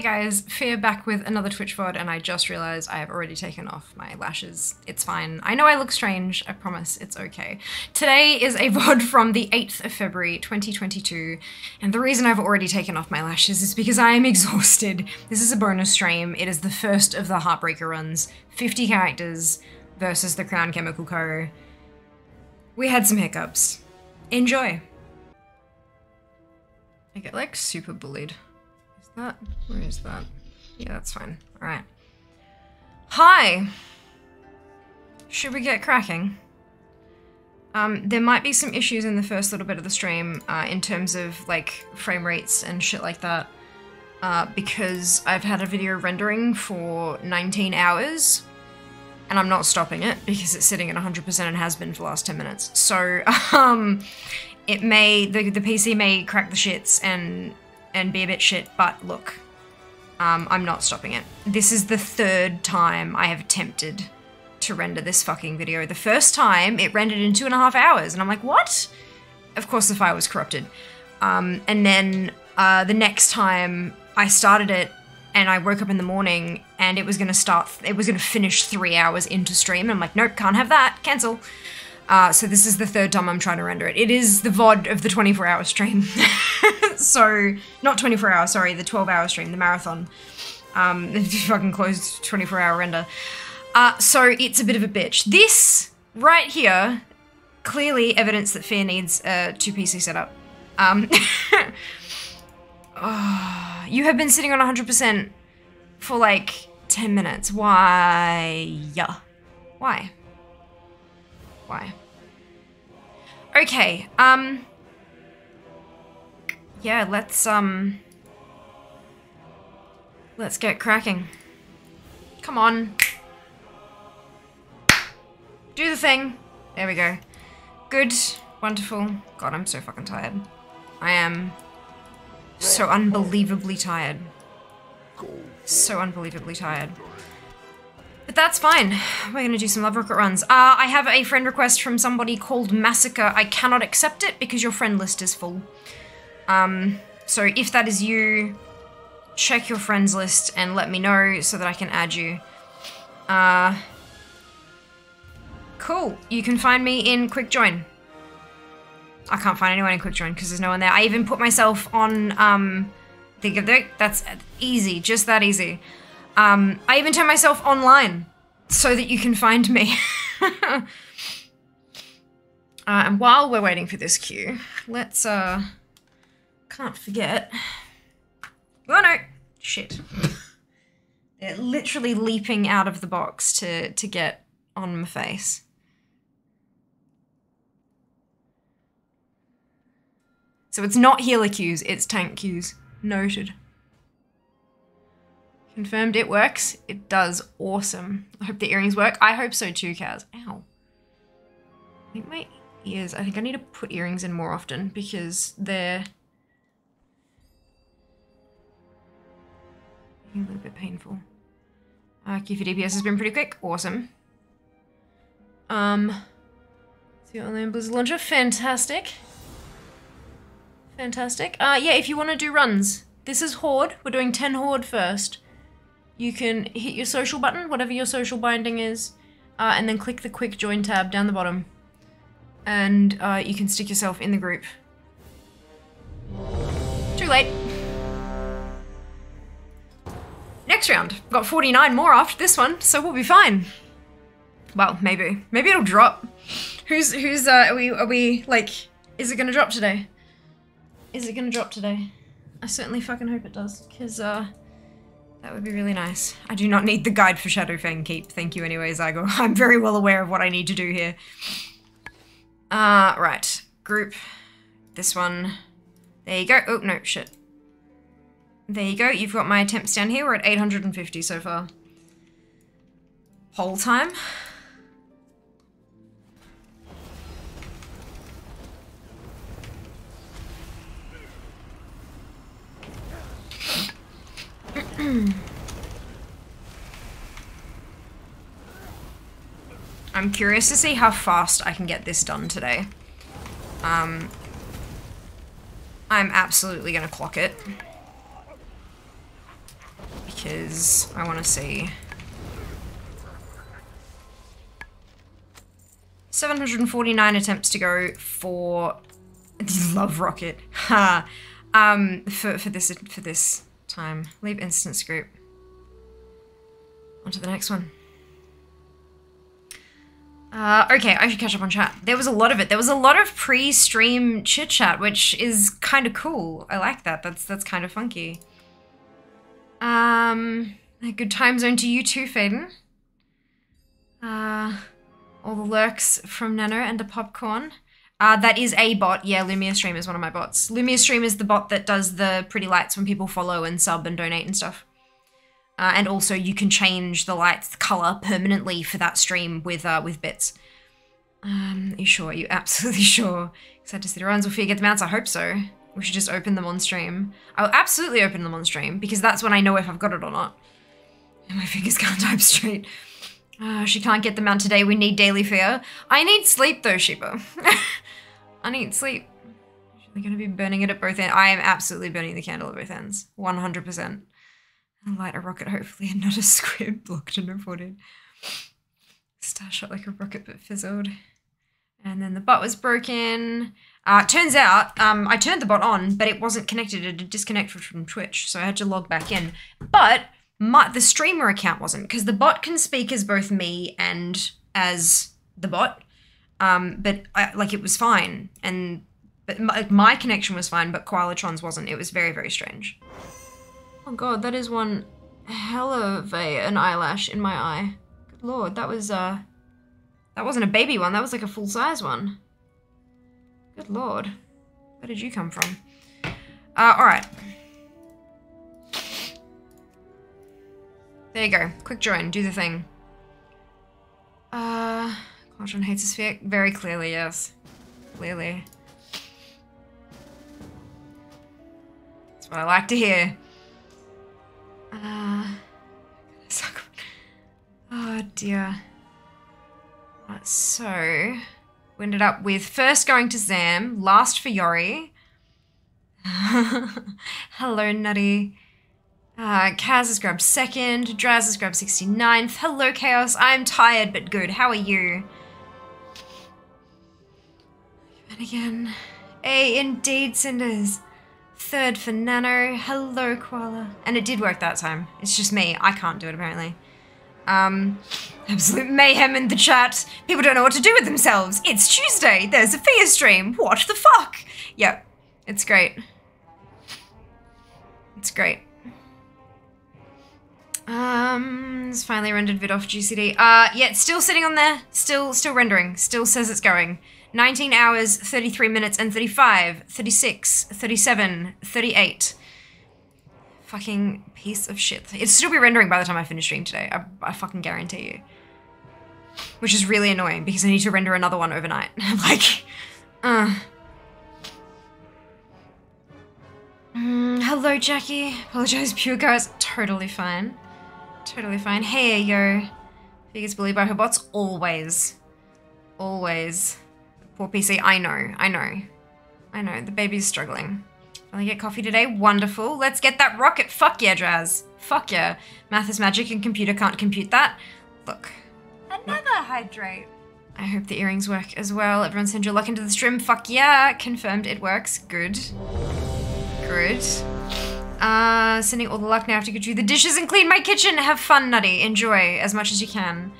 Hey guys, Fia back with another Twitch VOD, and I just realized I have already taken off my lashes. It's fine. I know I look strange, I promise it's okay. Today is a VOD from the 8th of February 2022, and the reason I've already taken off my lashes is because I am exhausted. This is a bonus stream. It is the first of the Heartbreaker runs. 50 characters versus the Crown Chemical Co. We had some hiccups. Enjoy. I get like super bullied that? Where is that? Yeah, that's fine. Alright. Hi! Should we get cracking? Um, there might be some issues in the first little bit of the stream uh, in terms of like frame rates and shit like that. Uh, because I've had a video rendering for 19 hours and I'm not stopping it because it's sitting at 100% and has been for the last 10 minutes. So, um, it may, the, the PC may crack the shits and and be a bit shit, but look, um, I'm not stopping it. This is the third time I have attempted to render this fucking video. The first time, it rendered in two and a half hours, and I'm like, what? Of course the file was corrupted. Um, and then uh, the next time I started it, and I woke up in the morning, and it was gonna start, it was gonna finish three hours into stream, and I'm like, nope, can't have that, cancel. Uh, so this is the third time I'm trying to render it. It is the VOD of the 24 hour stream. so, not 24 hour, sorry, the 12 hour stream, the marathon. Um, fucking closed 24 hour render. Uh, so it's a bit of a bitch. This right here, clearly evidence that Fia needs a two PC setup. Um, oh, you have been sitting on 100% for like 10 minutes. Why? Yeah. Why? Why? Okay, um... Yeah, let's, um... Let's get cracking. Come on. Do the thing. There we go. Good. Wonderful. God, I'm so fucking tired. I am so unbelievably tired. So unbelievably tired. But that's fine. We're gonna do some Love Rocket runs. Uh, I have a friend request from somebody called Massacre. I cannot accept it because your friend list is full. Um, so if that is you, check your friends list and let me know so that I can add you. Uh, cool. You can find me in Quick Join. I can't find anyone in Quick Join because there's no one there. I even put myself on, um, think of that. That's easy, just that easy. Um, I even turn myself online so that you can find me. uh, and while we're waiting for this queue, let's, uh, can't forget. Oh no, shit. They're literally leaping out of the box to, to get on my face. So it's not healer queues, it's tank queues. Noted. Confirmed it works. It does. Awesome. I hope the earrings work. I hope so too, Kaz. Ow. I think my ears, I think I need to put earrings in more often because they're a little bit painful. Uh, key for DPS has been pretty quick. Awesome. Um, the online Blizzard launcher. Fantastic. Fantastic. Uh, yeah, if you want to do runs, this is Horde. We're doing 10 Horde first you can hit your social button, whatever your social binding is, uh, and then click the quick join tab down the bottom. And uh, you can stick yourself in the group. Too late. Next round. Got 49 more after this one, so we'll be fine. Well, maybe. Maybe it'll drop. Who's, who's, uh, are we, are we, like, is it gonna drop today? Is it gonna drop today? I certainly fucking hope it does, because, uh, that would be really nice. I do not need the guide for Shadowfang Keep. Thank you anyway, Zygo. I'm very well aware of what I need to do here. Uh, right. Group. This one. There you go. Oh, no, shit. There you go. You've got my attempts down here. We're at 850 so far. Whole time. I'm curious to see how fast I can get this done today. Um, I'm absolutely gonna clock it. because I want to see. 749 attempts to go for love rocket. Ha. um for for this for this time. Leave instance group. On to the next one. Uh, okay, I should catch up on chat. There was a lot of it. There was a lot of pre-stream chit chat, which is kind of cool. I like that. That's that's kind of funky. Um, a good time zone to you too, Faden. Uh, all the lurks from Nano and the popcorn. Uh, that is a bot. Yeah, Lumia Stream is one of my bots. Lumia Stream is the bot that does the pretty lights when people follow and sub and donate and stuff. Uh, and also, you can change the lights color permanently for that stream with uh, with bits. Um, are you sure? Are you absolutely sure? Excited to see the runs. Will Fia get the mounts? I hope so. We should just open them on stream. I'll absolutely open them on stream because that's when I know if I've got it or not. And my fingers can't type straight. Uh, she can't get them out today. We need daily Fia. I need sleep though, Sheba. I need sleep. They're to be burning it at both ends. I am absolutely burning the candle at both ends. 100% and light a rocket, hopefully, and not a squib blocked and reported. Star shot like a rocket but fizzled. And then the bot was broken. Uh, turns out, um, I turned the bot on, but it wasn't connected. It had disconnected from Twitch, so I had to log back in. But my, the streamer account wasn't, because the bot can speak as both me and as the bot. Um, but I, like it was fine, and but my, my connection was fine, but Koalatron's wasn't. It was very very strange. Oh god, that is one hell of a an eyelash in my eye. Good lord, that was uh that wasn't a baby one, that was like a full size one. Good lord. Where did you come from? Uh alright. There you go. Quick join, do the thing. Uh Quadron hates his Fia. Very clearly, yes. Clearly. That's what I like to hear. Uh, oh dear. Uh, so, we ended up with first going to Zam, last for Yori. Hello, Nutty. Uh, Kaz has grabbed second. Draz has grabbed 69th. Hello, Chaos. I'm tired, but good. How are you? Again. A indeed, Cinders. Third for Nano. Hello, Koala. And it did work that time. It's just me. I can't do it, apparently. Um, absolute mayhem in the chat. People don't know what to do with themselves. It's Tuesday. There's a Fia stream. What the fuck? Yep. It's great. It's great. Um, it's finally rendered vid off GCD. Uh, yeah, it's still sitting on there. Still, still rendering. Still says it's going. 19 hours, 33 minutes, and 35, 36, 37, 38. Fucking piece of shit. It'll still be rendering by the time I finish stream today. I, I fucking guarantee you. Which is really annoying because I need to render another one overnight. like, uh. Mm, hello, Jackie. Apologize, pure guys. Totally fine. Totally fine. Hey, yo. Biggest bully by her bots? Always. Always. Poor PC. I know. I know. I know. The baby's struggling. Finally get coffee today. Wonderful. Let's get that rocket. Fuck yeah, Draz. Fuck yeah. Math is magic and computer can't compute that. Look. Another hydrate. I hope the earrings work as well. Everyone send your luck into the stream. Fuck yeah. Confirmed it works. Good. Good. Uh, sending all the luck now. I to go do the dishes and clean my kitchen. Have fun, Nutty. Enjoy as much as you can.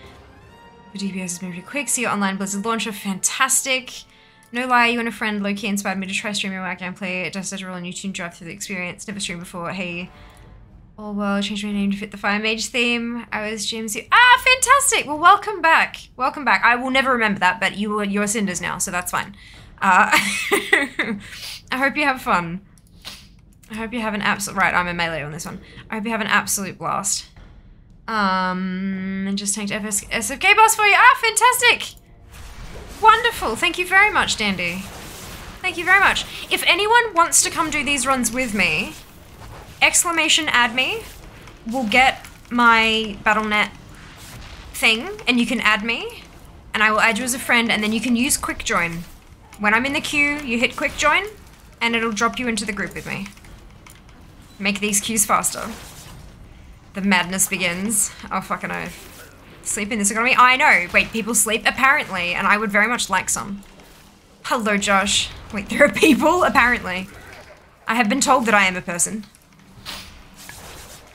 The DPS has been pretty quick. See your online Blizzard launcher. Fantastic. No lie, you and a friend low-key inspired me to try streaming WoW gameplay. It does such a role on YouTube drive through the experience. Never streamed before. Hey, oh well, changed my name to fit the Fire Mage theme. I was James. Ah, fantastic! Well, welcome back. Welcome back. I will never remember that, but you were you're Cinders now, so that's fine. Uh, I hope you have fun. I hope you have an absolute right. I'm a melee on this one. I hope you have an absolute blast. Um, and just tanked FS SFK boss for you. Ah, fantastic! Wonderful. Thank you very much, Dandy. Thank you very much. If anyone wants to come do these runs with me, exclamation add me will get my BattleNet thing, and you can add me, and I will add you as a friend, and then you can use quick join. When I'm in the queue, you hit quick join, and it'll drop you into the group with me. Make these queues faster. The madness begins. Oh, fucking oath. Sleep in this economy? I know. Wait, people sleep? Apparently. And I would very much like some. Hello, Josh. Wait, there are people? Apparently. I have been told that I am a person.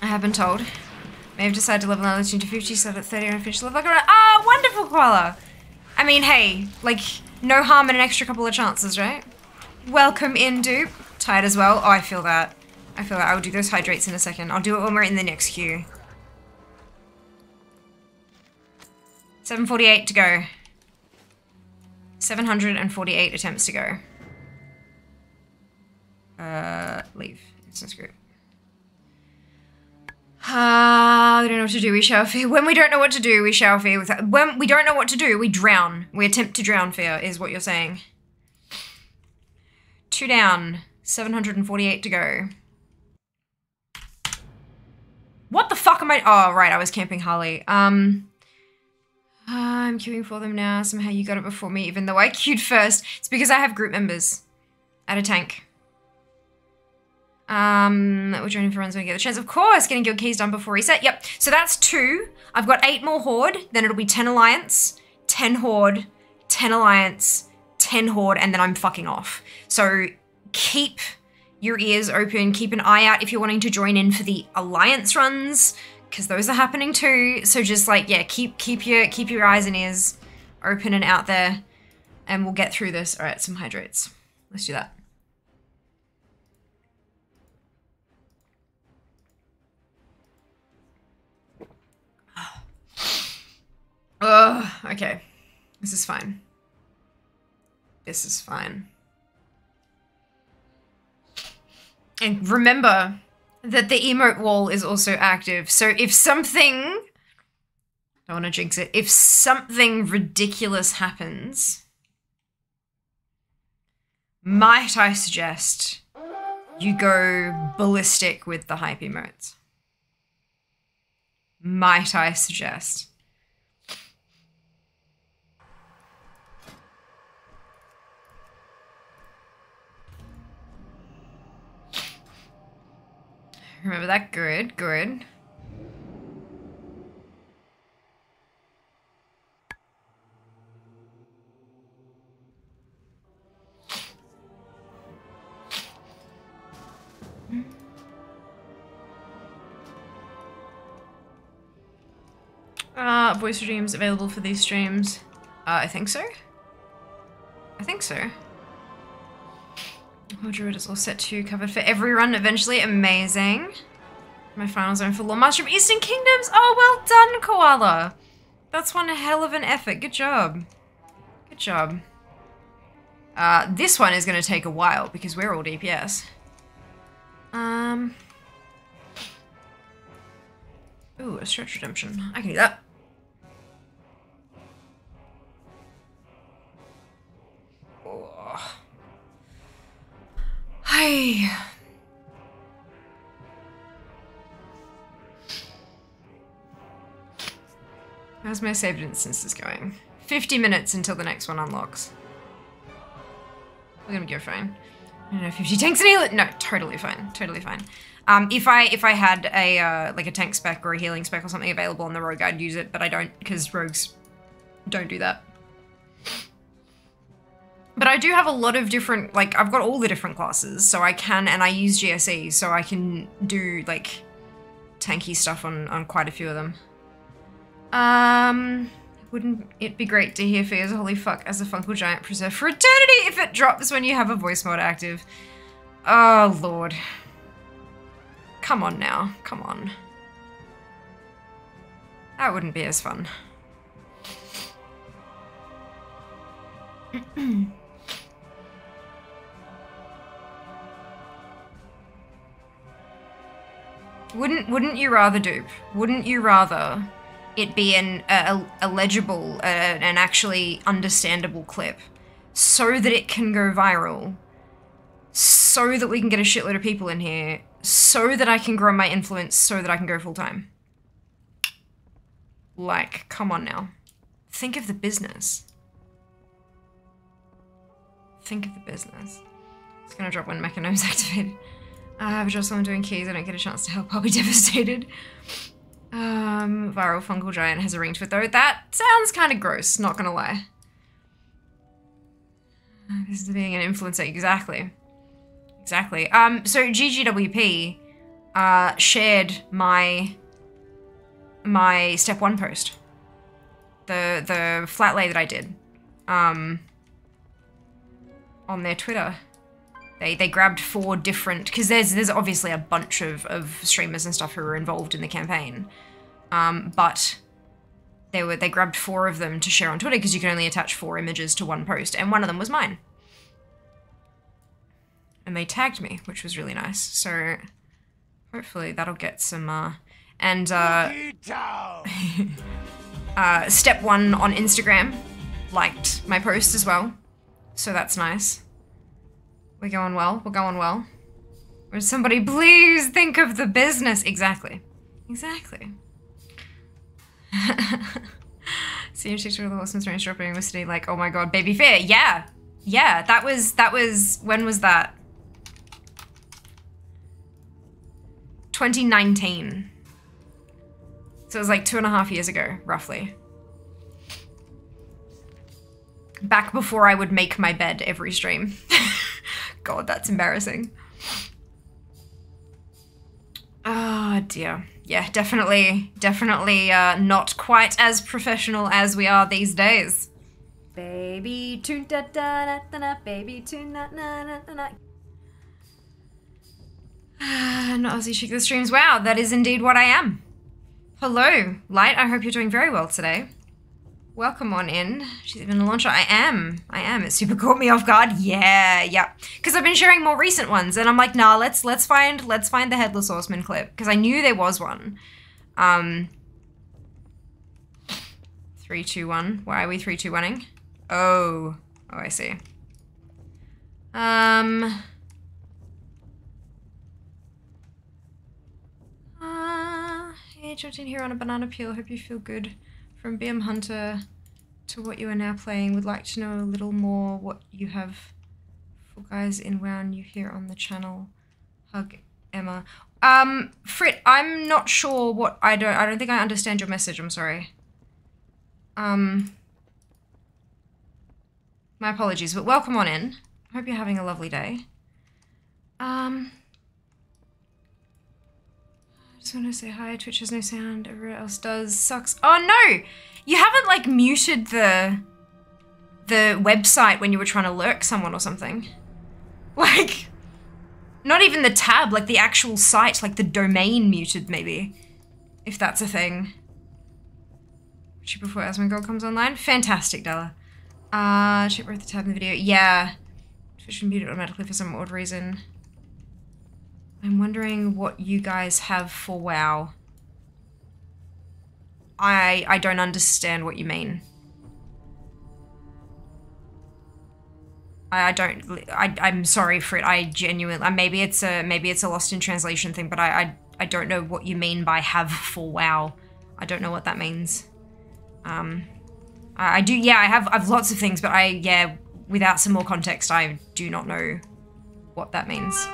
I have been told. May have decided to level knowledge into 50, so that 30 and finish level. Ah, oh, wonderful, Koala! I mean, hey, like, no harm in an extra couple of chances, right? Welcome in, dupe. Tired as well. Oh, I feel that. I feel like I will do those hydrates in a second. I'll do it when we're in the next queue. 748 to go. 748 attempts to go. Uh, leave. Instance group. Ah, uh, we don't know what to do. We shower Fia. When we don't know what to do, we shower Fia. With when we don't know what to do, we drown. We attempt to drown Fia. Is what you're saying. Two down. 748 to go. What the fuck am I? Oh, right. I was camping Harley. Um. I'm queuing for them now. Somehow you got it before me, even though I queued first. It's because I have group members. At a tank. Um, we're joining for runs when we get the chance. Of course, getting guild keys done before reset. Yep. So that's two. I've got eight more Horde. Then it'll be 10 Alliance, 10 Horde, 10 Alliance, 10 Horde, and then I'm fucking off. So keep your ears open. Keep an eye out if you're wanting to join in for the Alliance runs because those are happening too. So just like yeah, keep keep your keep your eyes and ears open and out there, and we'll get through this. All right, some hydrates. Let's do that. Ugh, okay. This is fine. This is fine. And remember, that the emote wall is also active. So if something, I don't want to jinx it, if something ridiculous happens, might I suggest you go ballistic with the hype emotes? Might I suggest? Remember that? Good, good. Uh, voice streams available for these streams. Uh, I think so. I think so. Oh, Druid is all set to covered for every run eventually. Amazing. My final zone for Master of Eastern Kingdoms. Oh, well done, Koala. That's one hell of an effort. Good job. Good job. Uh, this one is going to take a while because we're all DPS. Um. Ooh, a stretch redemption. I can do that. Hi. How's my saved instances going? 50 minutes until the next one unlocks. We're gonna go fine. I don't know, 50 tanks and healing. No, totally fine. Totally fine. Um, if I if I had a uh, like a tank spec or a healing spec or something available on the rogue, I'd use it, but I don't because rogues don't do that. But I do have a lot of different, like, I've got all the different classes, so I can, and I use GSE, so I can do, like, tanky stuff on, on quite a few of them. Um, wouldn't it be great to hear Fia's Holy Fuck as a Funkle Giant preserve for eternity if it drops when you have a voice mod active? Oh, Lord. Come on now, come on. That wouldn't be as fun. Wouldn't wouldn't you rather dupe? Wouldn't you rather it be an a, legible, uh, an actually understandable clip, so that it can go viral, so that we can get a shitload of people in here, so that I can grow my influence, so that I can go full time? Like, come on now. Think of the business. Think of the business. It's gonna drop when Mechanome's activated. I have a job someone doing keys. I don't get a chance to help. I'll be devastated. Um, viral fungal giant has a ring to it though. That sounds kind of gross, not gonna lie. This is being an influencer, exactly. Exactly. Um, so GGWP uh, shared my my step one post. The the flat lay that I did. Um on their Twitter. They they grabbed four different because there's there's obviously a bunch of, of streamers and stuff who were involved in the campaign. Um, but they were they grabbed four of them to share on Twitter because you can only attach four images to one post, and one of them was mine. And they tagged me, which was really nice. So hopefully that'll get some uh and uh, uh step one on Instagram liked my post as well. So that's nice. We're going well. We're going well. Would somebody please think of the business? Exactly. Exactly. Senior teacher of the Horseman's Range dropping was today like, oh my god, baby fair. Yeah. Yeah, that was, that was, when was that? 2019. So it was like two and a half years ago, roughly. Back before I would make my bed every stream. God, that's embarrassing. Ah, oh, dear. Yeah, definitely, definitely uh, not quite as professional as we are these days. Baby tune da da da da da baby tune da da da da da. Not Aussie chick the streams. Wow, that is indeed what I am. Hello, Light. I hope you're doing very well today. Welcome on in. She's even a launcher. I am. I am. It super caught me off guard. Yeah, yeah. Because I've been sharing more recent ones, and I'm like, nah, let's let's find let's find the headless horseman clip because I knew there was one. Um. Three, two, one. Why are we three, two, oneing? Oh, oh, I see. Um. Uh, hey, jumped here on a banana peel. Hope you feel good. From BM Hunter to what you are now playing, would like to know a little more what you have for guys in WoW you here on the channel. Hug Emma. Um, Frit, I'm not sure what I don't I don't think I understand your message, I'm sorry. Um My apologies, but welcome on in. Hope you're having a lovely day. Um just want to say hi. Twitch has no sound. Everyone else does. Sucks. Oh no! You haven't like muted the the website when you were trying to lurk someone or something. Like, not even the tab, like the actual site, like the domain muted maybe, if that's a thing. Check before Asmongold comes online. Fantastic, Della. Uh, check both the tab in the video. Yeah. Twitch muted automatically for some odd reason. I'm wondering what you guys have for WoW. I I don't understand what you mean. I, I don't. I I'm sorry for it. I genuinely. Maybe it's a maybe it's a lost in translation thing, but I I I don't know what you mean by have for WoW. I don't know what that means. Um, I, I do. Yeah, I have. I've lots of things, but I yeah. Without some more context, I do not know what that means.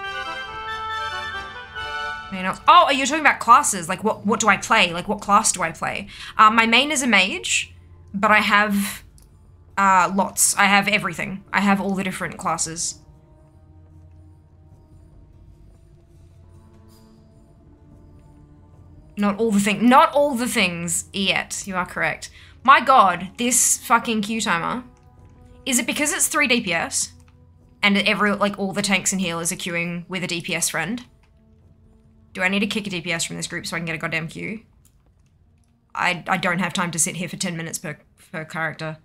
Oh, are you're talking about classes. Like, what what do I play? Like, what class do I play? Um, my main is a mage, but I have uh, lots. I have everything. I have all the different classes. Not all the thing. Not all the things yet. You are correct. My god, this fucking Q timer. Is it because it's 3 DPS? And every, like, all the tanks and healers are queuing with a DPS friend? Do I need to kick a DPS from this group so I can get a goddamn queue? I, I don't have time to sit here for 10 minutes per, per character.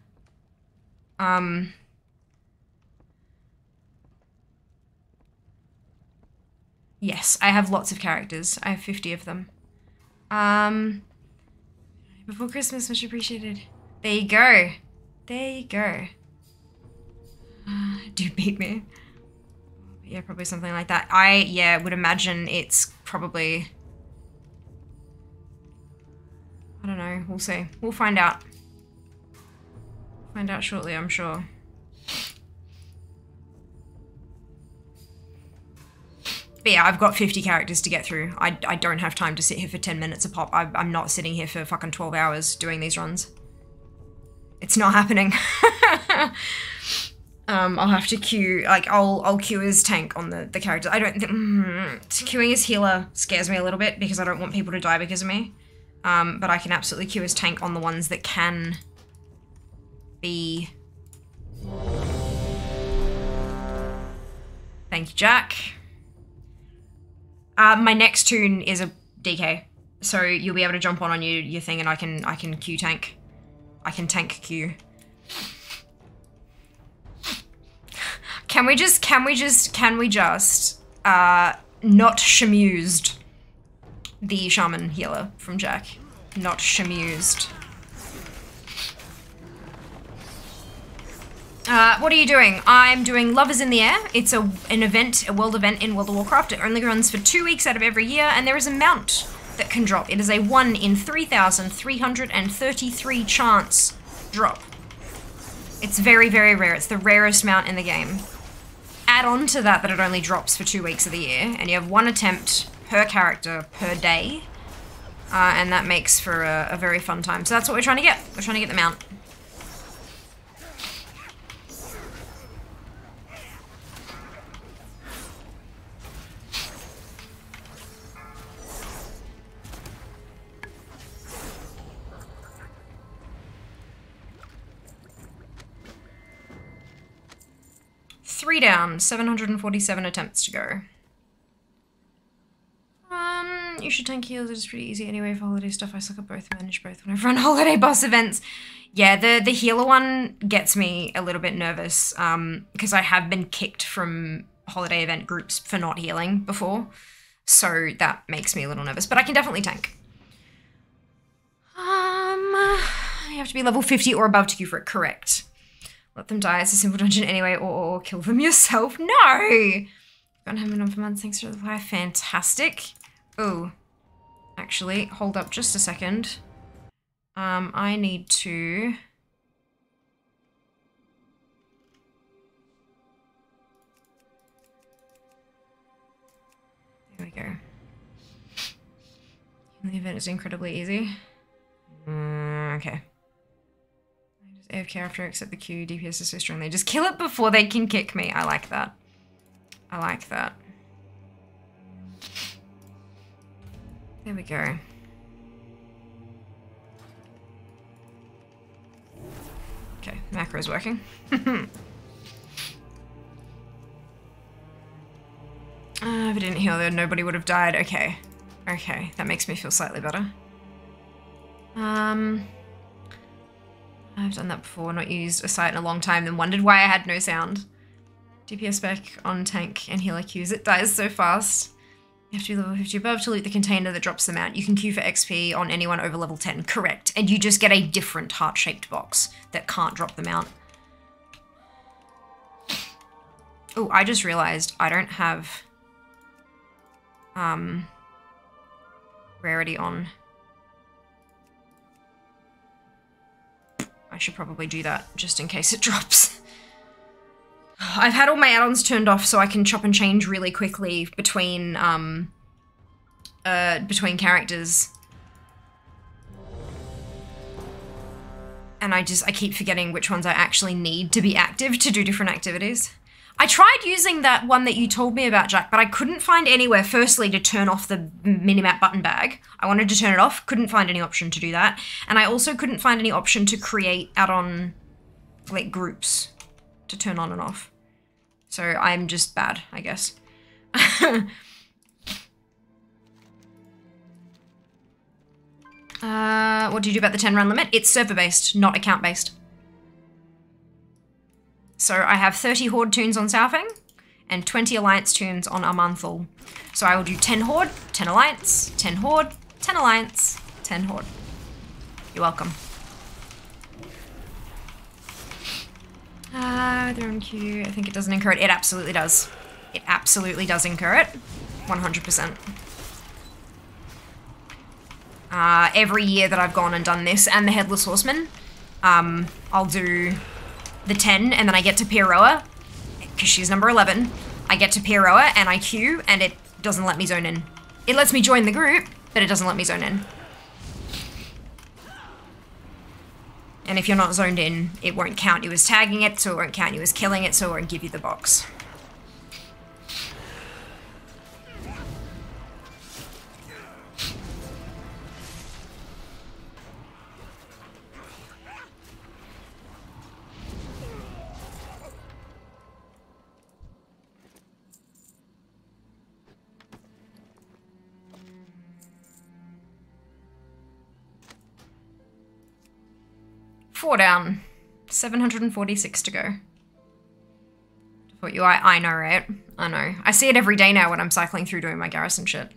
Um... Yes, I have lots of characters. I have 50 of them. Um... Before Christmas, much appreciated. There you go. There you go. Uh, do beat me yeah, probably something like that. I, yeah, would imagine it's probably... I don't know. We'll see. We'll find out. Find out shortly, I'm sure. but yeah, I've got 50 characters to get through. I, I don't have time to sit here for 10 minutes a pop. I, I'm not sitting here for fucking 12 hours doing these runs. It's not happening. um, I'll have to queue, like, I'll I'll queue as tank on the, the character. I don't think, mm, queuing as healer scares me a little bit because I don't want people to die because of me. Um, but I can absolutely queue as tank on the ones that can be... Thank you, Jack. Uh, my next toon is a DK, so you'll be able to jump on on your, your thing, and I can I can queue tank. I can tank queue. Can we just can we just can we just uh not shamused the shaman healer from Jack? Not shamused. Uh, what are you doing? I'm doing Love is in the Air. It's a an event, a world event in World of Warcraft. It only runs for two weeks out of every year, and there is a mount that can drop. It is a 1 in 3,333 chance drop. It's very, very rare. It's the rarest mount in the game. Add on to that that it only drops for two weeks of the year, and you have one attempt per character per day, uh, and that makes for a, a very fun time. So that's what we're trying to get. We're trying to get the mount. Three down, 747 attempts to go. Um, you should tank heals, it's pretty easy anyway for holiday stuff. I suck at both, manage both when I run holiday boss events. Yeah, the, the healer one gets me a little bit nervous, um, because I have been kicked from holiday event groups for not healing before. So that makes me a little nervous, but I can definitely tank. Um, you have to be level 50 or above to queue for it, correct. Let them die. It's a simple dungeon anyway, or, or kill them yourself. No! Gone home on for months. Thanks for the reply. Fantastic. Oh, actually, hold up just a second. Um, I need to. There we go. The event is incredibly easy. Mm, okay. AFK after I accept the queue. DPS is so strong. They just kill it before they can kick me. I like that. I like that. There we go. Okay, macro's working. uh, if I didn't heal there, nobody would have died. Okay. Okay, that makes me feel slightly better. Um... I've done that before, not used a sight in a long time, then wondered why I had no sound. DPS spec on tank and healer queues. It dies so fast. You have to be level 50 above to loot the container that drops them out. You can queue for XP on anyone over level 10. Correct. And you just get a different heart-shaped box that can't drop them out. Oh, I just realized I don't have um, rarity on. I should probably do that just in case it drops. I've had all my add-ons turned off so I can chop and change really quickly between um uh between characters. And I just I keep forgetting which ones I actually need to be active to do different activities. I tried using that one that you told me about, Jack, but I couldn't find anywhere, firstly, to turn off the minimap button bag. I wanted to turn it off, couldn't find any option to do that. And I also couldn't find any option to create add-on, like, groups to turn on and off. So I'm just bad, I guess. uh, what do you do about the 10 run limit? It's server-based, not account-based. So I have 30 Horde toons on Southing and 20 Alliance toons on Aman'Thul. So I will do 10 Horde, 10 Alliance, 10 Horde, 10 Alliance, 10 Horde. You're welcome. Ah, uh, they're on queue. I think it doesn't incur it. It absolutely does. It absolutely does incur it. 100%. Uh, every year that I've gone and done this, and the Headless Horseman, um, I'll do the 10, and then I get to Pieroa, because she's number 11. I get to Pieroa, and I queue, and it doesn't let me zone in. It lets me join the group, but it doesn't let me zone in. And if you're not zoned in, it won't count you as tagging it, so it won't count you as killing it, so it won't give you the box. Four down. 746 to go. Default UI, I I know, right? I know. I see it every day now when I'm cycling through doing my garrison shit.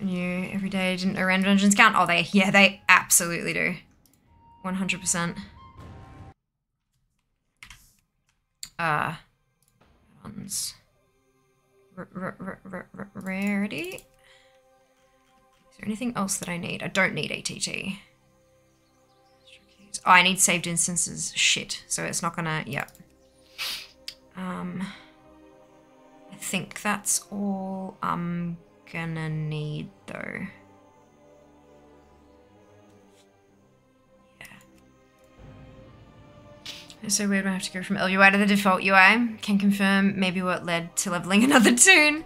New every day didn't the random dungeons count? Oh, they, yeah, they absolutely do. 100%. Uh, ones. Rarity? Is there anything else that I need? I don't need ATT. Oh, I need saved instances. Shit. So it's not gonna, yeah. Um, I think that's all I'm gonna need though. Yeah. It's so weird when I have to go from LUI to the default UI. Can confirm maybe what led to leveling another toon.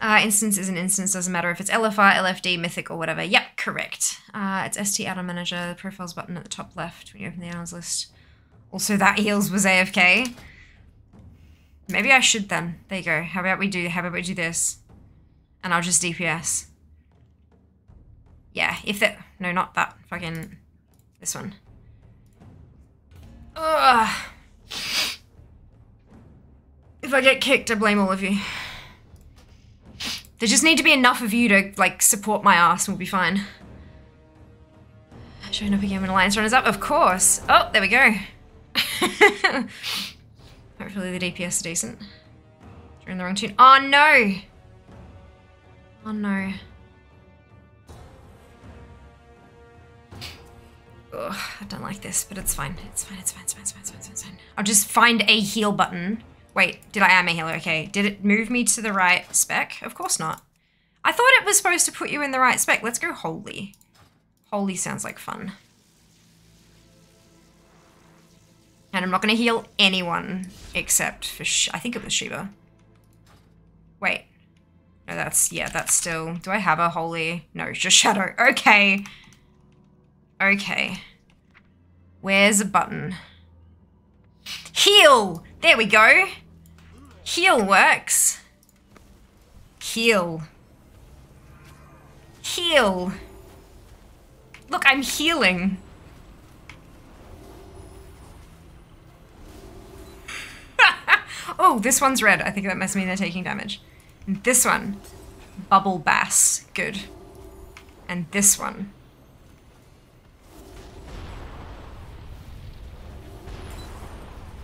Uh, instance is an instance, doesn't matter if it's LFR, LFD, Mythic, or whatever. Yep, correct. Uh, it's ST add-on manager, the profiles button at the top left when you open the add-ons list. Also, that heals was AFK. Maybe I should then. There you go. How about we do, how about we do this? And I'll just DPS. Yeah, if that, no, not that, fucking, this one. Ugh. If I get kicked, I blame all of you. There just need to be enough of you to, like, support my ass and we'll be fine. Showing up again when Alliance runners up? Of course. Oh, there we go. Hopefully the DPS are decent. You're in the wrong toon. Oh, no! Oh, no. Ugh, I don't like this, but it's fine. It's fine, it's fine, it's fine, it's fine, it's fine, it's fine. I'll just find a heal button Wait, did I am a healer? Okay. Did it move me to the right spec? Of course not. I thought it was supposed to put you in the right spec. Let's go holy. Holy sounds like fun. And I'm not going to heal anyone except for, Sh I think it was Shiva. Wait. No, that's, yeah, that's still, do I have a holy? No, just Shadow. Okay. Okay. Where's a button? Heal! There we go. Heal works. Heal. Heal. Look, I'm healing. oh, this one's red. I think that must mean they're taking damage. And this one, Bubble Bass. Good. And this one,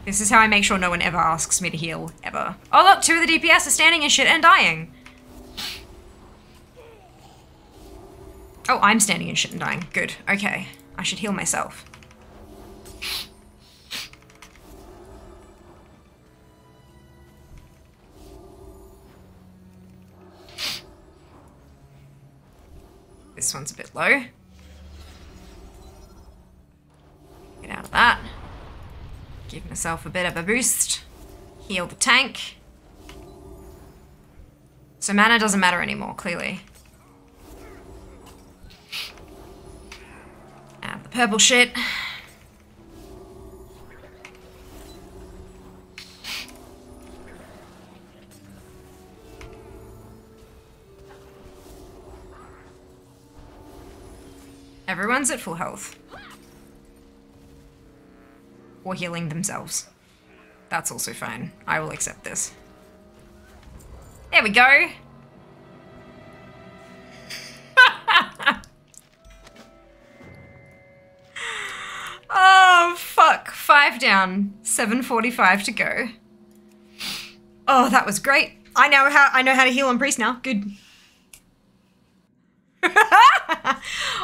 This is how I make sure no one ever asks me to heal, ever. Oh look, two of the DPS are standing in shit and dying. Oh, I'm standing in shit and dying. Good. Okay. I should heal myself. This one's a bit low. Get out of that. Give myself a bit of a boost. Heal the tank. So mana doesn't matter anymore, clearly. Add the purple shit. Everyone's at full health or healing themselves. That's also fine. I will accept this. There we go. oh, fuck. Five down. 7.45 to go. Oh, that was great. I know how I know how to heal on priest now. Good. All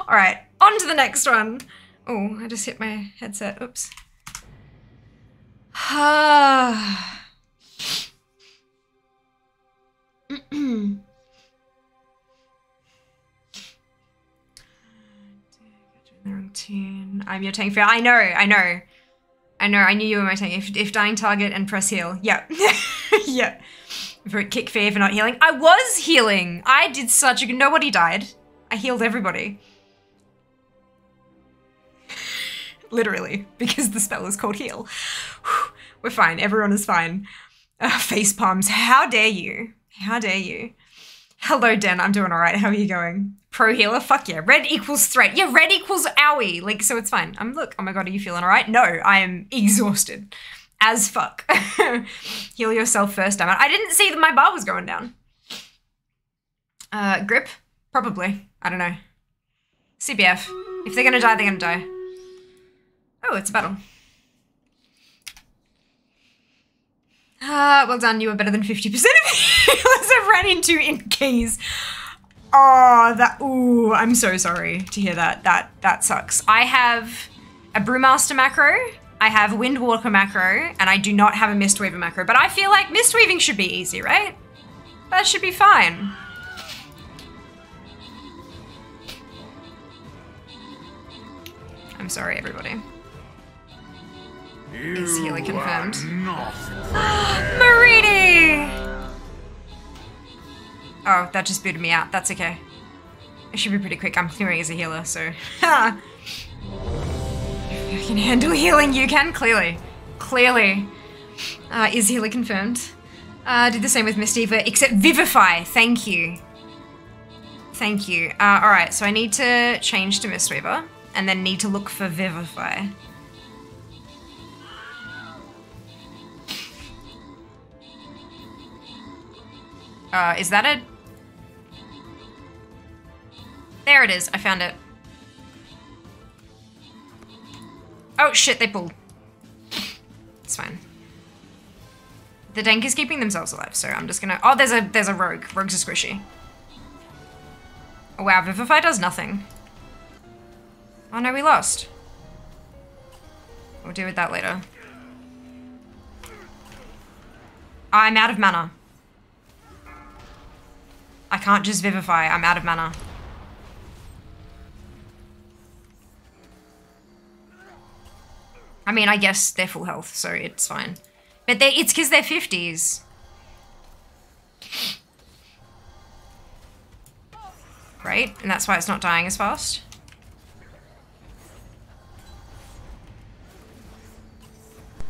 right, on to the next one. Oh, I just hit my headset. Oops. I'm your tank Fia. I know, I know. I know, I knew you were my tank. If, if dying target and press heal. Yeah. yeah. For kick Fia for not healing. I was healing. I did such a good. Nobody died. I healed everybody. Literally, because the spell is called heal. We're fine. Everyone is fine. Uh, face palms. How dare you? How dare you? Hello, Den. I'm doing all right. How are you going? Pro healer? Fuck yeah. Red equals threat. Yeah, red equals owie. Like, so it's fine. I'm look. Oh my god, are you feeling all right? No, I am exhausted as fuck. Heal yourself first, damn. I didn't see that my bar was going down. Uh, grip? Probably. I don't know. CBF. If they're gonna die, they're gonna die. Oh, it's a battle. Ah, well done. You were better than 50% of the healers I've ran into in keys. Oh, that. Ooh, I'm so sorry to hear that. That that sucks. I have a Brewmaster macro. I have Windwalker macro, and I do not have a Mistweaver macro. But I feel like Mistweaving should be easy, right? That should be fine. I'm sorry, everybody. Is Healy confirmed? Mariti! Oh, that just booted me out. That's okay. It should be pretty quick. I'm clearing as a healer, so. Ha! You can handle healing, you can, clearly. Clearly. Uh, is healer confirmed? Uh, did the same with Mistweaver, except Vivify. Thank you. Thank you. Uh, alright, so I need to change to Mistweaver, and then need to look for Vivify. Uh, is that a... There it is. I found it. Oh, shit, they pulled. It's fine. The Dank is keeping themselves alive, so I'm just gonna... Oh, there's a there's a rogue. Rogues are squishy. Oh, wow, Vivify does nothing. Oh, no, we lost. We'll deal with that later. I'm out of mana. I can't just vivify. I'm out of mana. I mean, I guess they're full health, so it's fine. But they it's because they're 50s. Right? And that's why it's not dying as fast.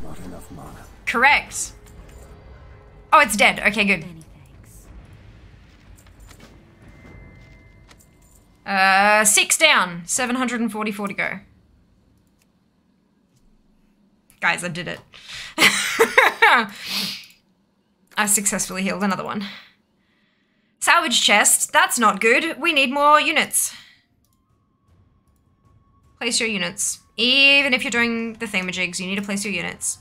Not enough mana. Correct. Oh, it's dead. Okay, good. Many thanks. Uh, six down. 744 to go. Guys, I did it. I successfully healed another one. Salvage chest. That's not good. We need more units. Place your units. Even if you're doing the thingamajigs, you need to place your units.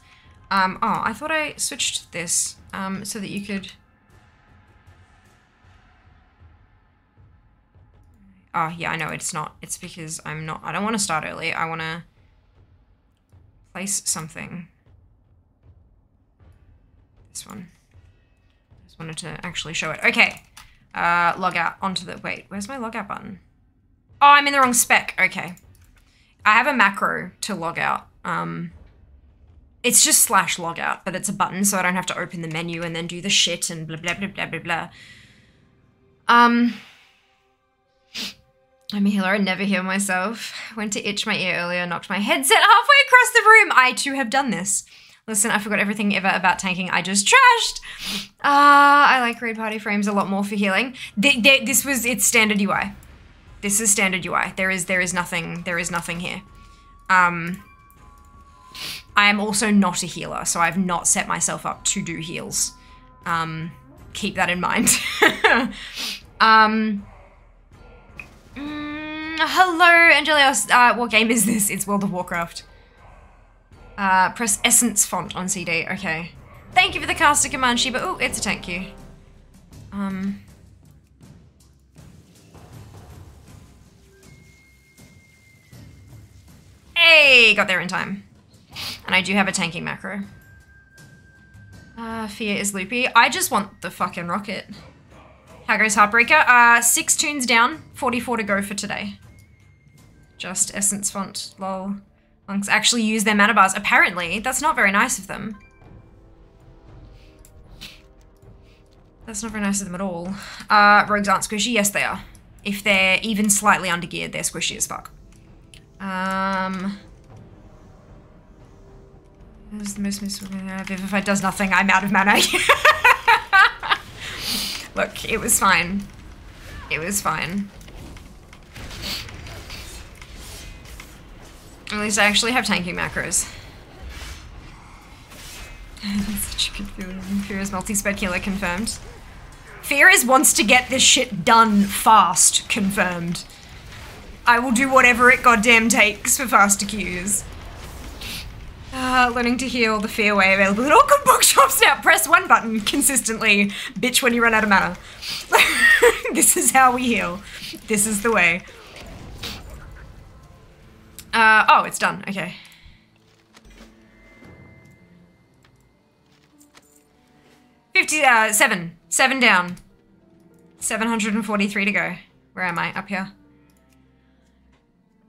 Um, oh, I thought I switched this um, so that you could... Oh, yeah, I know it's not. It's because I'm not... I don't want to start early. I want to place something. This one. Just wanted to actually show it. Okay. Uh, log out onto the... Wait, where's my log out button? Oh, I'm in the wrong spec. Okay. I have a macro to log out. Um, it's just slash log out, but it's a button, so I don't have to open the menu and then do the shit and blah, blah, blah, blah, blah, blah. Um... I'm a healer. I never heal myself. Went to itch my ear earlier, knocked my headset halfway across the room. I too have done this. Listen, I forgot everything ever about tanking. I just trashed. Ah, I like raid party frames a lot more for healing. Th- th- this was it's standard UI. This is standard UI. There is there is nothing there is nothing here. Um, I am also not a healer, so I've not set myself up to do heals. Um, keep that in mind. um. Mm, hello, Angelios. Uh, what game is this? It's World of Warcraft. Uh, press Essence font on CD. Okay. Thank you for the caster command, Shiba. Oh, it's a thank you. Um. Hey, got there in time. And I do have a tanking macro. Uh, Fia is loopy. I just want the fucking rocket. How goes Heartbreaker? Uh, six toons down, 44 to go for today. Just essence font, lol. Monks actually use their mana bars. Apparently, that's not very nice of them. That's not very nice of them at all. Uh, rogues aren't squishy. Yes, they are. If they're even slightly undergeared, they're squishy as fuck. Um, this is the most miserable. Vivify does nothing. I'm out of mana. Look, it was fine. It was fine. At least I actually have tanking macros. Such a good feeling. Fia's multi-sped killer confirmed. Fia's wants to get this shit done fast confirmed. I will do whatever it goddamn takes for faster queues. Uh, learning to heal the Fia way available at all good bookshops now. Press one button consistently. Bitch when you run out of mana. this is how we heal. This is the way. Uh, oh, it's done. Okay. Fifty, uh, seven. Seven down. 743 to go. Where am I? Up here.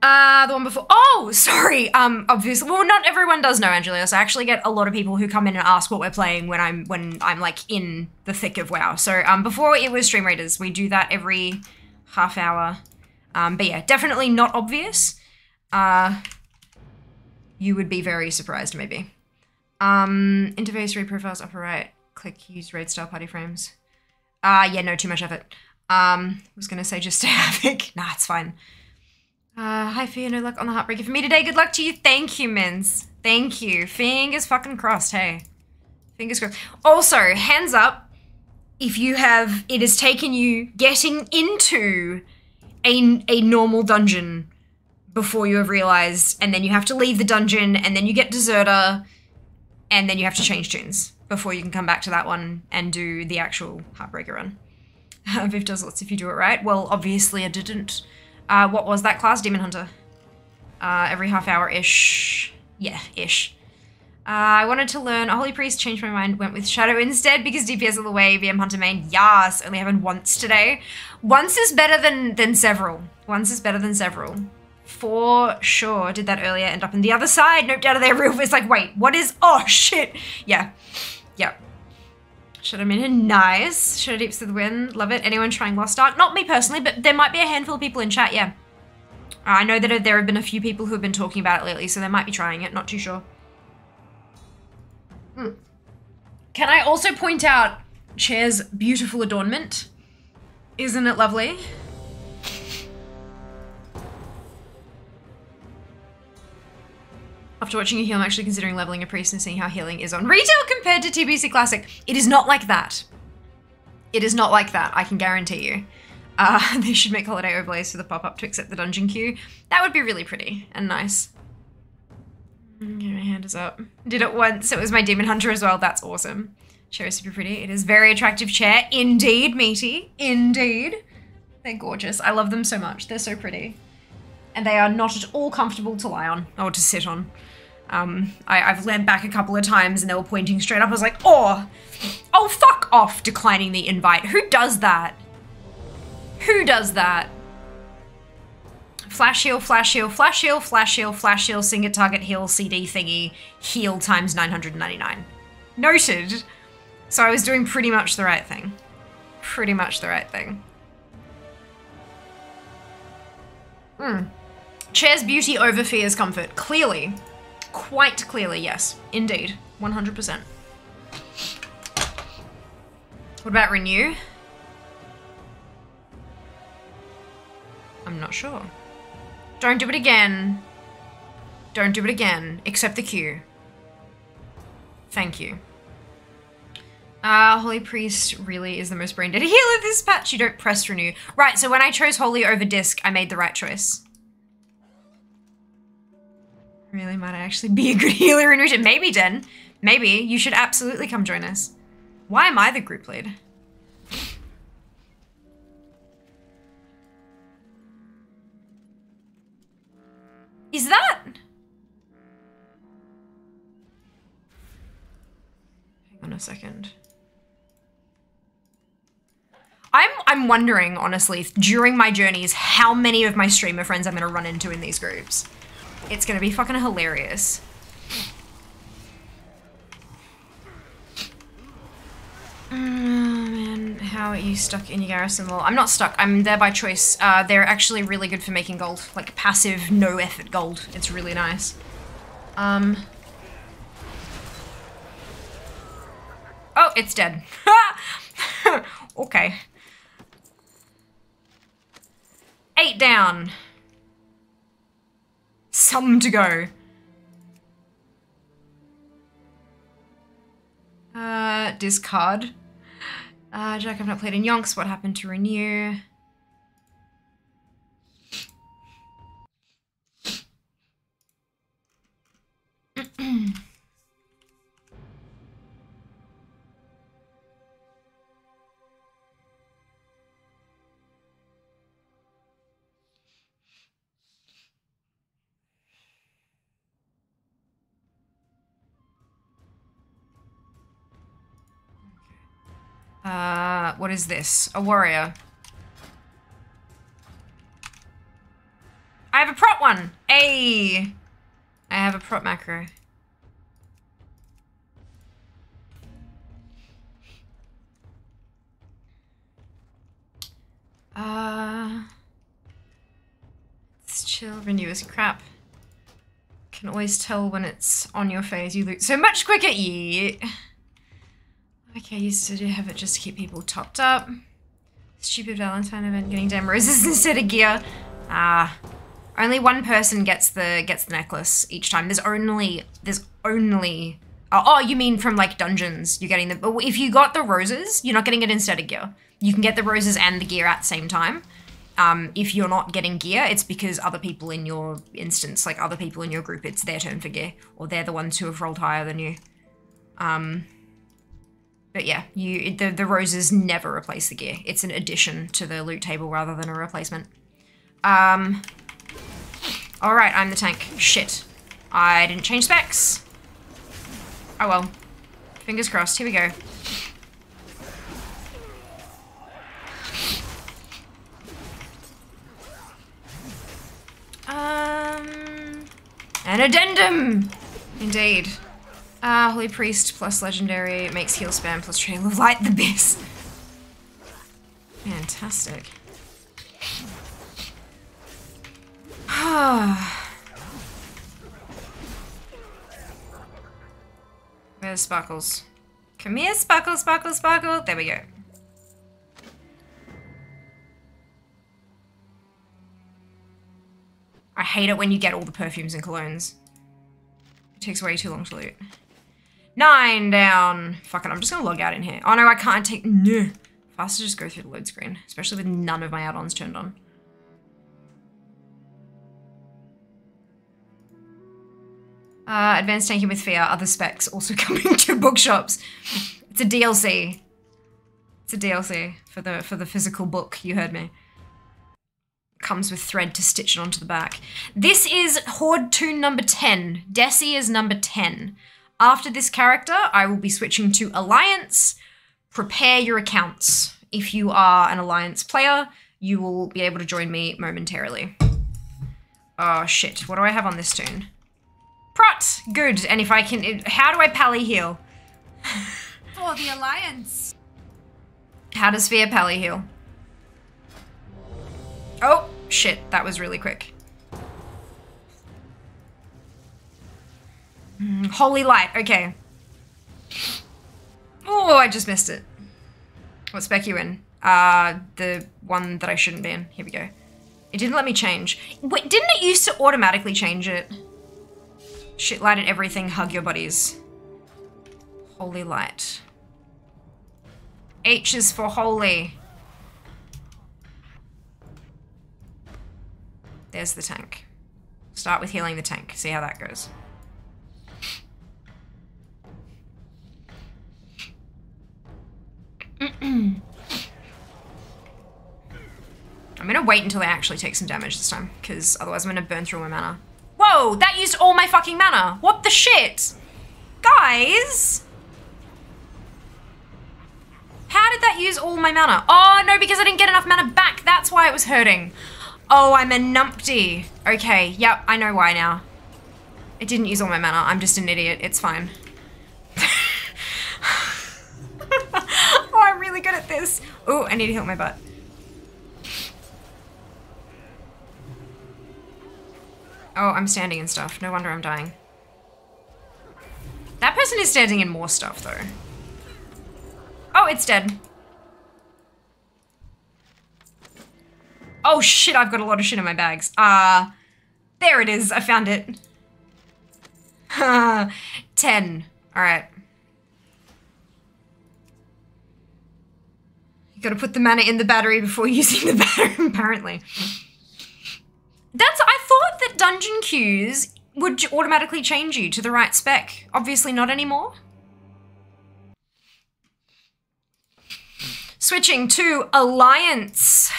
Uh, the one before. Oh, sorry. Um, obviously, well, not everyone does know Angelios. I actually get a lot of people who come in and ask what we're playing when I'm when I'm like in the thick of WoW. So, um, before it was Stream Raiders, we do that every half hour. Um, but yeah, definitely not obvious. Uh, you would be very surprised, maybe. Um, interface read profiles upper right. Click use raid style party frames. Uh, yeah, no, too much effort. Um, I was gonna say just to havoc. nah, it's fine. Uh, hi, Fia. No luck on the heartbreaker for me today. Good luck to you. Thank you, Mins. Thank you. Fingers fucking crossed. Hey, fingers crossed. Also, hands up if you have it has taken you getting into a a normal dungeon before you have realized, and then you have to leave the dungeon, and then you get deserter, and then you have to change toons before you can come back to that one and do the actual heartbreaker run. Viv does lots if you do it right. Well, obviously I didn't. Uh, what was that class? Demon Hunter. Uh, every half hour ish. Yeah, ish. Uh, I wanted to learn a Holy Priest, changed my mind, went with Shadow instead because DPS of the way, VM Hunter main, yes, only happened once today. Once is better than, than several. Once is better than several. For sure, did that earlier, end up on the other side, nope, out of their roof. It's like, wait, what is, oh shit. Yeah, yep. Shadow Minion, nice. Shadow Deeps to the Wind, love it. Anyone trying Lost Ark? Not me personally, but there might be a handful of people in chat, yeah. I know that there have been a few people who have been talking about it lately, so they might be trying it, not too sure. Hmm. Can I also point out Chair's beautiful adornment? Isn't it lovely? After watching a heal, I'm actually considering leveling a priest and seeing how healing is on retail compared to TBC Classic. It is not like that. It is not like that, I can guarantee you. Uh, they should make holiday overlays for the pop-up to accept the dungeon queue. That would be really pretty and nice. Okay, my hand is up. Did it once. It was my Demon Hunter as well. That's awesome. Chair is super pretty. It is very attractive chair. Indeed, meaty. Indeed. They're gorgeous. I love them so much. They're so pretty. And they are not at all comfortable to lie on or to sit on. Um, I, I've leaned back a couple of times and they were pointing straight up. I was like, oh, oh, fuck off, declining the invite. Who does that? Who does that? Flash heal, flash heal, flash heal, flash heal, flash heal, single target heal, CD thingy, heal times 999. Noted. So I was doing pretty much the right thing. Pretty much the right thing. Hmm. Chair's beauty over Fia's comfort. Clearly. Quite clearly, yes. Indeed. 100%. What about renew? I'm not sure. Don't do it again. Don't do it again. Accept the queue. Thank you. Uh, Holy Priest really is the most brain dead healer this patch. You don't press renew. Right, so when I chose Holy over Disc, I made the right choice. Really might I actually be a good healer in region. Maybe, Den. Maybe. You should absolutely come join us. Why am I the group lead? Is that? Hang on a second. I'm I'm wondering, honestly, during my journeys, how many of my streamer friends I'm gonna run into in these groups. It's gonna be fucking hilarious. Oh man, how are you stuck in your garrison wall? I'm not stuck, I'm there by choice. Uh, they're actually really good for making gold. Like passive, no effort gold. It's really nice. Um. Oh, it's dead. okay. Eight down. Some to go. Uh, discard. Uh, Jack, I've not played in Yonks. What happened to renew? Uh, what is this? A warrior. I have a prop one. A. I have a prop macro. Uh. It's chill. Renew is crap. Can always tell when it's on your face. You loot so much quicker. Yeah. Okay, used to have it just to keep people topped up. Stupid Valentine event getting damn roses instead of gear. Ah. Only one person gets the gets the necklace each time. There's only there's only oh, oh you mean from like dungeons you're getting the if you got the roses, you're not getting it instead of gear. You can get the roses and the gear at the same time. Um, if you're not getting gear, it's because other people in your instance, like other people in your group, it's their turn for gear, or they're the ones who have rolled higher than you. Um, but yeah, you the, the roses never replace the gear. It's an addition to the loot table rather than a replacement. Um, Alright, I'm the tank. Shit. I didn't change specs. Oh well. Fingers crossed. Here we go. Um, an addendum! Indeed. Ah, uh, Holy Priest plus Legendary makes heal spam plus Trail of Light the best. Fantastic. Where's Sparkles? Come here, Sparkle, Sparkle, Sparkle. There we go. I hate it when you get all the perfumes and colognes. It takes way too long to loot. Nine down. Fuck it, I'm just gonna log out in here. Oh no, I can't take, no. Faster just go through the load screen, especially with none of my add-ons turned on. Uh, advanced tanking with Fia, other specs also coming to bookshops. It's a DLC. It's a DLC for the for the physical book. You heard me. Comes with thread to stitch it onto the back. This is Horde Toon number 10. Desi is number 10. After this character, I will be switching to Alliance. Prepare your accounts. If you are an Alliance player, you will be able to join me momentarily. Oh shit, what do I have on this toon? Prot! Good, and if I can- how do I pally heal? For the Alliance. How does Fia pally heal? Oh, shit, that was really quick. Mm, holy light, okay. Oh, I just missed it. What spec you in? Uh, the one that I shouldn't be in. Here we go. It didn't let me change. Wait, didn't it used to automatically change it? Shit light and everything, hug your buddies. Holy light. H is for holy. There's the tank. Start with healing the tank, see how that goes. I'm gonna wait until I actually take some damage this time, because otherwise I'm gonna burn through my mana. Whoa, that used all my fucking mana. What the shit? Guys? How did that that use all my mana? Oh no, because I didn't get enough mana back. That's why it was hurting. Oh, I'm a numpty. Okay, yep, I know why now. It didn't use all my mana. I'm just an idiot. It's fine. oh, I'm really good at this. Oh, I need to heal my butt. Oh, I'm standing in stuff. No wonder I'm dying. That person is standing in more stuff, though. Oh, it's dead. Oh shit, I've got a lot of shit in my bags. Ah, uh, there it is. I found it. Ten. Alright. You gotta put the mana in the battery before using the battery, apparently. That's- I thought that dungeon queues would automatically change you to the right spec. Obviously not anymore. Switching to Alliance.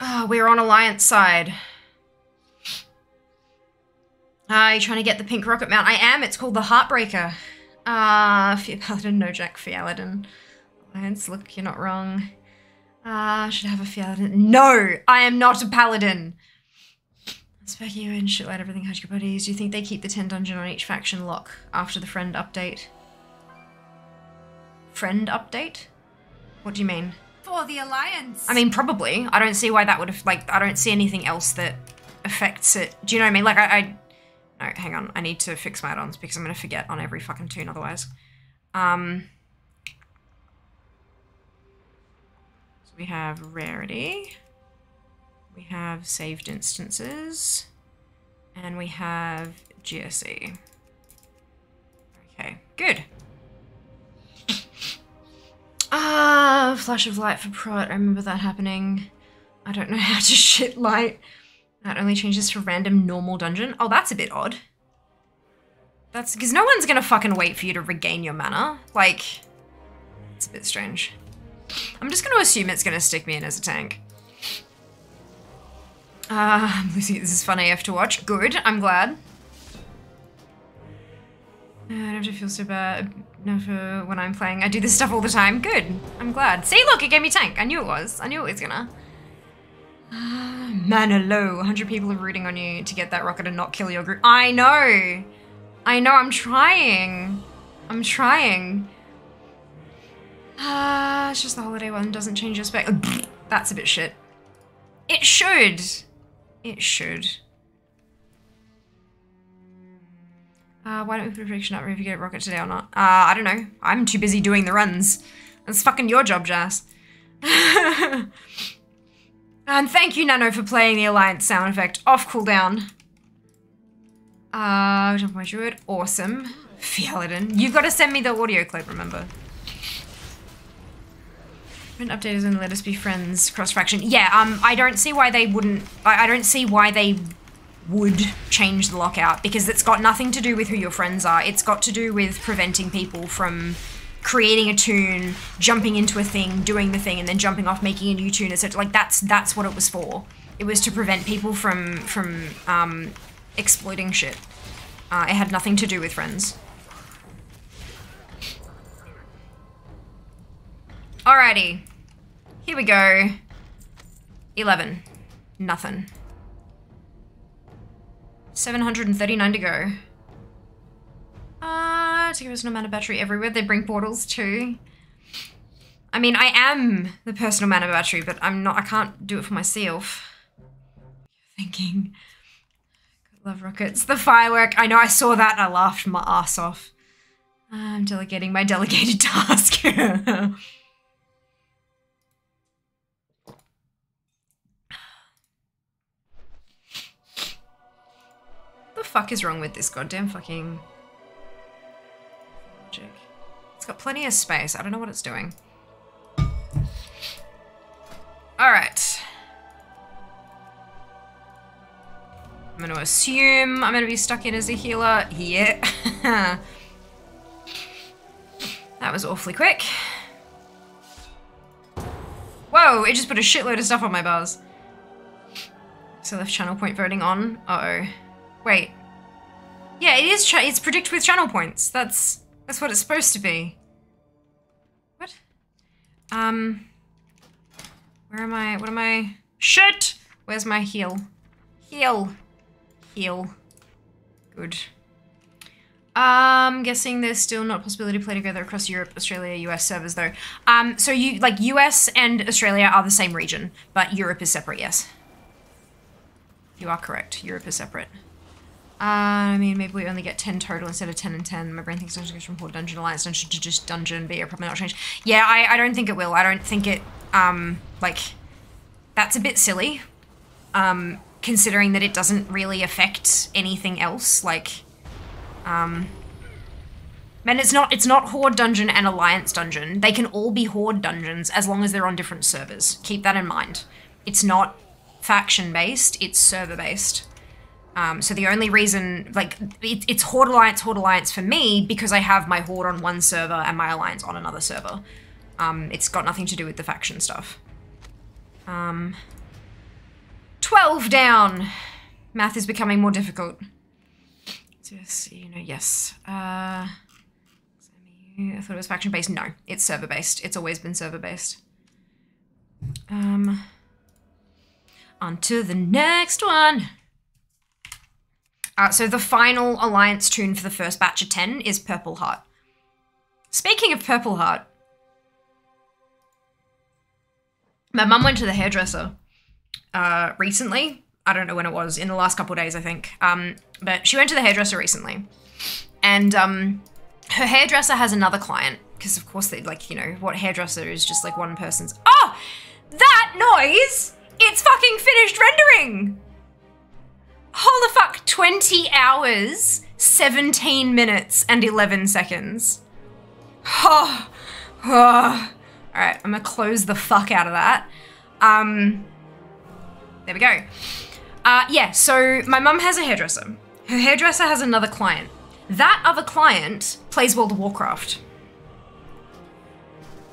Oh, we're on Alliance side. Ah, uh, you trying to get the pink rocket mount? I am. It's called the Heartbreaker. Ah, uh, Fia Paladin, no Jack Fialadin. Alliance, look, you're not wrong. Ah, uh, should I have a Fialadin? No, I am not a Paladin. Spec you and shit like everything has your buddies. Do you think they keep the 10 dungeon on each faction lock after the friend update? Friend update? What do you mean? For the alliance. I mean, probably. I don't see why that would have, like, I don't see anything else that affects it. Do you know what I mean? Like, I, I no, hang on. I need to fix my add-ons because I'm going to forget on every fucking toon otherwise. Um, so we have rarity. We have saved instances. And we have GSE. Okay, good. Ah, flash of light for prot. I remember that happening. I don't know how to shit light. That only changes to random normal dungeon. Oh, that's a bit odd. That's because no one's gonna fucking wait for you to regain your mana. Like, it's a bit strange. I'm just gonna assume it's gonna stick me in as a tank. Uh, Lucy, this is fun AF to watch. Good, I'm glad. Uh, I don't have to feel so bad no, for when I'm playing. I do this stuff all the time. Good, I'm glad. See, look, it gave me tank. I knew it was. I knew it was gonna. Mana low. 100 people are rooting on you to get that rocket and not kill your group. I know. I know, I'm trying. I'm trying. Ah, uh, it's just the holiday one doesn't change your spec. That's a bit shit. It should. It should. Uh, why don't we put a prediction up if you get a rocket today or not? Uh, I don't know. I'm too busy doing the runs. That's fucking your job, Jazz. and thank you, Nano, for playing the Alliance sound effect off cooldown. Uh, jump my druid. Awesome. Fialadin. You've got to send me the audio clip, remember? An update is and let us be friends cross faction. Yeah, um, I don't see why they wouldn't. I, I don't see why they would change the lockout because it's got nothing to do with who your friends are. It's got to do with preventing people from creating a toon, jumping into a thing, doing the thing, and then jumping off, making a new toon. Etc. Like that's that's what it was for. It was to prevent people from from um, exploiting shit. Uh, it had nothing to do with friends. Alrighty. Here we go. 11. Nothing. 739 to go. Uh, to give us no mana battery everywhere. They bring portals too. I mean, I am the personal mana battery, but I'm not, I can't do it for myself. Thinking. Love rockets. The firework. I know, I saw that I laughed my ass off. I'm delegating my delegated task. the fuck is wrong with this goddamn fucking? Got plenty of space. I don't know what it's doing. Alright. I'm gonna assume I'm gonna be stuck in as a healer. Yeah. that was awfully quick. Whoa, it just put a shitload of stuff on my bars. So left channel point voting on. Uh oh Wait. Yeah, it is. It's predict with channel points. That's that's what it's supposed to be. What? Um. Where am I? What am I? Shit! Where's my heel? Heel. Heel. Good. Um, guessing there's still not possibility to play together across Europe, Australia, US servers though. Um, so you like US and Australia are the same region, but Europe is separate. Yes. You are correct. Europe is separate. I mean, maybe we only get 10 total instead of 10 and 10. My brain thinks dungeon goes from Horde Dungeon Alliance Dungeon to just Dungeon, but yeah, probably not change. Yeah, I, I don't think it will. I don't think it, um, like, that's a bit silly. Um, considering that it doesn't really affect anything else. Like, um, and it's not, it's not Horde Dungeon and Alliance Dungeon. They can all be Horde Dungeons as long as they're on different servers. Keep that in mind. It's not faction based, it's server based. Um, so the only reason, like, it, it's Horde Alliance, Horde Alliance for me because I have my Horde on one server and my Alliance on another server. Um, it's got nothing to do with the faction stuff. Um, 12 down. Math is becoming more difficult. Just, you know, yes. Uh, I thought it was faction based. No, it's server based. It's always been server based. Um, on to the next one. Uh, so the final alliance toon for the first batch of 10 is Purple Heart. Speaking of Purple Heart, my mum went to the hairdresser uh, recently. I don't know when it was, in the last couple days, I think. Um, but she went to the hairdresser recently. And um, her hairdresser has another client. Because, of course, they like, you know, what hairdresser is just like one person's. Oh! That noise! It's fucking finished rendering! Holy fuck, 20 hours, 17 minutes, and 11 seconds. Oh, oh. All right, I'm gonna close the fuck out of that. Um, there we go. Uh, yeah, so my mum has a hairdresser. Her hairdresser has another client. That other client plays World of Warcraft.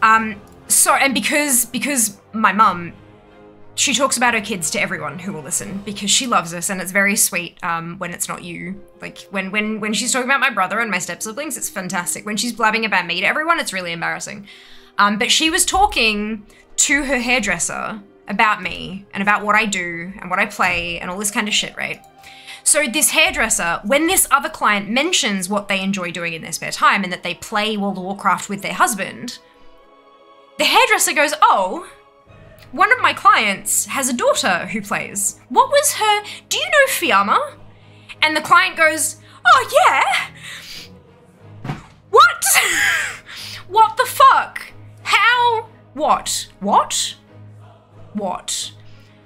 Um, so, and because, because my mum she talks about her kids to everyone who will listen because she loves us and it's very sweet um, when it's not you. Like when when when she's talking about my brother and my step siblings it's fantastic. When she's blabbing about me to everyone it's really embarrassing. Um, but she was talking to her hairdresser about me and about what i do and what i play and all this kind of shit right? So this hairdresser when this other client mentions what they enjoy doing in their spare time and that they play world of warcraft with their husband the hairdresser goes oh one of my clients has a daughter who plays. What was her? Do you know Fiamma? And the client goes, Oh, yeah. What? what the fuck? How? What? What? What?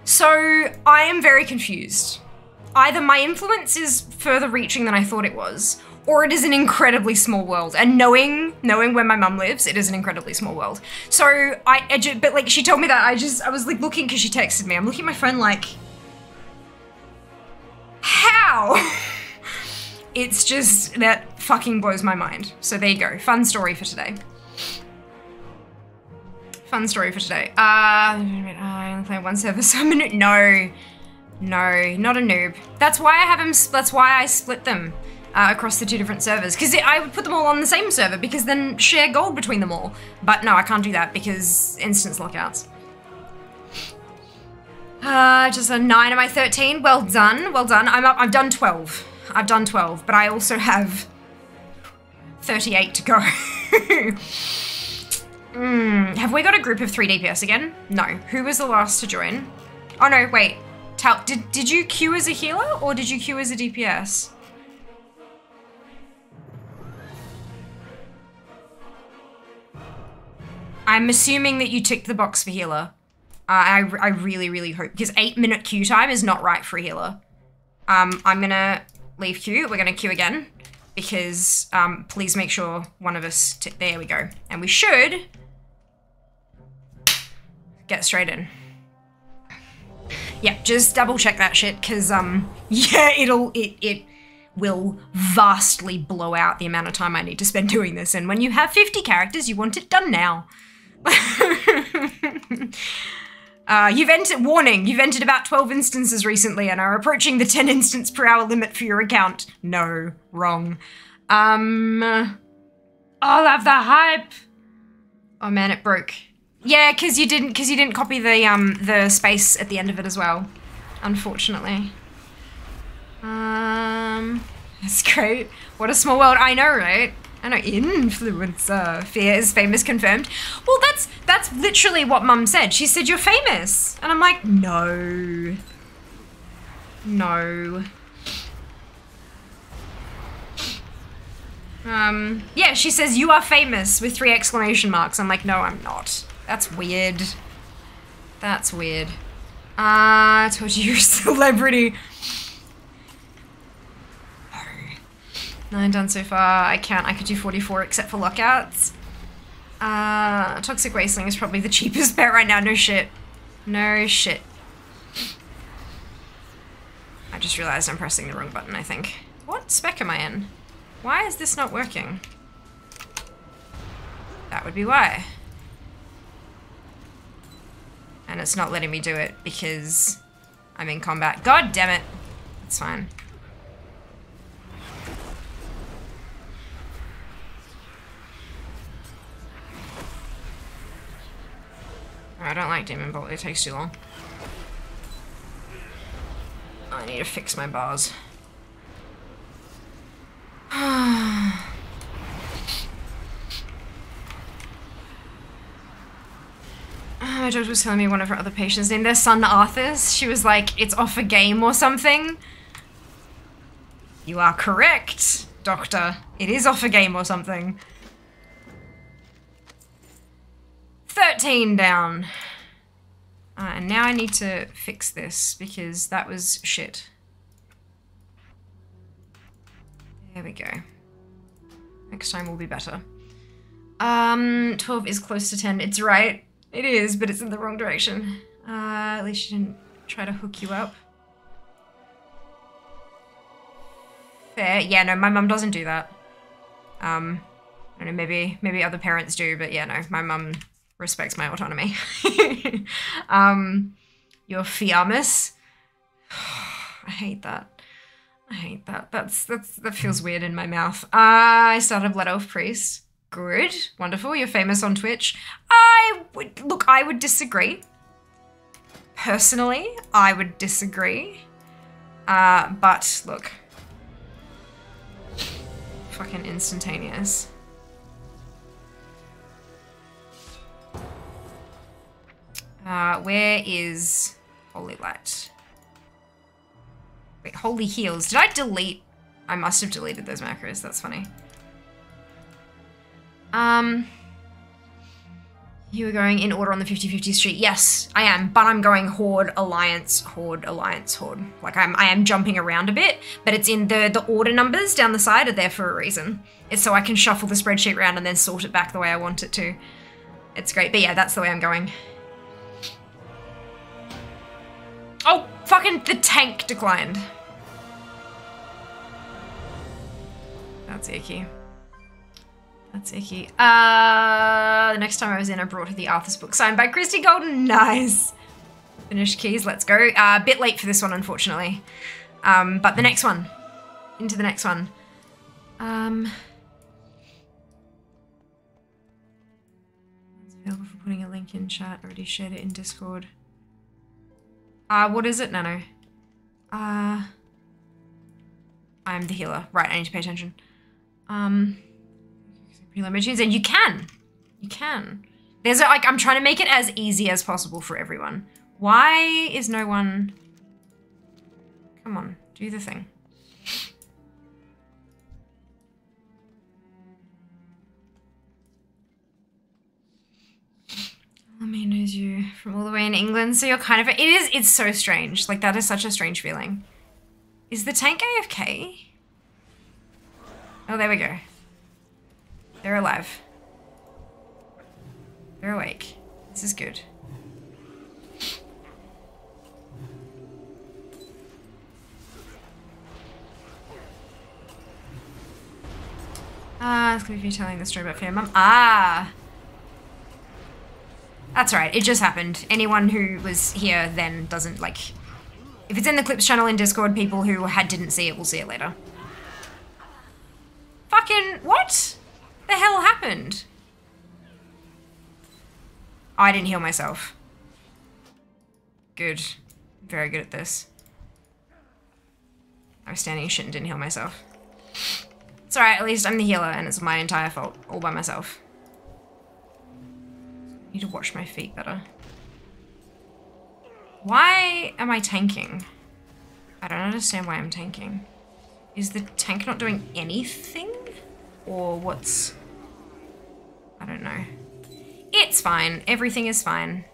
So I am very confused. Either my influence is further reaching than I thought it was, or it is an incredibly small world. And knowing knowing where my mum lives, it is an incredibly small world. So I, ju- but like she told me that I just I was like looking because she texted me. I'm looking at my phone like, how? it's just that fucking blows my mind. So there you go. Fun story for today. Fun story for today. Uh, I only play one server, so I'm a noob. No, no, not a noob. That's why I have him. That's why I split them uh, across the two different servers because I would put them all on the same server because then share gold between them all. But no, I can't do that because instance lockouts. Uh, just a nine of my 13. Well done, well done. I'm up, I've done 12. I've done 12, but I also have 38 to go. mm, have we got a group of 3 DPS again? No. Who was the last to join? Oh no, wait. Tal, did, did you queue as a healer or did you queue as a DPS? I'm assuming that you ticked the box for healer. I, I really, really hope, because eight minute queue time is not right for healer. Um, I'm gonna leave queue. We're gonna queue again because um, please make sure one of us, there we go. And we should get straight in. Yeah, just double check that shit because um, yeah, it'll, it, it will vastly blow out the amount of time I need to spend doing this. And when you have 50 characters, you want it done now. Uh, you've entered, warning, you've entered about 12 instances recently and are approaching the 10 instance per hour limit for your account. No, wrong. Um, I'll have the hype. Oh man, it broke. Yeah, cause you didn't, cause you didn't copy the, um, the space at the end of it as well. Unfortunately. Um, that's great. What a small world. I know, right? I know, influencer. Fia is famous confirmed. Well, that's that's literally what mum said. She said, you're famous. And I'm like, no. No. Um, yeah, she says, you are famous with three exclamation marks. I'm like, no, I'm not. That's weird. That's weird. Uh, I told you you're a celebrity. Nine done so far. I can't. I could do 44 except for lockouts. Uh, Toxic Wasteling is probably the cheapest bet right now. No shit. No shit. I just realized I'm pressing the wrong button, I think. What spec am I in? Why is this not working? That would be why. And it's not letting me do it because I'm in combat. God damn it. It's fine. I don't like Demon Bolt, it takes too long. I need to fix my bars. My doctor was telling me one of her other patients named their son Arthas. She was like, it's off a game or something. You are correct, doctor. It is off a game or something. 13 down. Uh, and now I need to fix this because that was shit. There we go. Next time will be better. Um, 12 is close to 10. It's right. It is, but it's in the wrong direction. Uh, at least she didn't try to hook you up. Fair. Yeah, no, my mum doesn't do that. Um, I don't know, maybe, maybe other parents do, but yeah, no, my mum respects my autonomy. um, you're Fiamus. I hate that. I hate that. That's that's that feels weird in my mouth. Uh, I started Blood Elf Priest. Good, wonderful. You're famous on Twitch. I would look. I would disagree. Personally, I would disagree. Uh, but look, fucking instantaneous. Uh, where is Holy Light? Wait, Holy Heals. Did I delete? I must have deleted those macros. That's funny. Um, you were going in order on the 50-50 street. Yes, I am, but I'm going Horde, Alliance, Horde, Alliance, Horde. Like I'm, I am jumping around a bit, but it's in the, the order numbers down the side are there for a reason. It's so I can shuffle the spreadsheet around and then sort it back the way I want it to. It's great, but yeah, that's the way I'm going. Oh, fucking the tank declined. That's icky. That's icky. Uh, the next time I was in, I brought her the Arthas book signed by Christie Golden. Nice. Finished keys, let's go. A uh, bit late for this one, unfortunately. Um, but the next one. Into the next one. Um. Available for putting a link in chat. Already shared it in Discord. Uh, what is it, Nano? Uh, I'm the healer. Right, I need to pay attention. Um, and you can. You can. There's a, like, I'm trying to make it as easy as possible for everyone. Why is no one... Come on, do the thing. Lemmy knows you from all the way in England, so you're kind of. It is. It's so strange. Like that is such a strange feeling. Is the tank AFK? Oh, there we go. They're alive. They're awake. This is good. Ah, it's gonna be telling the story about Fair Mum. Ah! That's right, It just happened. Anyone who was here then doesn't like. If it's in the clips channel in Discord, people who had didn't see it will see it later. Fucking what? The hell happened? I didn't heal myself. Good. Very good at this. I was standing shit and didn't heal myself. It's alright, at least I'm the healer and it's my entire fault, all by myself. Need to wash my feet better. Why am I tanking? I don't understand why I'm tanking. Is the tank not doing anything? Or what's... I don't know. It's fine. Everything is fine.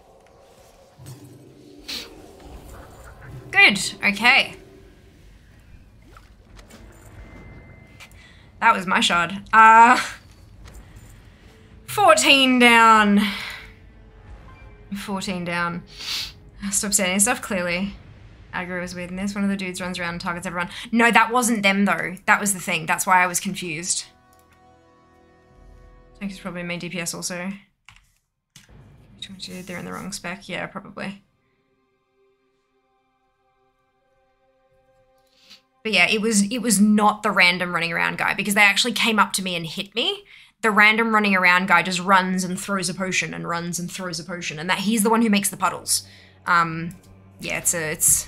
Good. Okay. That was my shard. Uh... 14 down. 14 down. Stop saying stuff clearly. Aggro was weird in this. One of the dudes runs around and targets everyone. No, that wasn't them though. That was the thing. That's why I was confused. Tank is probably main DPS also. They're in the wrong spec. Yeah, probably. But yeah, it was it was not the random running around guy because they actually came up to me and hit me. The random running around guy just runs and throws a potion and runs and throws a potion, and that he's the one who makes the puddles. Um, yeah, it's a it's.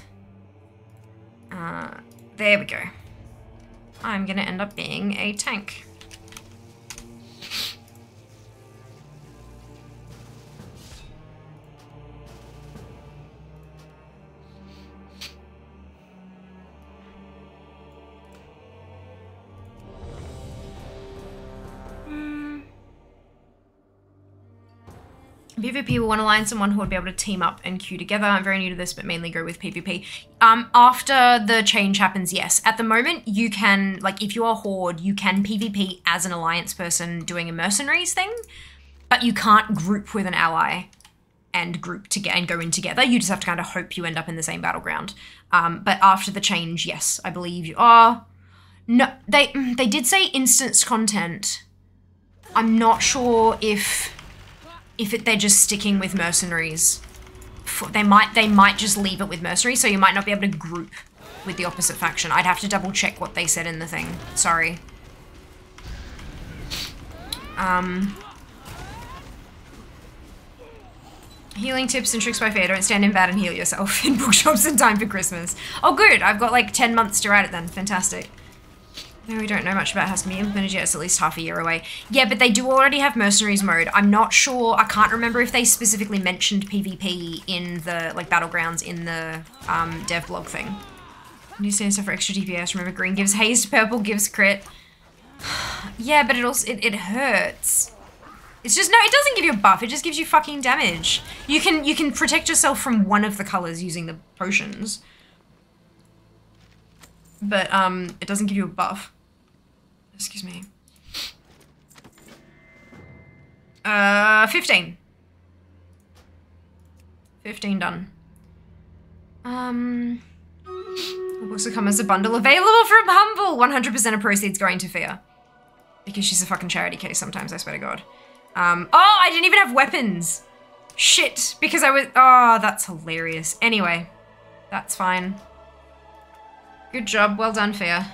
Uh, there we go. I'm gonna end up being a tank. PvP will want to line someone who would be able to team up and queue together. I'm very new to this, but mainly go with PvP. Um, after the change happens, yes. At the moment, you can, like, if you are Horde, you can PvP as an alliance person doing a mercenaries thing, but you can't group with an ally and group together and go in together. You just have to kind of hope you end up in the same battleground. Um, but after the change, yes, I believe you are. No, they they did say instance content. I'm not sure if if it, they're just sticking with mercenaries. They might they might just leave it with mercenaries, so you might not be able to group with the opposite faction. I'd have to double check what they said in the thing. Sorry. Um, healing tips and tricks by Fia. Don't stand in bad and heal yourself in bookshops in time for Christmas. Oh, good. I've got like 10 months to write it then. Fantastic. No, we don't know much about how to be implemented yet. It's at least half a year away. Yeah, but they do already have mercenaries mode. I'm not sure. I can't remember if they specifically mentioned PvP in the like battlegrounds in the um, dev blog thing. New stands for extra DPS. Remember, green gives haste, purple gives crit. yeah, but it also it, it hurts. It's just no. It doesn't give you a buff. It just gives you fucking damage. You can you can protect yourself from one of the colors using the potions, but um, it doesn't give you a buff. Excuse me. Uh, 15. 15 done. Um, books will come as a bundle available from Humble. 100% of proceeds going to Fia. Because she's a fucking charity case sometimes, I swear to God. Um, oh, I didn't even have weapons. Shit, because I was, oh, that's hilarious. Anyway, that's fine. Good job, well done, Fia.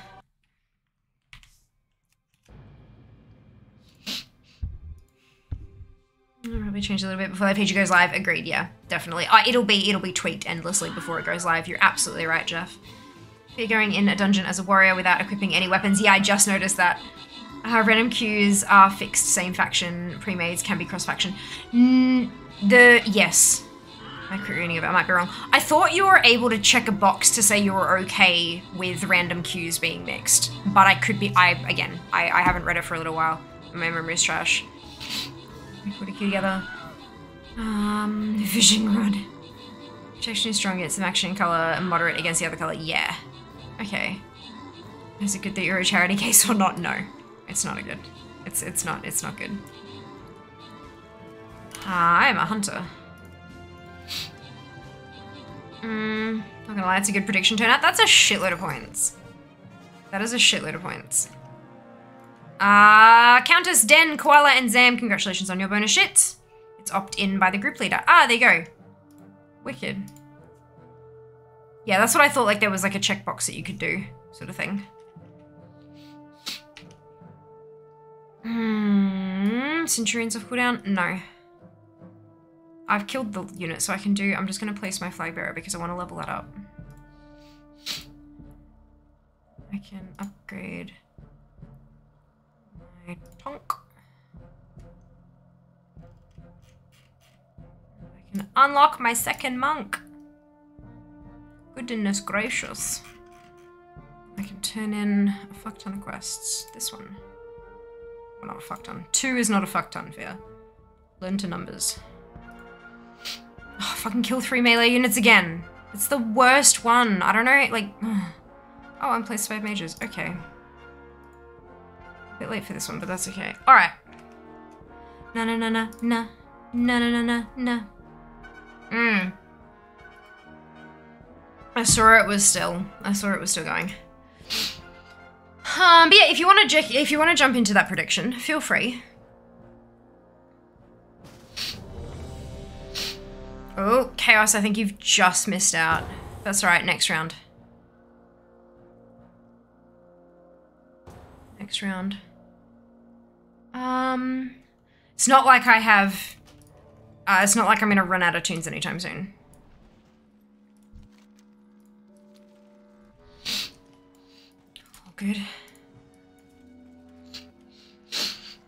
I'll probably change a little bit before that page goes live. Agreed, yeah, definitely. Uh, it'll be it'll be tweaked endlessly before it goes live. You're absolutely right, Jeff. You're going in a dungeon as a warrior without equipping any weapons. Yeah, I just noticed that. Uh, random queues are fixed, same faction. Pre-mades can be cross-faction. Mm, the yes, I quit reading it. I might be wrong. I thought you were able to check a box to say you were okay with random queues being mixed, but I could be. I again, I, I haven't read it for a little while. My memory's trash. We put queue together. Um, vision rod. Protection is strong against some action color and moderate against the other color. Yeah. Okay. Is it good that you're a charity case or not? No. It's not a good. It's it's not it's not good. Uh, I am a hunter. Mm, not gonna lie, it's a good prediction turnout. That's a shitload of points. That is a shitload of points. Uh, Countess Den, Koala, and Zam, congratulations on your bonus shit. It's opt in by the group leader. Ah, there you go. Wicked. Yeah, that's what I thought. Like there was like a checkbox that you could do, sort of thing. Hmm. Centurions of cooldown? No. I've killed the unit, so I can do. I'm just gonna place my flag bearer because I want to level that up. I can upgrade tonk. I can unlock my second monk. Goodness gracious. I can turn in a fuck ton of quests. This one. Well, not a fuck ton. Two is not a fuck ton, fair. Learn to numbers. Oh, fucking kill three melee units again. It's the worst one. I don't know, like... Oh, I'm placed five mages. Okay. Bit late for this one, but that's okay. Alright. Na na na na na. Na na na na na. Mmm. I saw it was still. I saw it was still going. Um, but yeah, if you want to if you want to jump into that prediction, feel free. Oh, chaos! I think you've just missed out. That's all right. Next round. Next round. Um, it's not like I have. Uh, it's not like I'm gonna run out of toons anytime soon. All good.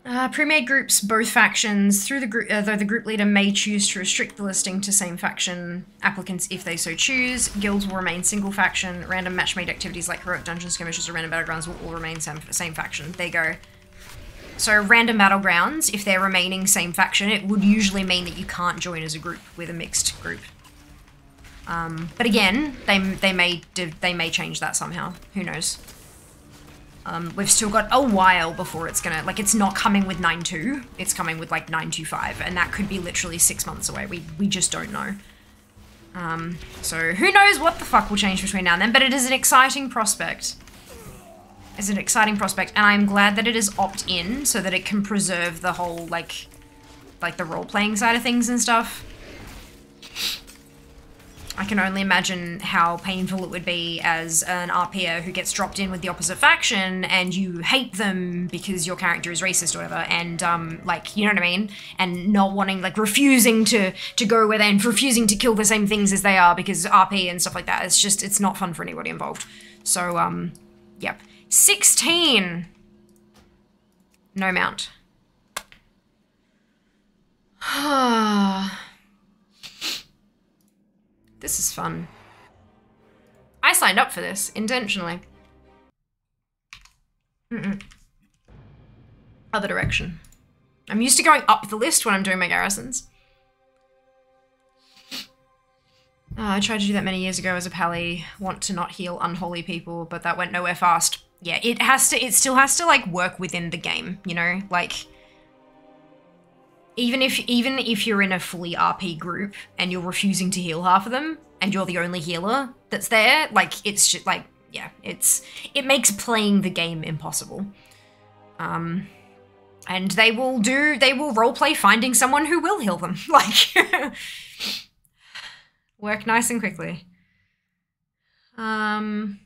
Uh, pre-made groups, both factions, through the group, uh, though the group leader may choose to restrict the listing to same faction applicants if they so choose. Guilds will remain single faction. Random match-made activities like heroic dungeon skirmishes or random battlegrounds will all remain same, same faction. There you go. So random battlegrounds, if they're remaining same faction, it would usually mean that you can't join as a group with a mixed group. Um, but again, they they may they may change that somehow. Who knows? Um, we've still got a while before it's gonna, like, it's not coming with 9.2, it's coming with, like, 9.25, and that could be literally six months away. We, we just don't know. Um, so who knows what the fuck will change between now and then, but it is an exciting prospect. It's an exciting prospect, and I'm glad that it is opt-in so that it can preserve the whole, like, like the role-playing side of things and stuff. I can only imagine how painful it would be as an RPer who gets dropped in with the opposite faction and you hate them because your character is racist or whatever, and um, like you know what I mean, and not wanting like refusing to to go with and refusing to kill the same things as they are because RP and stuff like that. It's just it's not fun for anybody involved. So um, yep, sixteen. No mount. This is fun. I signed up for this intentionally. Mm -mm. Other direction. I'm used to going up the list when I'm doing my garrisons. Oh, I tried to do that many years ago as a pally. Want to not heal unholy people, but that went nowhere fast. Yeah, it has to, it still has to like work within the game, you know? Like, even if even if you're in a fully RP group and you're refusing to heal half of them and you're the only healer that's there, like it's just like yeah, it's it makes playing the game impossible. Um and they will do they will roleplay finding someone who will heal them. Like work nice and quickly. Um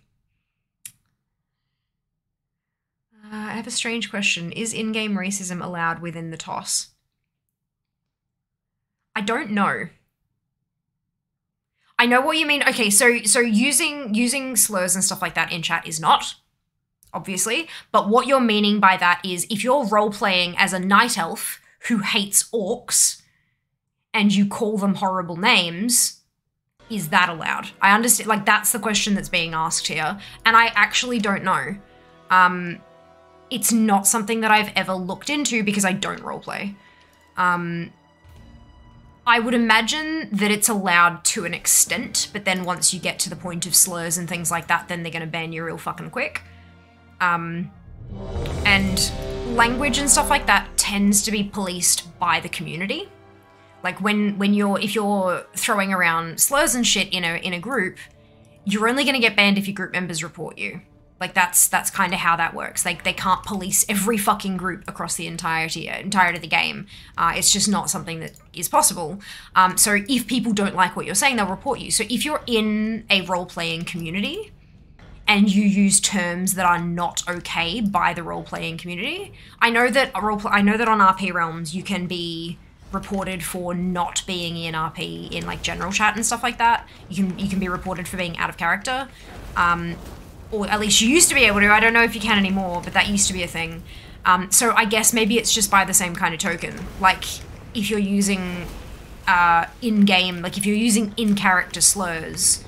uh, I have a strange question. Is in-game racism allowed within the ToS? I don't know. I know what you mean. Okay, so so using using slurs and stuff like that in chat is not obviously, but what you're meaning by that is if you're role playing as a night elf who hates orcs and you call them horrible names, is that allowed? I understand like that's the question that's being asked here, and I actually don't know. Um it's not something that I've ever looked into because I don't roleplay. Um, I would imagine that it's allowed to an extent, but then once you get to the point of slurs and things like that, then they're going to ban you real fucking quick. Um, and language and stuff like that tends to be policed by the community. Like when when you're if you're throwing around slurs and shit in a in a group, you're only going to get banned if your group members report you. Like that's that's kind of how that works. Like they can't police every fucking group across the entirety entirety of the game. Uh, it's just not something that is possible. Um, so if people don't like what you're saying, they'll report you. So if you're in a role playing community and you use terms that are not okay by the role playing community, I know that role I know that on RP realms you can be reported for not being in RP in like general chat and stuff like that. You can you can be reported for being out of character. Um, or at least you used to be able to. I don't know if you can anymore, but that used to be a thing. Um, so I guess maybe it's just by the same kind of token. Like if you're using uh, in-game, like if you're using in-character slurs,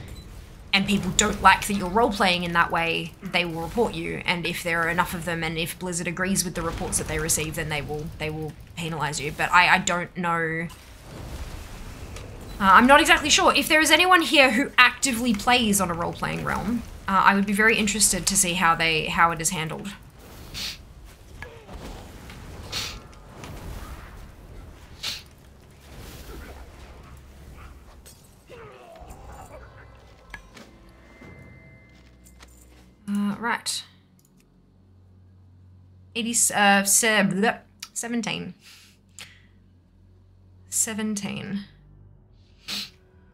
and people don't like that you're role playing in that way, they will report you. And if there are enough of them, and if Blizzard agrees with the reports that they receive, then they will they will penalize you. But I, I don't know. Uh, I'm not exactly sure. If there is anyone here who actively plays on a role playing realm, uh, I would be very interested to see how they how it is handled. Uh, right. 80, uh, 17. 17.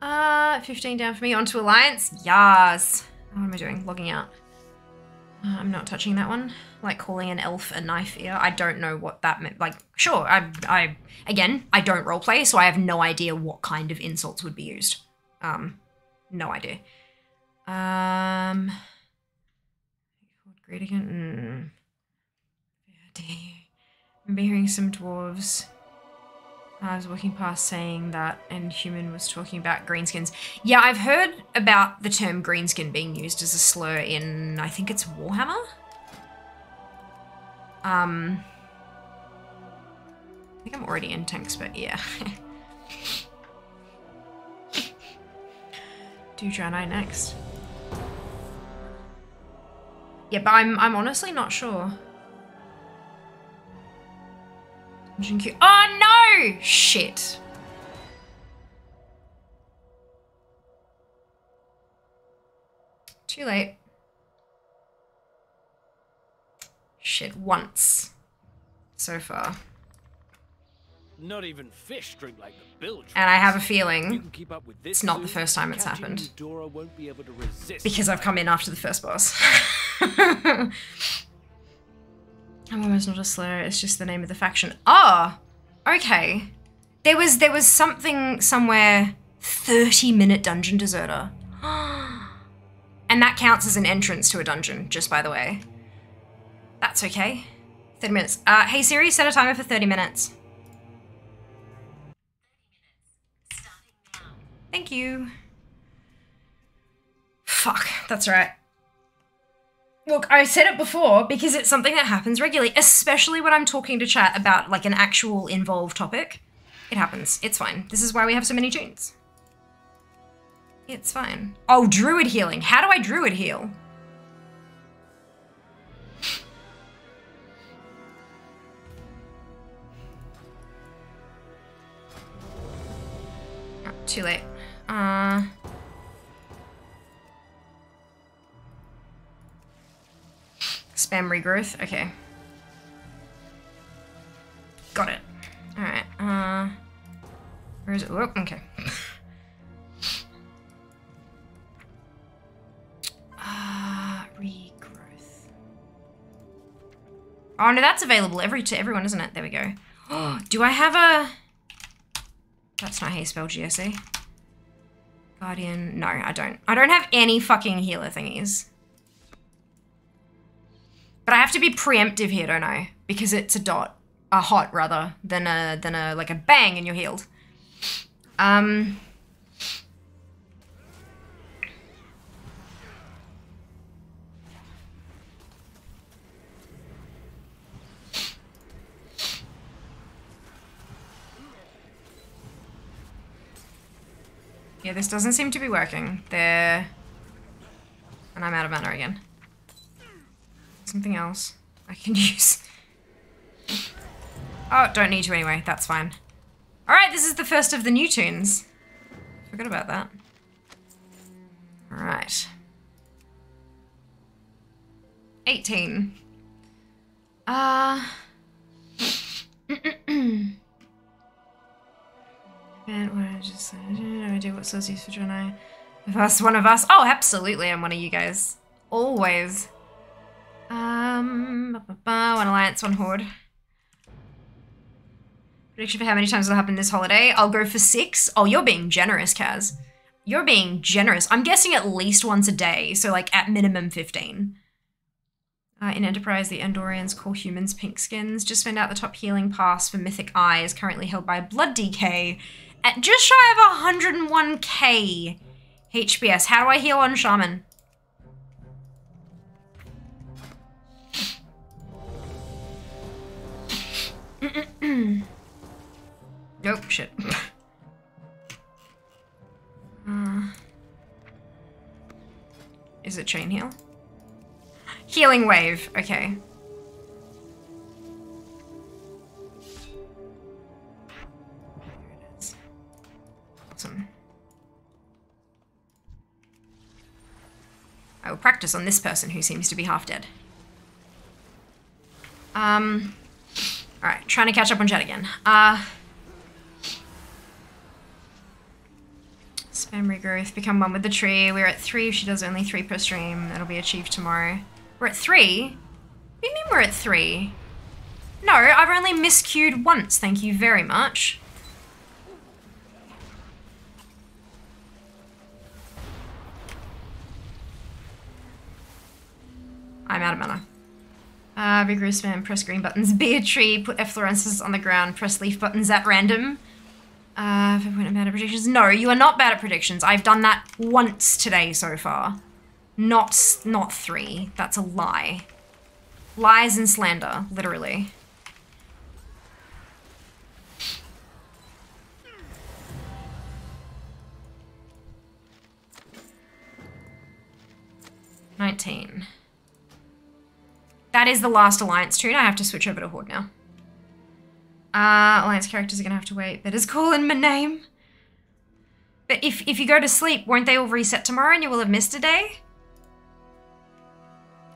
Uh, 15 down for me. Onto Alliance. Yas. What am I doing? Logging out. Uh, I'm not touching that one. Like calling an elf a knife ear. I don't know what that meant. Like, sure, I, I, again, I don't roleplay, so I have no idea what kind of insults would be used. Um, no idea. Um, great again. Mm. Yeah, I remember hearing some dwarves. I was walking past saying that, and human was talking about greenskins. Yeah, I've heard about the term greenskin being used as a slur in, I think it's Warhammer. Um, I think I'm already in tanks, but yeah. Do Draenei next. Yeah, but I'm I'm honestly not sure. Queue. Oh no! Shit. Too late. Shit, once. So far. Not even fish drink like the bilge. And I have a feeling can keep up with this it's not the first time it's happened. Eudora won't be able to resist. because I've come in after the first boss. I'm almost not a slur, it's just the name of the faction. Ah, okay. There was there was something somewhere 30 minute dungeon deserter. and that counts as an entrance to a dungeon, just by the way. That's okay. 30 minutes. Uh, hey Siri, set a timer for 30 minutes. Thank you. Fuck, that's right. Look, I said it before because it's something that happens regularly, especially when I'm talking to chat about like an actual involved topic. It happens. It's fine. This is why we have so many toons. It's fine. Oh, druid healing. How do I druid heal? Too late. Uh Spam regrowth. Okay. Got it. Alright. Uh where is it? Oh, okay. Ah, regrowth. Oh no, that's available every to everyone, isn't it? There we go. Oh, do I have a That's not how you spell GSE. Guardian. No, I don't. I don't have any fucking healer thingies. But I have to be preemptive here, don't I? Because it's a dot, a hot rather than a than a like a bang and you're healed. Um. Yeah, this doesn't seem to be working. There. And I'm out of mana again. Something else I can use. Oh, don't need to anyway. That's fine. Alright, this is the first of the new toons. Forgot about that. Alright. 18. Uh. And what I just said, no idea what says use for Draenei. If us, one of us. Oh, absolutely, I'm one of you guys. Always. Um, one alliance, one horde. Prediction for how many times it'll happen this holiday? I'll go for six. Oh, you're being generous, Kaz. You're being generous. I'm guessing at least once a day, so like at minimum 15. Uh, in Enterprise, the Andorians call humans pink skins. Just found out the top healing pass for Mythic Eye is currently held by Blood DK at just shy of 101k HPS. How do I heal on Shaman? Nope, shit. uh, is it chain heal? Healing wave, okay. Awesome. I will practice on this person who seems to be half dead. Um, alright, trying to catch up on chat again. Uh, spam regrowth, become one with the tree. We're at three. If she does only three per stream, that'll be achieved tomorrow. We're at three? What do you mean we're at three? No, I've only miscued once, thank you very much. I'm out of mana. Uh, vigorous spam, press green buttons, be a tree, put efflorescences on the ground, press leaf buttons at random. Uh, if I'm bad at predictions. No, you are not bad at predictions. I've done that once today so far. Not, not three. That's a lie. Lies and slander, literally. Nineteen. That is the last Alliance toon. I have to switch over to Horde now. Uh, Alliance characters are gonna have to wait. That is cool in my name. But if, if you go to sleep, won't they all reset tomorrow and you will have missed a day?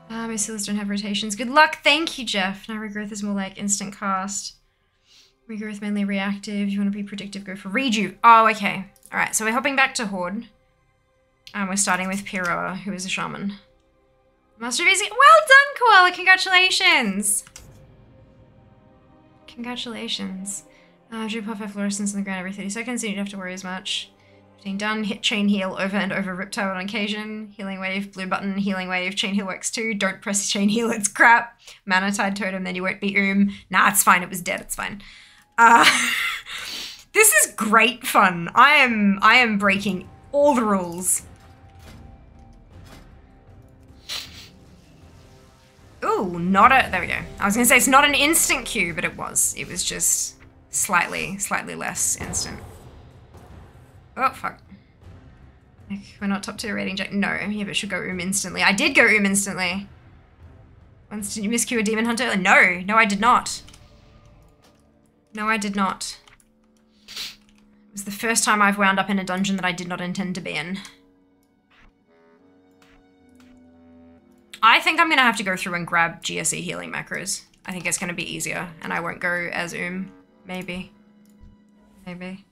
Uh, my seals don't have rotations. Good luck. Thank you, Jeff. Now regrowth is more like instant cast. Regrowth mainly reactive. You want to be predictive, go for reju. Oh, okay. All right, so we're hopping back to Horde. And we're starting with Piroa, who is a shaman. Master of Well done, Koala. Congratulations. Congratulations. Uh, Drew puff efflorescence on the ground every 30 seconds, so you don't have to worry as much. 15 done. Hit chain heal over and over Riptide on occasion. Healing wave, blue button, healing wave, chain heal works too. Don't press chain heal, it's crap. Mana tide totem, then you won't be oom. Nah, it's fine, it was dead, it's fine. Uh, this is great fun. I am I am breaking all the rules. Ooh, not a, there we go. I was gonna say it's not an instant queue, but it was. It was just slightly, slightly less instant. Oh, fuck. We're not top tier rating Jack. No, yeah, but should go Oom instantly. I did go Oom instantly. Once did you miscue a Demon Hunter? No, no I did not. No, I did not. It was the first time I've wound up in a dungeon that I did not intend to be in. I think I'm gonna have to go through and grab GSE healing macros. I think it's gonna be easier, and I won't go as Oom. Maybe. Maybe.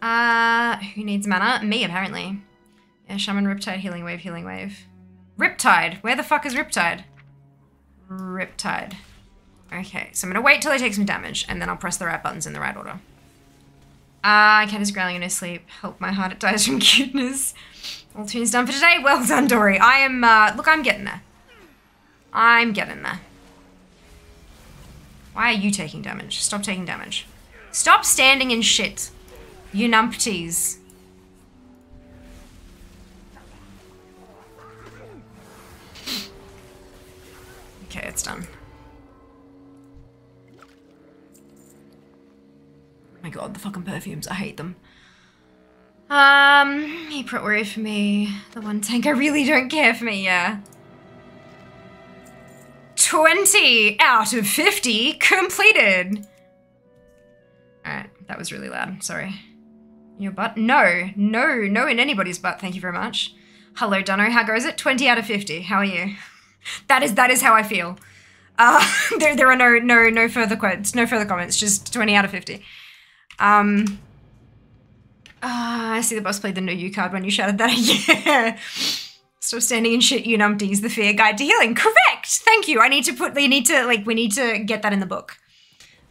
Uh, who needs mana? Me, apparently. Yeah, Shaman, Riptide, Healing Wave, Healing Wave. Riptide! Where the fuck is Riptide? Riptide. Okay, so I'm gonna wait till he takes some damage, and then I'll press the right buttons in the right order. Ah, uh, cat is growling in his sleep. Help my heart, it dies from cuteness. All toons done for today. Well done, Dory. I am, uh, look, I'm getting there. I'm getting there. Why are you taking damage? Stop taking damage. Stop standing in shit. You numpties. Okay, it's done. Oh my god, the fucking perfumes. I hate them. Um, he put worry for me. The one tank I really don't care for me, yeah. 20 out of 50 completed. Alright, that was really loud. Sorry. Your butt? No, no, no in anybody's butt. Thank you very much. Hello, Dunno. How goes it? 20 out of 50. How are you? that is that is how I feel. Uh, there there are no no no further quotes, no further comments. Just twenty out of fifty. Um. Ah, I see the boss played the no you card when you shouted that. yeah. Stop standing in shit, you numpties. The Fia guide to healing. Correct. Thank you. I need to put. You need to like. We need to get that in the book.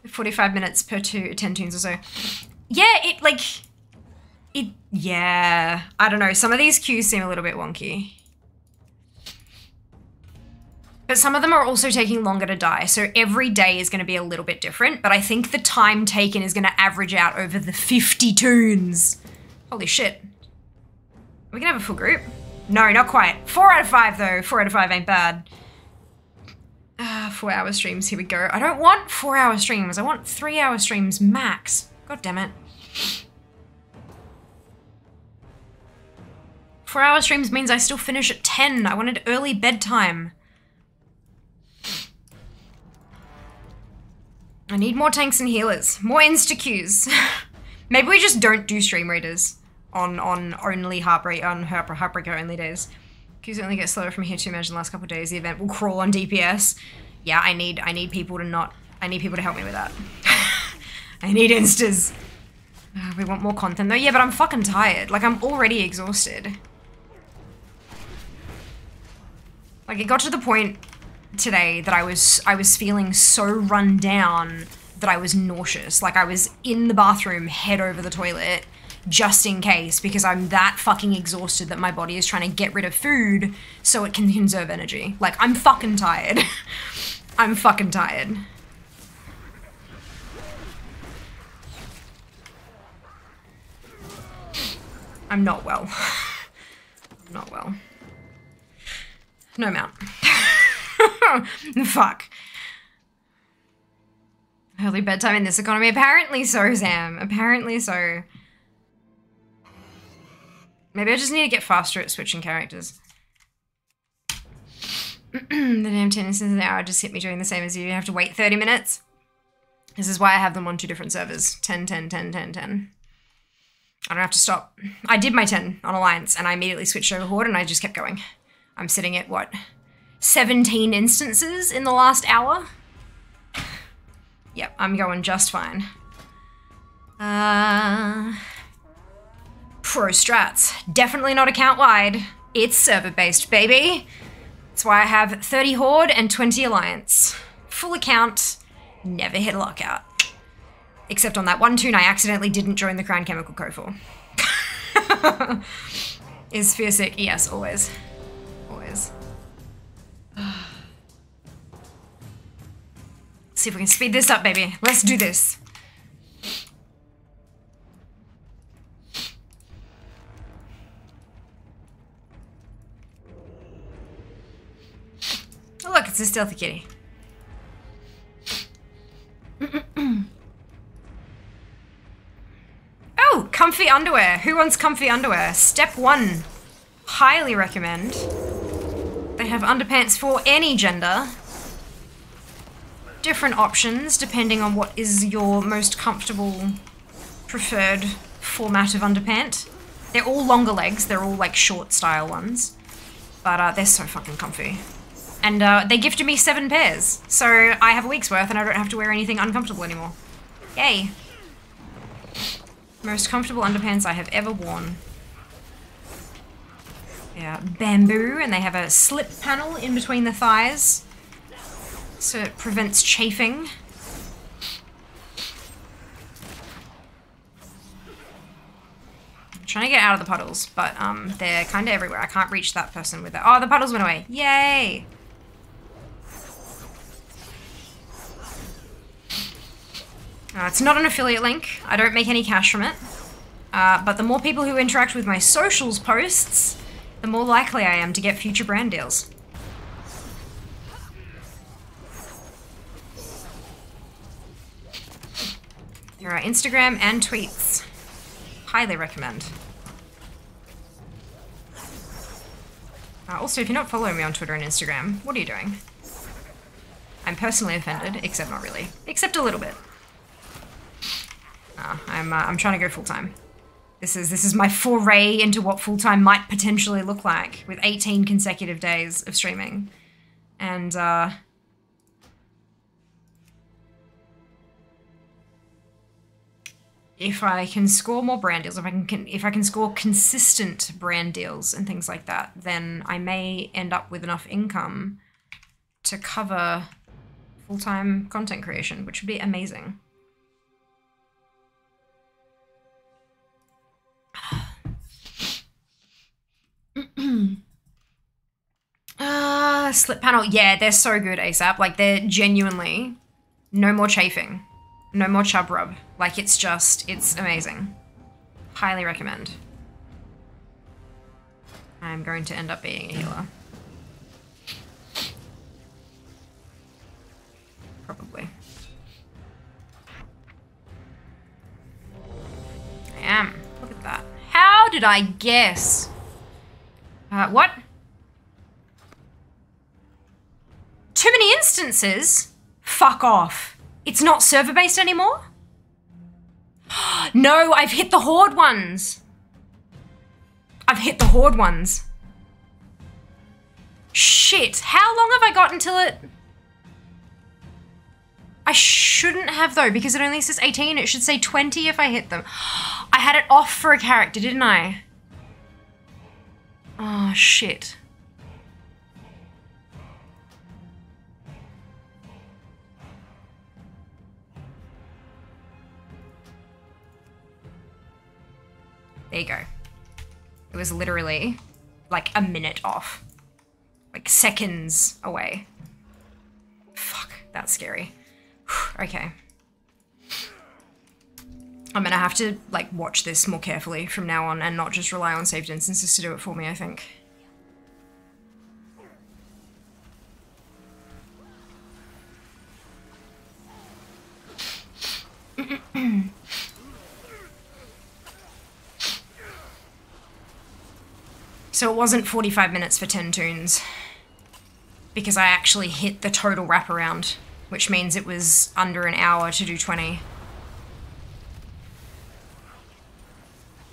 Forty-five minutes per two, 10 toons or so. Yeah, it like. It. Yeah. I don't know. Some of these queues seem a little bit wonky. But some of them are also taking longer to die, so every day is going to be a little bit different. But I think the time taken is going to average out over the 50 toons. Holy shit. We to have a full group? No, not quite. Four out of five, though. Four out of five ain't bad. Ah, four hour streams, here we go. I don't want four hour streams. I want three hour streams max. God damn it. Four hour streams means I still finish at 10. I wanted early bedtime. I need more tanks and healers. More insta queues. Maybe we just don't do stream readers on on only heartbreak on Heartbreak Heartbreaker only days. Queues only get slower from here too much in the last couple of days. The event will crawl on DPS. Yeah, I need I need people to not I need people to help me with that. I need instas. Uh, we want more content though. Yeah, but I'm fucking tired. Like I'm already exhausted. Like it got to the point today that I was I was feeling so run down that I was nauseous. Like I was in the bathroom, head over the toilet, just in case, because I'm that fucking exhausted that my body is trying to get rid of food so it can conserve energy. Like I'm fucking tired. I'm fucking tired. I'm not well. I'm not well. No mount. Fuck. Early bedtime in this economy. Apparently so, Sam. Apparently so. Maybe I just need to get faster at switching characters. the damn tennis in an hour just hit me doing the same as you. You have to wait 30 minutes. This is why I have them on two different servers. 10, 10, 10, 10, 10. I don't have to stop. I did my 10 on Alliance and I immediately switched over Horde and I just kept going. I'm sitting at what? 17 instances in the last hour? Yep, I'm going just fine. Uh, pro strats. Definitely not account wide. It's server based, baby. That's why I have 30 Horde and 20 Alliance. Full account, never hit a lockout. Except on that one toon I accidentally didn't join the Crown Chemical Co for. Is Fia sick? Yes. Always. See if we can speed this up, baby. Let's do this. Oh, look, it's a stealthy kitty. oh, comfy underwear. Who wants comfy underwear? Step one. Highly recommend. They have underpants for any gender. Different options depending on what is your most comfortable, preferred format of underpant. They're all longer legs, they're all like short style ones. But uh, they're so fucking comfy. And uh, they gifted me seven pairs, so I have a week's worth and I don't have to wear anything uncomfortable anymore. Yay. Most comfortable underpants I have ever worn. Yeah, bamboo, and they have a slip panel in between the thighs. So it prevents chafing. I'm trying to get out of the puddles, but um, they're kind of everywhere. I can't reach that person with it. Oh, the puddles went away. Yay! Uh, it's not an affiliate link. I don't make any cash from it. Uh, but the more people who interact with my socials posts, the more likely I am to get future brand deals. There are Instagram and tweets. Highly recommend. Uh, also, if you're not following me on Twitter and Instagram, what are you doing? I'm personally offended, except not really. Except a little bit. Uh, I'm, uh, I'm trying to go full-time. This is this is my foray into what full time might potentially look like with 18 consecutive days of streaming. And if I can score more brand deals, if I can, if I can score consistent brand deals and things like that, then I may end up with enough income to cover full-time content creation, which would be amazing. Ah, slip panel. Yeah, they're so good ASAP. Like they're genuinely no more chafing. No more chub rub. Like it's just it's amazing. Highly recommend. I'm going to end up being a healer. Probably. I am. Look at that. How did I guess? Uh, what? Too many instances? Fuck off. It's not server based anymore? no, I've hit the horde ones. I've hit the horde ones. Shit, how long have I got until it... I shouldn't have though, because it only says 18. It should say 20 if I hit them. I had it off for a character, didn't I? Oh, shit. There you go. It was literally like a minute off. Like seconds away. Fuck, that's scary. okay. I'm gonna have to like watch this more carefully from now on and not just rely on saved instances to do it for me, I think. So it wasn't 45 minutes for 10 toons. Because I actually hit the total wraparound, which means it was under an hour to do 20.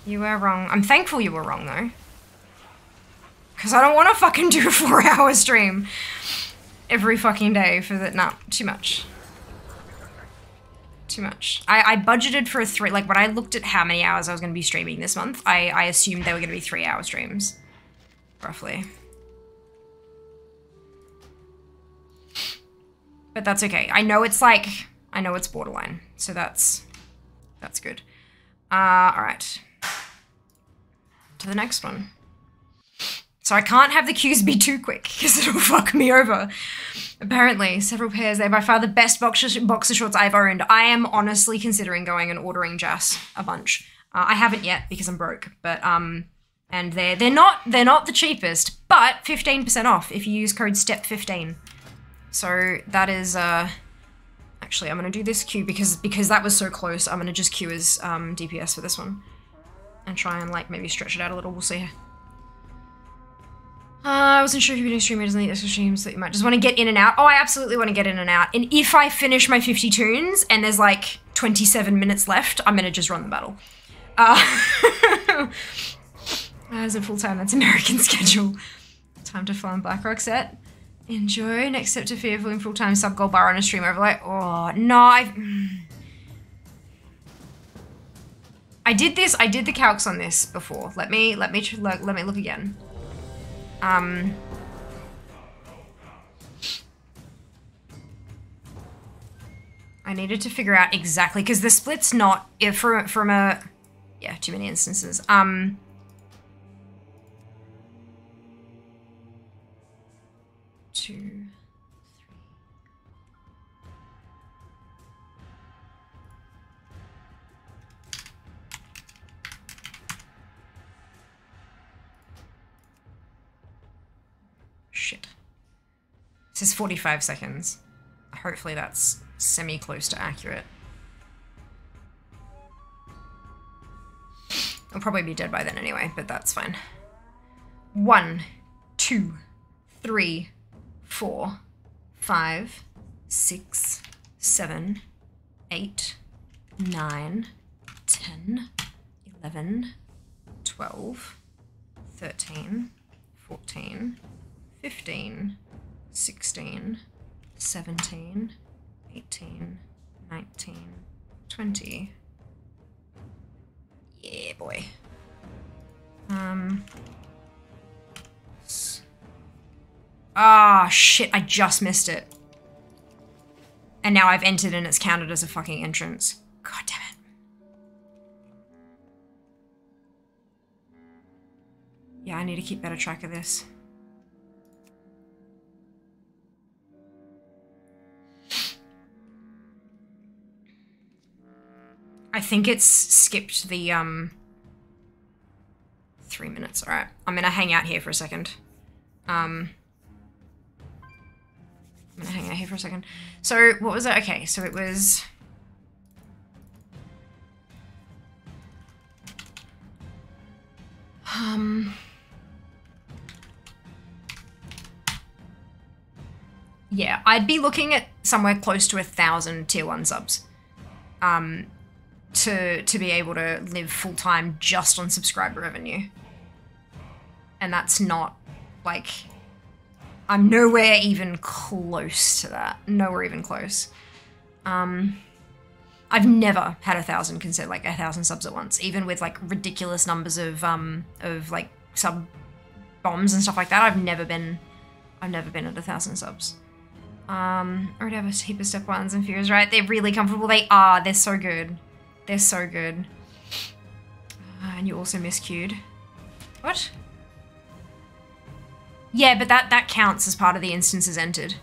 You were wrong. I'm thankful you were wrong, though. Because I don't want to fucking do a four hour stream every fucking day for that. Nah, too much. Too much. I, I budgeted for a three, like when I looked at how many hours I was going to be streaming this month, I, I assumed they were going to be three hour streams. Roughly. But that's okay. I know it's like, I know it's borderline. So that's, that's good. Uh, all right. To the next one. So I can't have the queues be too quick because it'll fuck me over. Apparently, several pairs. They're by far the best boxer, boxer shorts I've owned. I am honestly considering going and ordering Jas a bunch. Uh, I haven't yet because I'm broke, but um, and they're they're not they're not the cheapest, but 15% off if you use code STEP15. So that is uh, actually I'm gonna do this queue because because that was so close. I'm gonna just queue as um, DPS for this one and try and like maybe stretch it out a little. We'll see. Uh, I wasn't sure if you've been streaming doesn't need extra streams that you might just want to get in and out. Oh, I absolutely want to get in and out. And if I finish my 50 toons and there's like 27 minutes left, I'm gonna just run the battle. Uh, as a full time, that's American schedule. Time to farm Blackrock set. Enjoy. Next step to fearful in full time sub gold bar on a stream overlay. Oh no, I. I did this. I did the calcs on this before. Let me let me let, let me look again. Um. I needed to figure out exactly because the split's not if from from a yeah too many instances. Um. 45 seconds. Hopefully that's semi-close to accurate. I'll probably be dead by then anyway, but that's fine. One, two, three, four, five, six, seven, eight, nine, ten, eleven, twelve, thirteen, fourteen, fifteen, 16, 17, 18, 19, 20. Yeah, boy. Um. Ah, shit, I just missed it. And now I've entered and it's counted as a fucking entrance. God damn it. Yeah, I need to keep better track of this. I think it's skipped the um three minutes. All right, I'm gonna hang out here for a second. Um, I'm gonna hang out here for a second. So what was it? Okay, so it was. Um. Yeah, I'd be looking at somewhere close to a thousand tier one subs. Um, to to be able to live full time just on subscriber revenue. And that's not like I'm nowhere even close to that. Nowhere even close. Um I've never had a thousand consider like a thousand subs at once, even with like ridiculous numbers of um of like sub bombs and stuff like that. I've never been I've never been at a thousand subs. Um, or have a heap of step ones and fears, right? They're really comfortable. They are. They're so good. They're so good. Uh, and you also miscued. What? Yeah, but that that counts as part of the instances entered.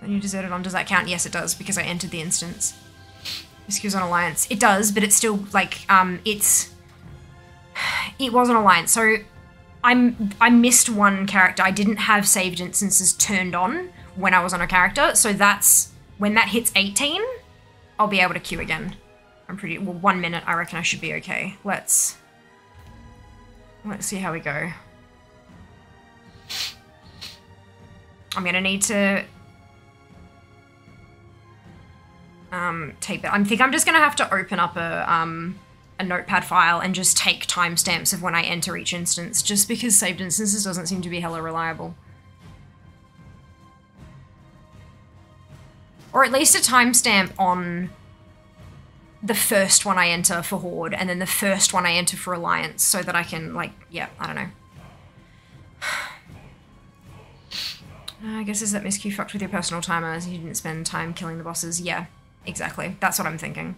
When you deserted on, does that count? Yes, it does because I entered the instance. Miscues on alliance. It does, but it's still like um, it's it was an alliance. So I'm I missed one character. I didn't have saved instances turned on when I was on a character, so that's when that hits 18, I'll be able to queue again. I'm pretty well. One minute, I reckon I should be okay. Let's let's see how we go. I'm gonna need to um, tape it. I think I'm just gonna have to open up a um, a notepad file and just take timestamps of when I enter each instance, just because saved instances doesn't seem to be hella reliable. Or at least a timestamp on the first one I enter for Horde and then the first one I enter for Alliance so that I can, like, yeah, I don't know. I guess is that miscue fucked with your personal timer as you didn't spend time killing the bosses? Yeah, exactly. That's what I'm thinking.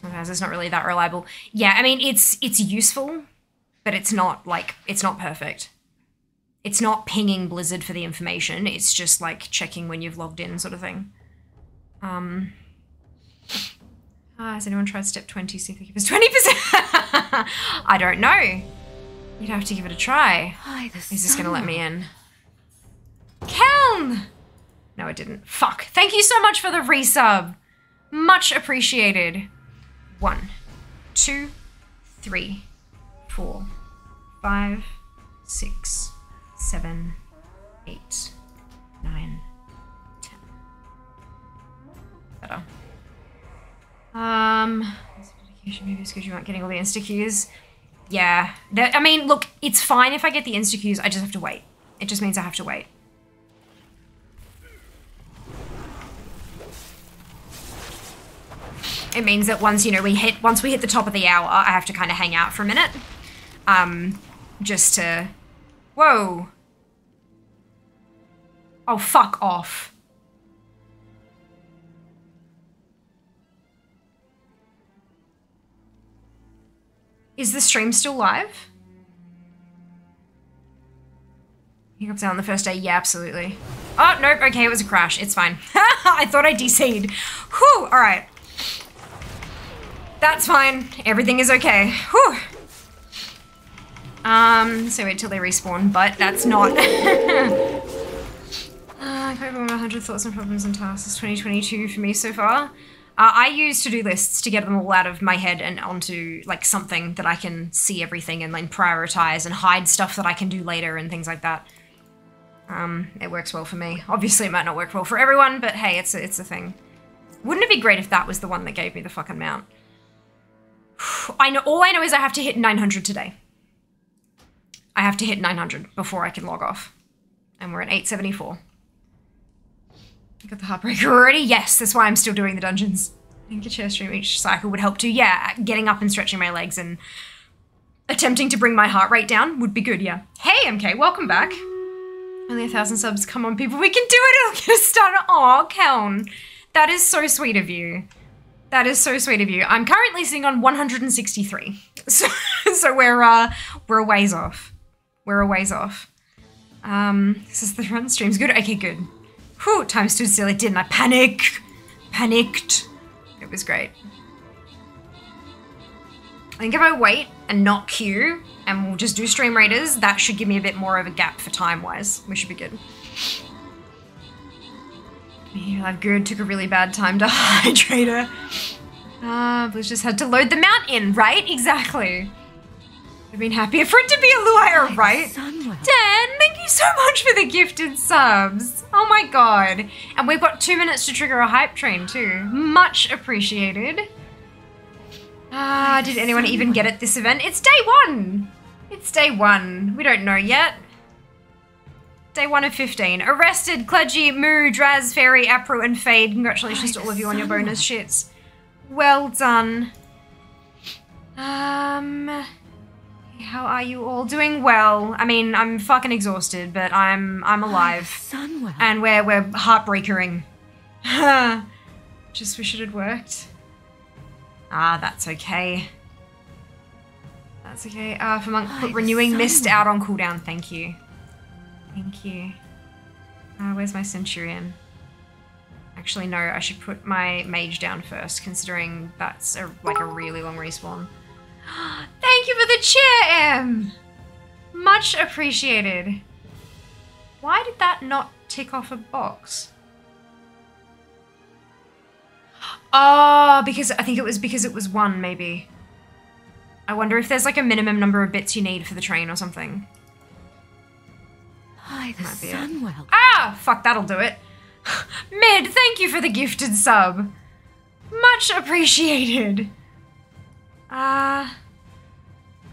Sometimes it's not really that reliable. Yeah, I mean it's it's useful, but it's not like it's not perfect. It's not pinging Blizzard for the information. It's just like checking when you've logged in, sort of thing. Um. Ah, has anyone tried step 20? See if they give us 20%? I don't know. You'd have to give it a try. Hi, Is this gonna let me in? Kelm! No, it didn't. Fuck. Thank you so much for the resub. Much appreciated. One, two, three, four, five, six, seven, eight, nine, ten. Better. Um, maybe because you aren't getting all the insta queues. Yeah, that, I mean, look, it's fine if I get the insta queues. I just have to wait. It just means I have to wait. It means that once you know we hit once we hit the top of the hour, I have to kind of hang out for a minute, um, just to. Whoa. Oh fuck off. Is the stream still live? Hiccups on the first day? Yeah, absolutely. Oh, nope, okay, it was a crash. It's fine. I thought I DC'd. Whew, alright. That's fine. Everything is okay. Whew. Um, so wait till they respawn, but that's not. Uh, I've over 100 thoughts and problems and tasks. 2022 for me so far. Uh, I use to-do lists to get them all out of my head and onto like something that I can see everything and then prioritize and hide stuff that I can do later and things like that. Um, it works well for me. Obviously, it might not work well for everyone, but hey, it's a, it's a thing. Wouldn't it be great if that was the one that gave me the fucking mount? I know. All I know is I have to hit 900 today. I have to hit 900 before I can log off. And we're at 874. You got the Heartbreaker already? Yes, that's why I'm still doing the dungeons. I think a chair stream each cycle would help too. Yeah, getting up and stretching my legs and attempting to bring my heart rate down would be good, yeah. Hey, MK, welcome back. Only a thousand subs. Come on, people, we can do it. It'll get us started. Aw, Keln. That is so sweet of you. That is so sweet of you. I'm currently sitting on 163. So, so we're uh we're a ways off. We're a ways off. Um, this is the run stream's good. Okay, good. Whew, time stood still. It didn't. I panic, panicked. It was great. I think if I wait and not queue and we'll just do stream raiders, that should give me a bit more of a gap for time wise. We should be good. Yeah, I'm good. Took a really bad time to hydrate her. Ah, Blizz just had to load the mount in, right? Exactly. I've been happier for it to be a Luire, right? Dan, thank you so much for the gifted subs. Oh my god. And we've got two minutes to trigger a hype train too. Much appreciated. Ah, did anyone even get it this event? It's day one. It's day one. We don't know yet. Day one of 15. Arrested, Kludgy, Moo, Draz, Fairy, Apro, and Fade. Congratulations to all of you on your bonus shits. Well done. Um, how are you all doing? Well, I mean, I'm fucking exhausted, but I'm I'm alive, Sunwell. and we're we're heartbreakering. Just wish it had worked. Ah, that's okay. That's okay. Uh, for monk, put renewing mist out on cooldown. Thank you. Thank you. Uh, where's my centurion? Actually, no. I should put my mage down first, considering that's a, like a really long respawn. Thank you for the chair, Em. Much appreciated. Why did that not tick off a box? Oh, because I think it was because it was one, maybe. I wonder if there's like a minimum number of bits you need for the train or something. By the Might be it. Sunwell. Ah, fuck, that'll do it. Mid, thank you for the gifted sub. Much appreciated. Ah,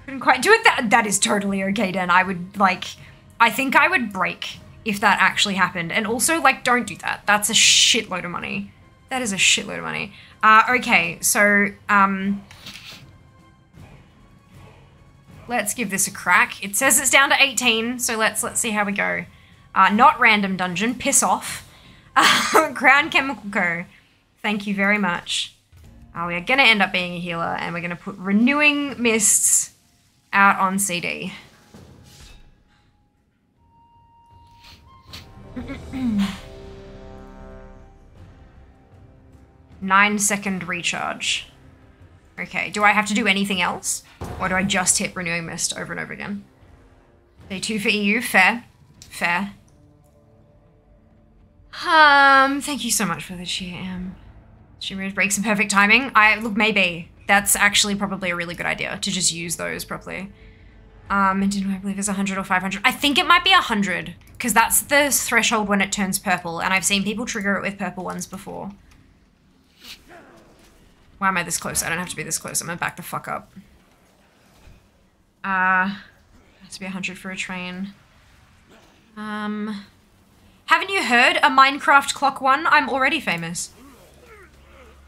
couldn't quite do it. That that is totally okay, Dan. I would like, I think I would break if that actually happened. And also, like, don't do that. That's a shitload of money. That is a shitload of money. Uh, okay, so um, let's give this a crack. It says it's down to 18, so let's let's see how we go. Uh, not random dungeon, piss off. Uh, Crown Chemical Co. Thank you very much. Uh, we are gonna end up being a healer, and we're gonna put renewing mists out on CD. Nine second recharge. Okay, do I have to do anything else? Or do I just hit Renewing Mist over and over again? Day two for EU, fair. Fair. Um, thank you so much for the GM. Streamers breaks in perfect timing. I look maybe. That's actually probably a really good idea to just use those properly. Um, and didn't I believe it's 100 or 500? I think it might be 100, because that's the threshold when it turns purple, and I've seen people trigger it with purple ones before. Why am I this close? I don't have to be this close. I'm gonna back the fuck up. Uh, has to be 100 for a train. Um, haven't you heard a Minecraft clock one? I'm already famous.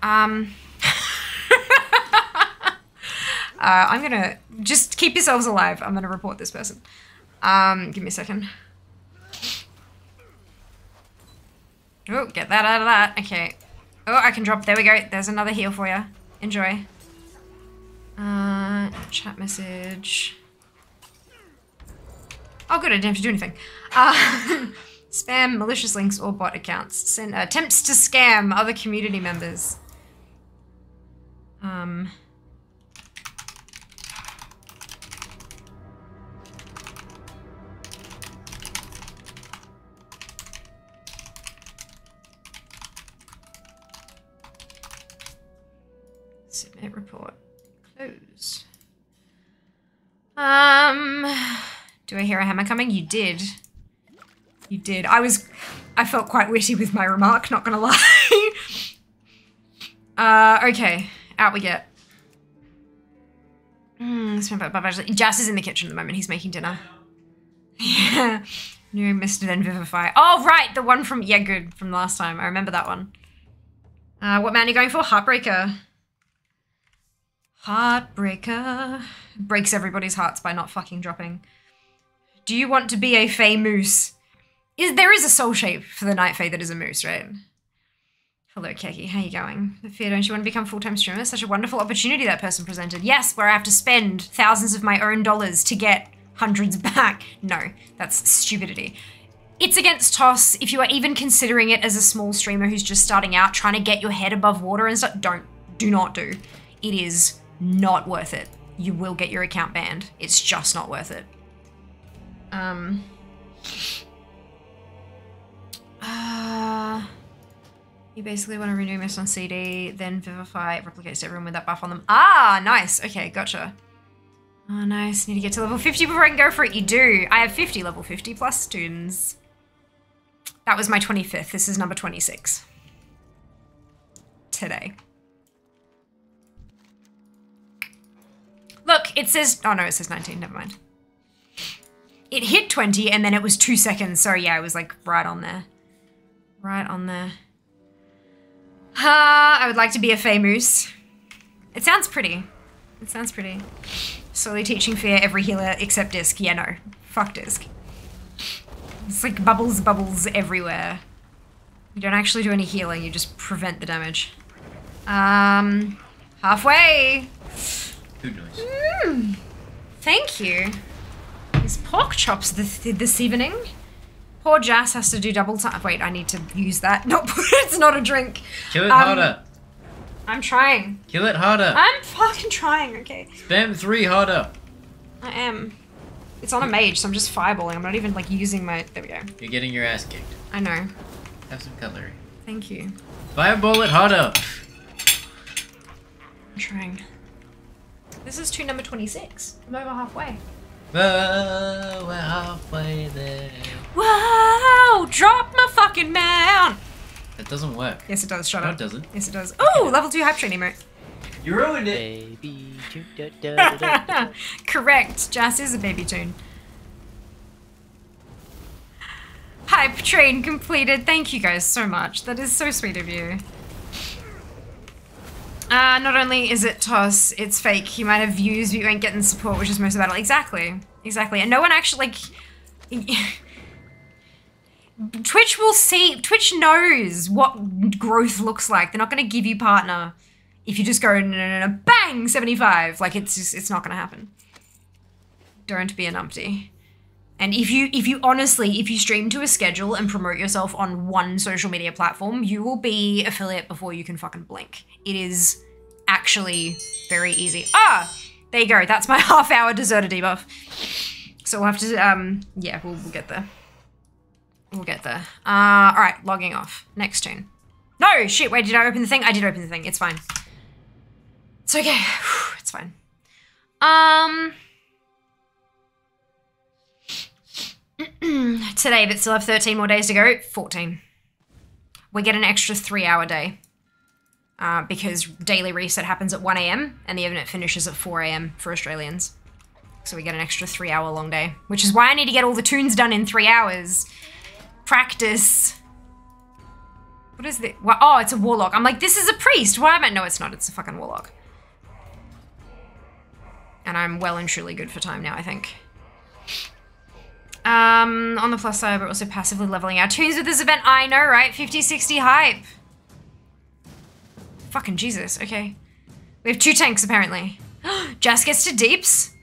Um, I'm gonna just keep yourselves alive. I'm gonna report this person. Um, give me a second. Oh, get that out of that. Okay. Oh, I can drop. There we go. There's another heal for you. Enjoy. Uh, chat message. Oh, good. I didn't have to do anything. Uh, spam, malicious links, or bot accounts. Send attempts to scam other community members. Um. Report. Close. Um, do I hear a hammer coming? You did. You did. I was, I felt quite witty with my remark, not gonna lie. uh, okay. Out we get. Mm, Jas is in the kitchen at the moment. He's making dinner. Yeah. New Mr. Then Vivify. Oh, right. The one from, yeah, good. From last time. I remember that one. Uh, what man are you going for? Heartbreaker. Heartbreaker. Breaks everybody's hearts by not fucking dropping. Do you want to be a Fae Moose? Is There is a soul shape for the Night Fae that is a moose, right? Hello, Keki. How are you going? Fia, don't you want to become full-time streamer? Such a wonderful opportunity that person presented. Yes, where I have to spend thousands of my own dollars to get hundreds back. No, that's stupidity. It's against ToS. If you are even considering it as a small streamer who's just starting out, trying to get your head above water and stuff, don't, do not do. It is not worth it. You will get your account banned. It's just not worth it. Um. Uh, you basically want to renew Mist on CD, then Vivify it replicates to everyone with that buff on them. Ah, nice. Okay, gotcha. Oh, nice. Need to get to level 50 before I can go for it. You do. I have 50 level 50 plus students. That was my 25th. This is number 26. Today. Look, it says. Oh no, it says 19. Never mind. It hit 20 and then it was two seconds. So yeah, it was like right on there. Right on there. Ah, I would like to be a famous. It sounds pretty. It sounds pretty. Slowly teaching Fia every healer except Disc. Yeah, no. Fuck Disc. It's like bubbles, bubbles everywhere. You don't actually do any healing, you just prevent the damage. Um, halfway. Food noise. Thank you. These pork chops this, this evening. Poor Jas has to do double time. Wait, I need to use that. No, it's not a drink. Kill it Um, harder. I'm trying. Kill it harder. I'm fucking trying, okay. Spam three harder. I am. It's on a mage, so I'm just fireballing. I'm not even like using my. There we go. You're getting your ass kicked. I know. Have some cutlery. Thank you. Fireball it harder. I'm trying. This is to number 26. I'm over halfway. Oh, we're halfway there. Wow! Drop my fucking mount! That doesn't work. Yes, it does. Shut No, up. it doesn't. Yes, it does. Oh, level 2 hype train emote. You ruined it. Baby. da, da, da, da, da. Correct. Jazz is a baby tune. Hype train completed. Thank you guys so much. That is so sweet of you. Uh, not only is it ToS, it's fake. You might have views, but you ain't getting support, which is most of the battle. Exactly. Exactly. And no one actually, like... Twitch will see, Twitch knows what growth looks like. They're not going to give you partner if you just go, no, no, no, bang, 75. Like, it's just, it's not going to happen. Don't be a numpty. And if you, if you honestly, if you stream to a schedule and promote yourself on one social media platform, you will be affiliate before you can fucking blink. It is actually very easy. Ah, there you go. That's my half hour deserter debuff. So we'll have to, um, yeah, we'll, we'll get there. We'll get there. Uh, all right, logging off. Next toon. No, shit, wait, did I open the thing? I did open the thing. It's fine. It's okay. It's fine. Um... Today, but still have 13 more days to go. 14. We get an extra three hour day. Uh, because daily reset happens at 1 a.m. and the event finishes at 4 a.m. for Australians. So we get an extra three hour long day. Which is why I need to get all the toons done in three hours. Practice. What is it? Well, oh, it's a warlock. I'm like, this is a priest. Why am I? No, it's not. It's a fucking warlock. And I'm well and truly good for time now, I think. Um, on the plus side, we're also passively leveling our toons with this event. I know, right? 50, 60 hype. Fucking Jesus. Okay. We have two tanks, apparently. Jas gets to deeps.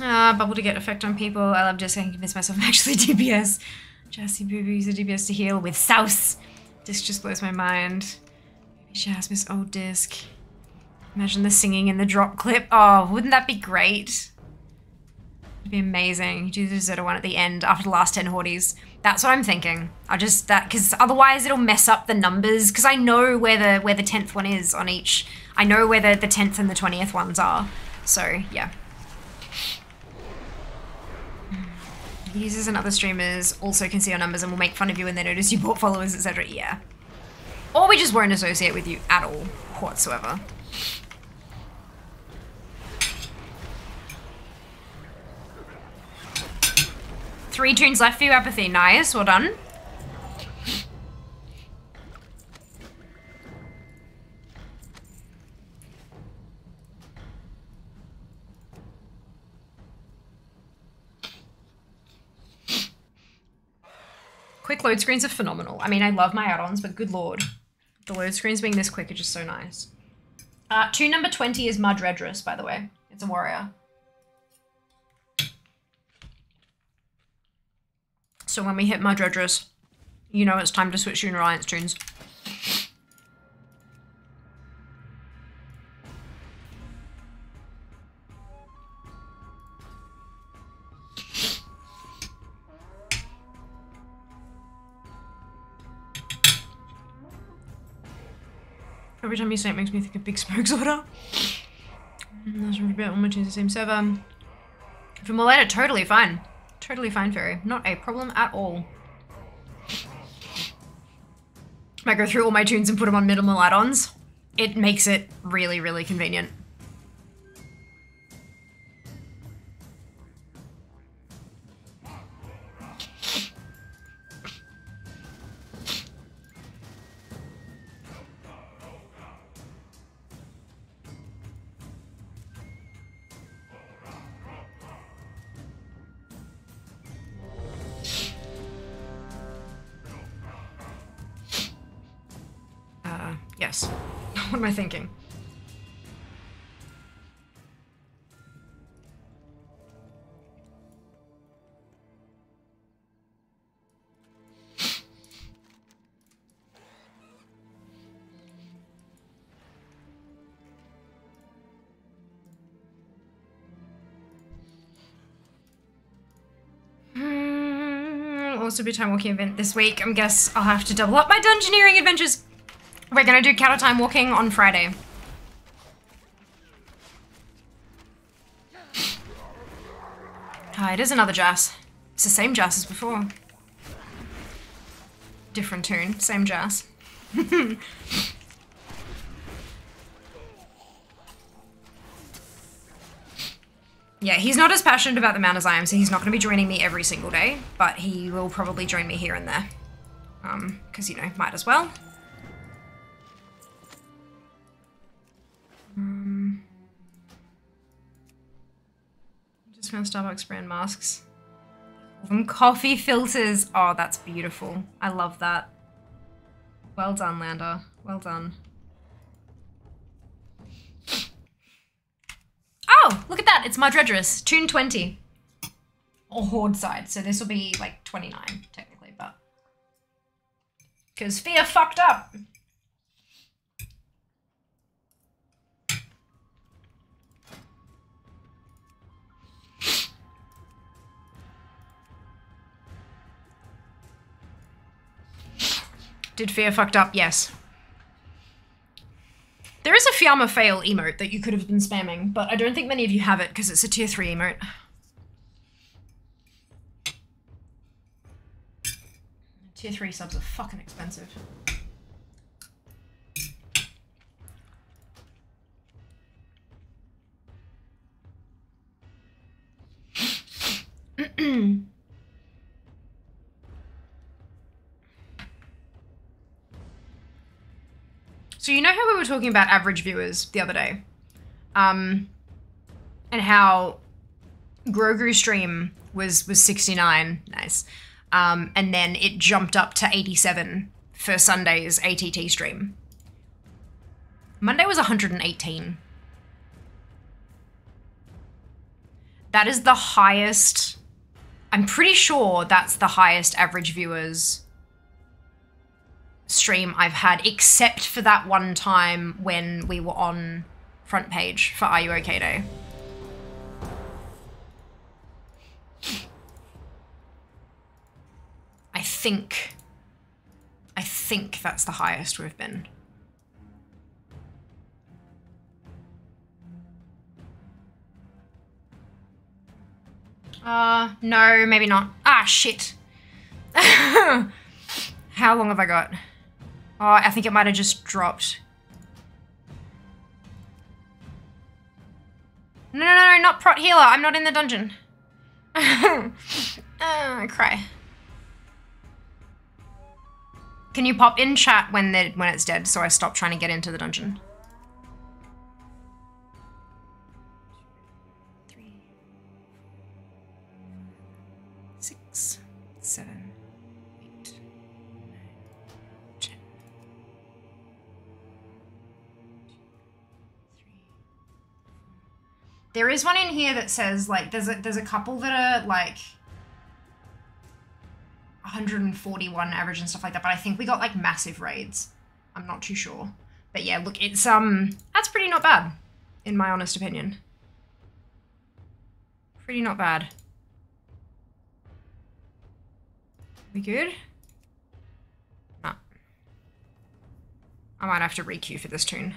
Ah, bubble to get effect on people. I love just I convince myself I'm actually DPS. Jassy Boo Boo a DPS to heal with Souse. Disc just blows my mind. Maybe Jasmus, oh Disc. Imagine the singing in the drop clip. Oh, wouldn't that be great? It'd be amazing. Do the Zeta one at the end after the last 10 Horties. That's what I'm thinking. I just that because otherwise it'll mess up the numbers. Because I know where the where the 10th one is on each. I know where the, the 10th and the 20th ones are. So yeah. Mm. Users and other streamers also can see your numbers and will make fun of you when they notice you bought followers, etc. Yeah. Or we just won't associate with you at all, whatsoever. Three toons left for you, Apathy. Nice, well done. Quick load screens are phenomenal. I mean, I love my add-ons, but good lord. The load screens being this quick are just so nice. Uh, toon number 20 is Mud Redress, by the way. It's a warrior. So when we hit Mud Redress, you know it's time to switch to Alliance toons. Every time you say it makes me think of Big Smoke's order. That's really bad. All my toons the same server. Um, for more later, totally fine. Totally fine, Fairy. Not a problem at all. I go through all my toons and put them on minimal add-ons. It makes it really, really convenient. Also, be time walking event this week. I guess I'll have to double up my dungeoneering adventures. We're gonna do counter time walking on Friday. Ah, it is another jazz. It's the same jazz as before. Different toon, same jazz. yeah, he's not as passionate about the mount as I am, so he's not going to be joining me every single day, but he will probably join me here and there. Um, because, you know, might as well. Um, just found Starbucks brand masks. From coffee filters. Oh, that's beautiful. I love that. Well done, Lander. Well done. Oh, look at that. It's Mudredress. Toon 20. Or Horde side. So this will be like 29, technically, but. Because Fia fucked up. Did Fia fucked up? Yes. There is a Fiamma fail emote that you could have been spamming, but I don't think many of you have it because it's a tier 3 emote. Tier 3 subs are fucking expensive. So you know how we were talking about average viewers the other day? Um and how Grogu stream was was 69, nice. Um and then it jumped up to 87 for Sunday's ATT stream. Monday was 118. That is the highest I'm pretty sure that's the highest average viewers stream I've had, except for that one time when we were on front page for Are You OK Day. I think. I think that's the highest we've been. Uh, no, maybe not. Ah, shit. How long have I got? Oh, I think it might have just dropped. No, no, no, no, not Prot Healer. I'm not in the dungeon. Uh, cry. Can you pop in chat when the when it's dead so I stop trying to get into the dungeon? There is one in here that says like there's a there's a couple that are like 141 average and stuff like that, but I think we got like massive raids. I'm not too sure. But yeah, look, it's um that's pretty not bad, in my honest opinion. Pretty not bad. We good? I might have to requeue for this toon.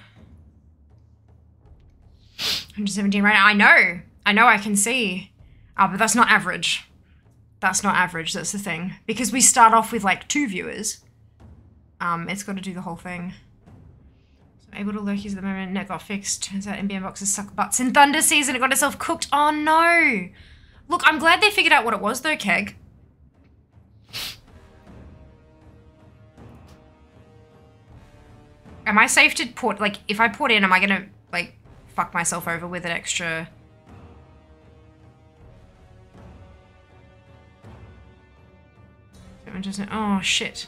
117 right now. I know. I know I can see. Oh, but that's not average. That's not average, that's the thing. Because we start off with like two viewers. Um, it's got to do the whole thing. So able to lurkies at the moment, net got fixed. Turns out NBN boxes suck butts. In Thunder Season, it got itself cooked. Oh no! Look, I'm glad they figured out what it was though, Keg. Am I safe to put, like, if I put in, am I gonna, like, fuck myself over with an extra... Oh shit.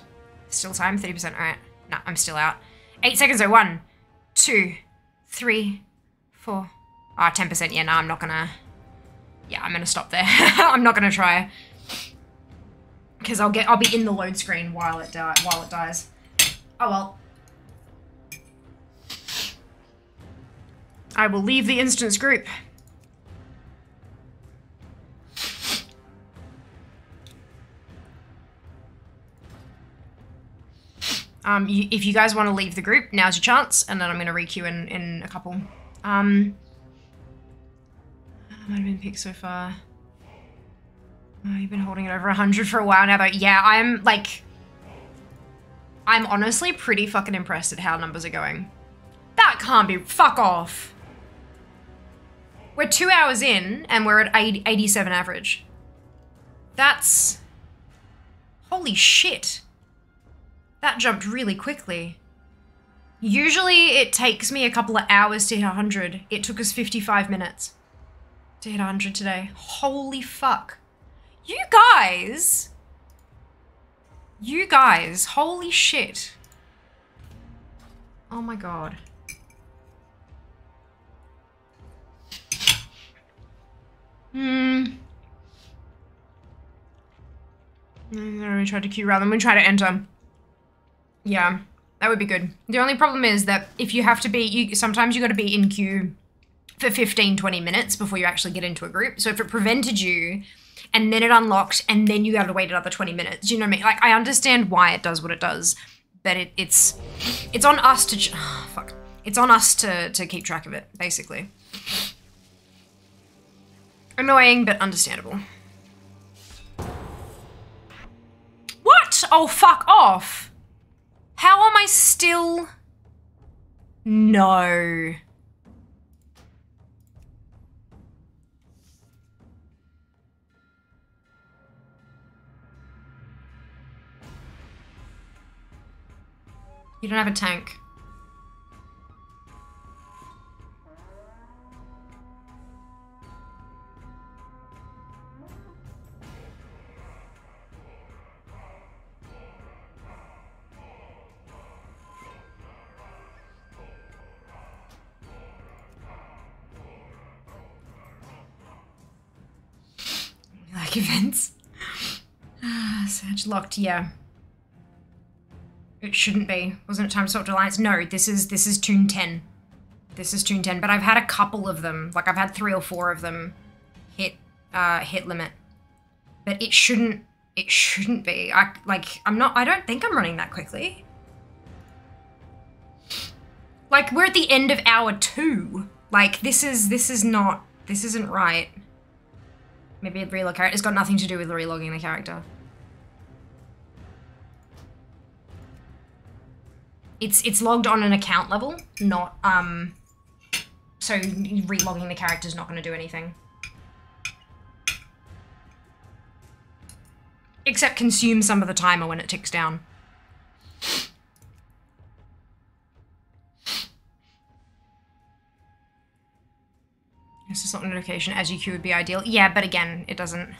Still time, 30%, alright. No, I'm still out. Eight seconds, oh, one, two, three, four. Ah, 10%, yeah, no, I'm not gonna, yeah, I'm gonna stop there. I'm not gonna try. Because I'll get, I'll be in the load screen while it, die, while it dies. Oh well. I will leave the instance group. Um, you, if you guys want to leave the group, now's your chance, and then I'm going to requeue in, in a couple. Um, might have been picked so far. Oh, you've been holding it over 100 for a while now, though. Yeah, I'm, like... I'm honestly pretty fucking impressed at how numbers are going. That can't be... Fuck off. We're two hours in, and we're at 80, 87 average. That's... Holy shit. That jumped really quickly. Usually it takes me a couple of hours to hit 100. It took us 55 minutes to hit 100 today. Holy fuck. You guys... You guys, holy shit. Oh my god. Hmm. I'm gonna try to queue rather than we try to enter. Yeah, that would be good. The only problem is that if you have to be, you sometimes you got to be in queue for 15, 20 minutes before you actually get into a group. So if it prevented you and then it unlocked and then you got to wait another 20 minutes, you know what I mean? Like I understand why it does what it does, but it, it's it's on us to oh, fuck. It's on us to to keep track of it, basically. Annoying, but understandable. What? Oh, fuck off. How am I still... No. You don't have a tank. Events. Ah, Search locked, yeah. It shouldn't be. Wasn't it time to swap to Alliance? No, this is this is Toon 10. This is Toon 10, but I've had a couple of them. Like I've had three or four of them hit uh hit limit. But it shouldn't it shouldn't be. I like I'm not I don't think I'm running that quickly. Like we're at the end of hour 2. Like this is this is not this isn't right. Maybe relog character. It's got nothing to do with relogging the character. It's it's logged on an account level, not um. So relogging the character is not going to do anything. except consume some of the timer when it ticks down. This is not a notification as you would be ideal. Yeah, but again, it doesn't.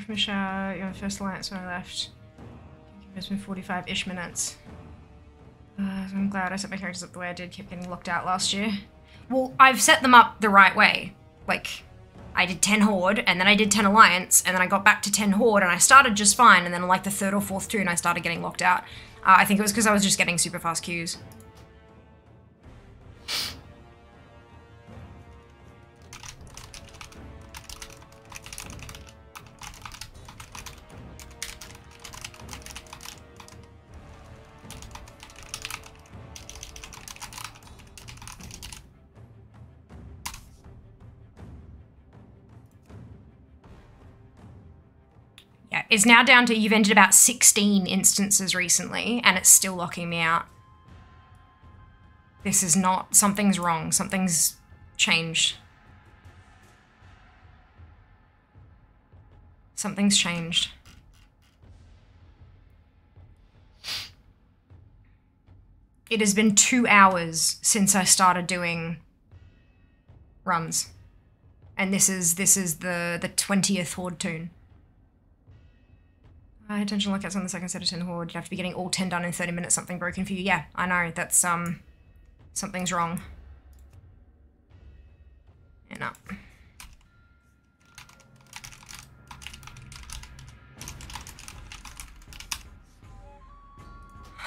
From a shower, your first alliance when I left. It's been 45-ish minutes. Uh, I'm glad I set my characters up the way I did, kept getting locked out last year. Well, I've set them up the right way. Like, I did 10 Horde, and then I did 10 Alliance, and then I got back to 10 Horde, and I started just fine, and then like the third or fourth turn, I started getting locked out. Uh, I think it was because I was just getting super fast queues. It's now down to you've entered about 16 instances recently, and it's still locking me out. This is not, something's wrong, something's changed. Something's changed. It has been two hours since I started doing runs. And this is this is the the 20th horde toon. High attention lookouts on the second set of 10 horde. You'd have to be getting all 10 done in 30 minutes. Something broken for you. Yeah, I know. That's, um, something's wrong. Yeah, no.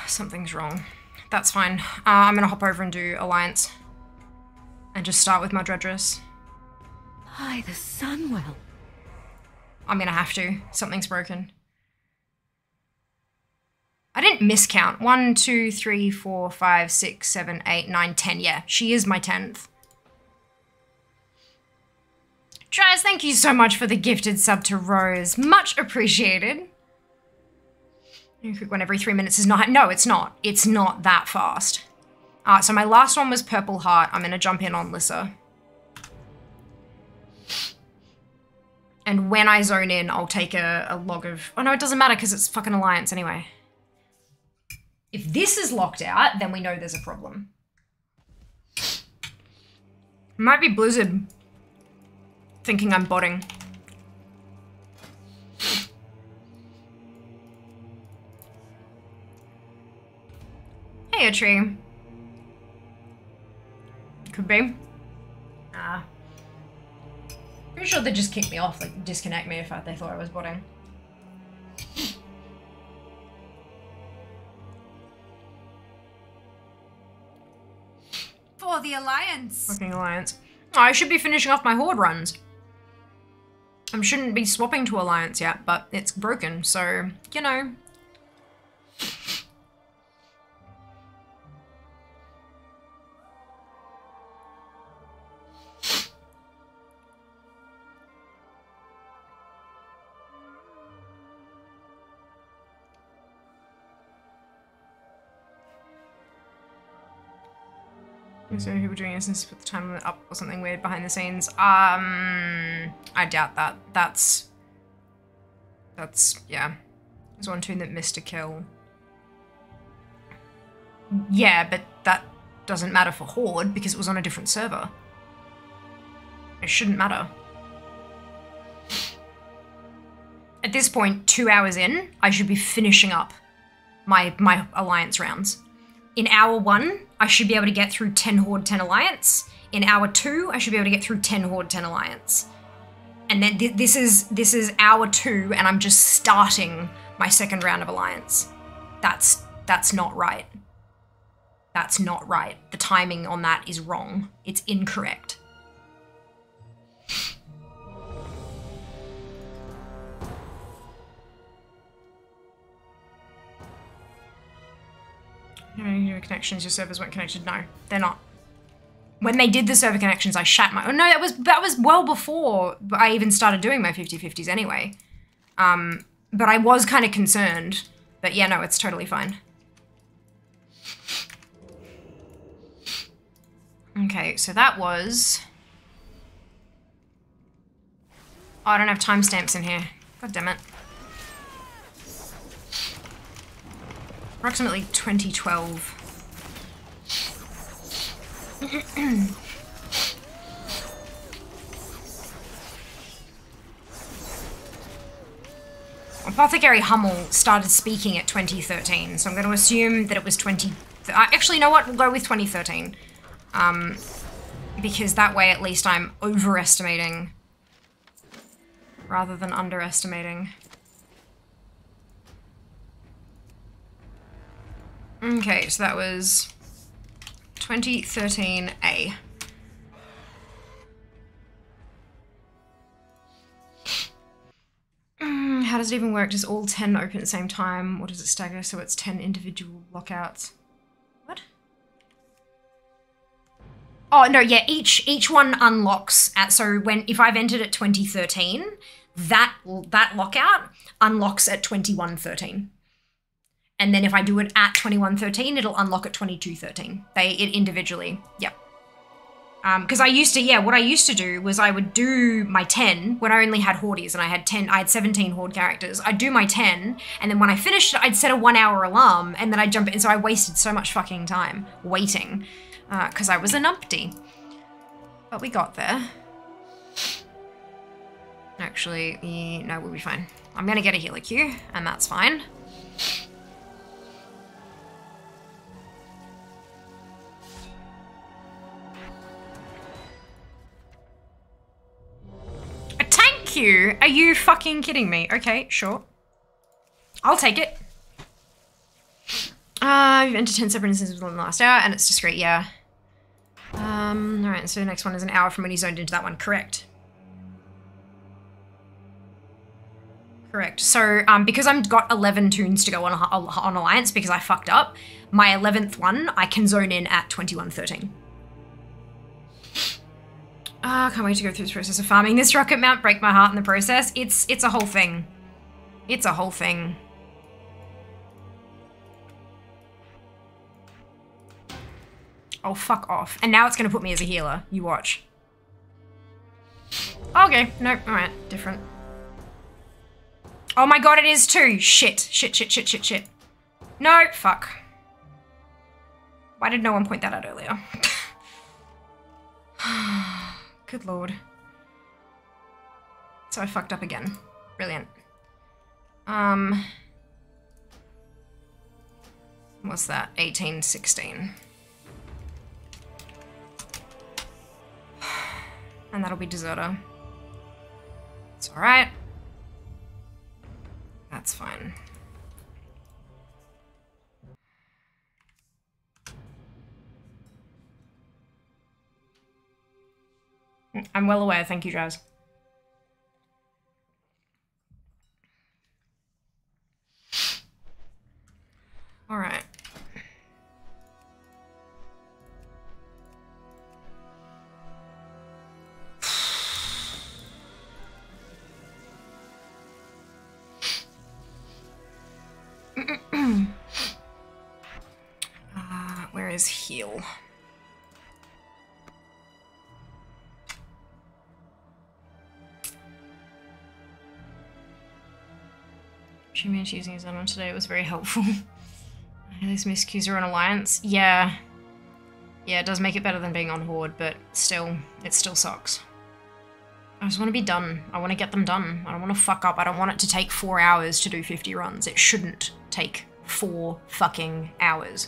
Something's wrong. That's fine. Uh, I'm gonna hop over and do Alliance. And just start with my Dreadress. By the Sunwell. I'm gonna have to. Something's broken. I didn't miscount. One, two, three, four, five, six, seven, eight, nine, ten. Yeah, she is my tenth. Tries, thank you so much for the gifted sub to Rose. Much appreciated. You quick one every three minutes is not. No, it's not. It's not that fast. Uh, so my last one was Purple Heart. I'm gonna jump in on Lissa. And when I zone in, I'll take a, a log of. Oh no, it doesn't matter because it's fucking Alliance anyway. If this is locked out, then we know there's a problem. Might be Blizzard thinking I'm botting. Hey, a tree. Could be. Ah. Pretty sure they just kicked me off, like disconnect me if they thought I was botting. For the Alliance. Fucking Alliance. Oh, I should be finishing off my Horde runs. I shouldn't be swapping to Alliance yet, but it's broken, so, you know. There people doing this and put the time limit up or something weird behind the scenes? Um, I doubt that. That's that's yeah. There's one toon that missed a kill. Yeah, but that doesn't matter for Horde because it was on a different server. It shouldn't matter. At this point, two hours in, I should be finishing up my my alliance rounds. In hour one, I should be able to get through 10 Horde, 10 Alliance. In hour two, I should be able to get through 10 Horde, 10 Alliance. And then th- this is this is hour two, and I'm just starting my second round of Alliance. That's that's not right. That's not right. The timing on that is wrong. It's incorrect. Your connections, your servers weren't connected. No, they're not. When they did the server connections, I shat my. Oh no, that was that was well before I even started doing my 50-50s anyway. Um, but I was kind of concerned. But yeah, no, it's totally fine. Okay, so that was. Oh, I don't have timestamps in here. God damn it. Approximately 2012. Apothecary Hummel started speaking at 2013, so I'm going to assume that it was 20. Uh, actually, you know what? We'll go with 2013. Um, because that way at least I'm overestimating rather than underestimating. Okay, so that was 2013A. Mm, How does it even work? Does all 10 open at the same time? Or does it stagger so it's 10 individual lockouts? What? Oh no, yeah, each each one unlocks at so when if I've entered at 2013, that that lockout unlocks at 2113. And then if I do it at 2113, it'll unlock at 2213. They it individually. Yep. Um, because I used to, yeah, what I used to do was I would do my 10 when I only had Hordes and I had 10, I had 17 Horde characters. I'd do my 10, and then when I finished, I'd set a one hour alarm, and then I'd jump in. So I wasted so much fucking time waiting because I was a numpty. But we got there. Actually, no, we'll be fine. I'm gonna get a healer queue, and that's fine. Tank? Are you fucking kidding me? Okay, sure. I'll take it. Uh, I've entered 10 separate instances within the last hour, and it's discreet, yeah. Um, alright, so the next one is an hour from when he zoned into that one, correct. Correct. So, um, because I've got 11 toons to go on, on Alliance because I fucked up, my 11th one, I can zone in at 2113. Ah, can't wait to go through this process of farming. This rocket mount break my heart in the process. It's it's a whole thing. It's a whole thing. Oh, fuck off. And now it's gonna put me as a healer. You watch. Okay, nope, alright, different. Oh my god, it is too! Shit, shit, shit, shit, shit, shit. No, fuck. Why did no one point that out earlier? Good lord. So I fucked up again. Brilliant. Um... What's that? 18, 16. And that'll be deserter. It's alright. That's fine. I'm well aware, thank you, Jazz. Alright. uh, where is heal? She managed using his armor today. It was very helpful. These miscues are on Alliance. Yeah. Yeah, it does make it better than being on Horde, but still, it still sucks. I just want to be done. I want to get them done. I don't want to fuck up. I don't want it to take four hours to do 50 runs. It shouldn't take four fucking hours.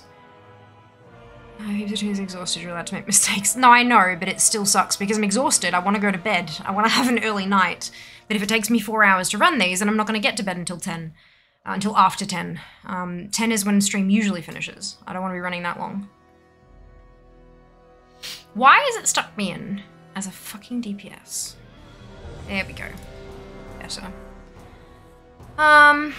Oh, heaps of exhausted, you're allowed to make mistakes. No, I know, but it still sucks because I'm exhausted. I want to go to bed. I want to have an early night. But if it takes me four hours to run these, then I'm not going to get to bed until 10. Uh, until after 10. Um, 10 is when stream usually finishes. I don't want to be running that long. Why has it stuck me in as a fucking DPS? There we go. Better. Um...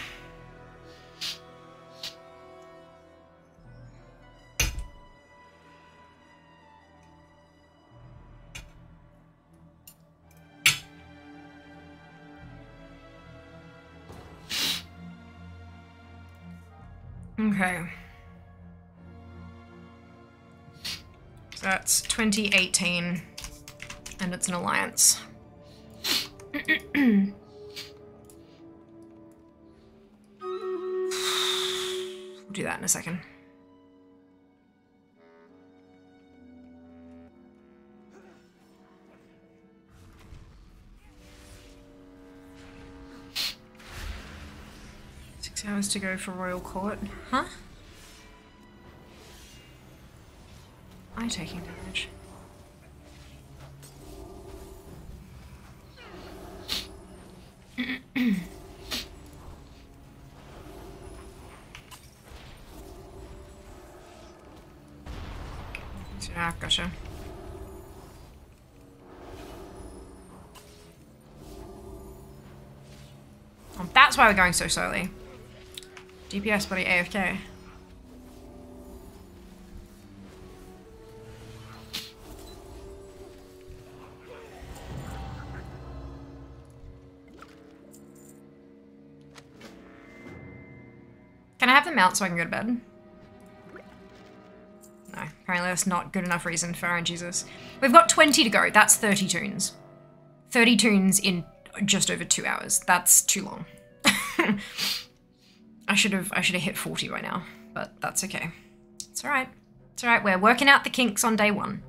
Okay. So that's 2018, and it's an alliance. we'll do that in a second. Hours to go for Royal Court. Huh? I'm taking damage. Ah, gotcha. Oh, that's why we're going so slowly. DPS bloody AFK. Can I have them out so I can go to bed? No, apparently that's not good enough reason for Iron Jesus. We've got 20 to go. That's 30 toons. 30 toons in just over two hours. That's too long. I should have I should have hit 40 by now, but that's okay. It's alright. It's alright. We're working out the kinks on day one.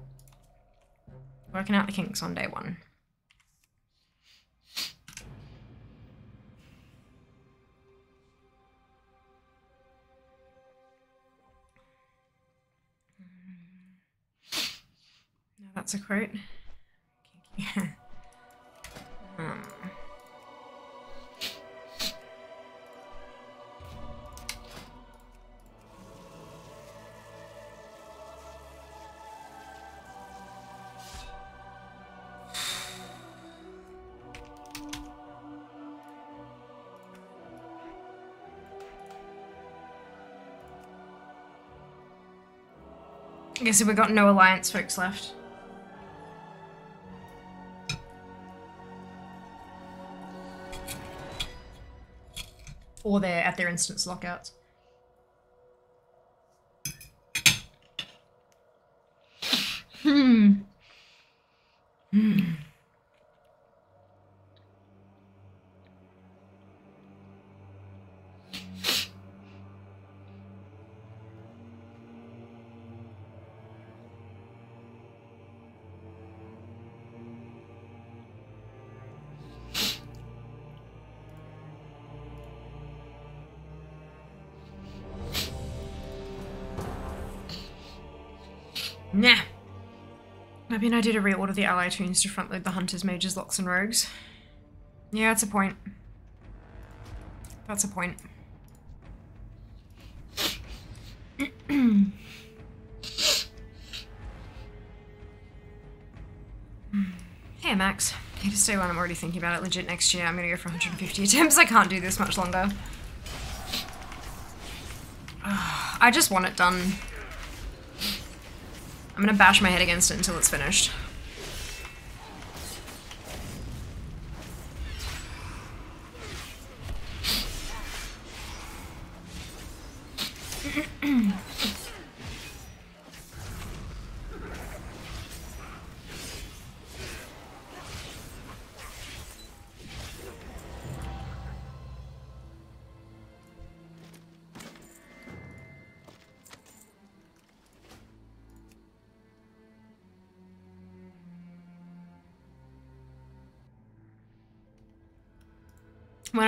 Working out the kinks on day one. No, that's a quote. I guess we've got no alliance folks left. Or they're at their instance lockouts. Maybe I did a reorder the ally toons to front load the hunters, mages, locks, and rogues. Yeah, that's a point. That's a point. hey, Max. Need to stay when I'm already thinking about it. Legit, next year I'm gonna go for 150 attempts. I can't do this much longer. I just want it done. I'm gonna bash my head against it until it's finished.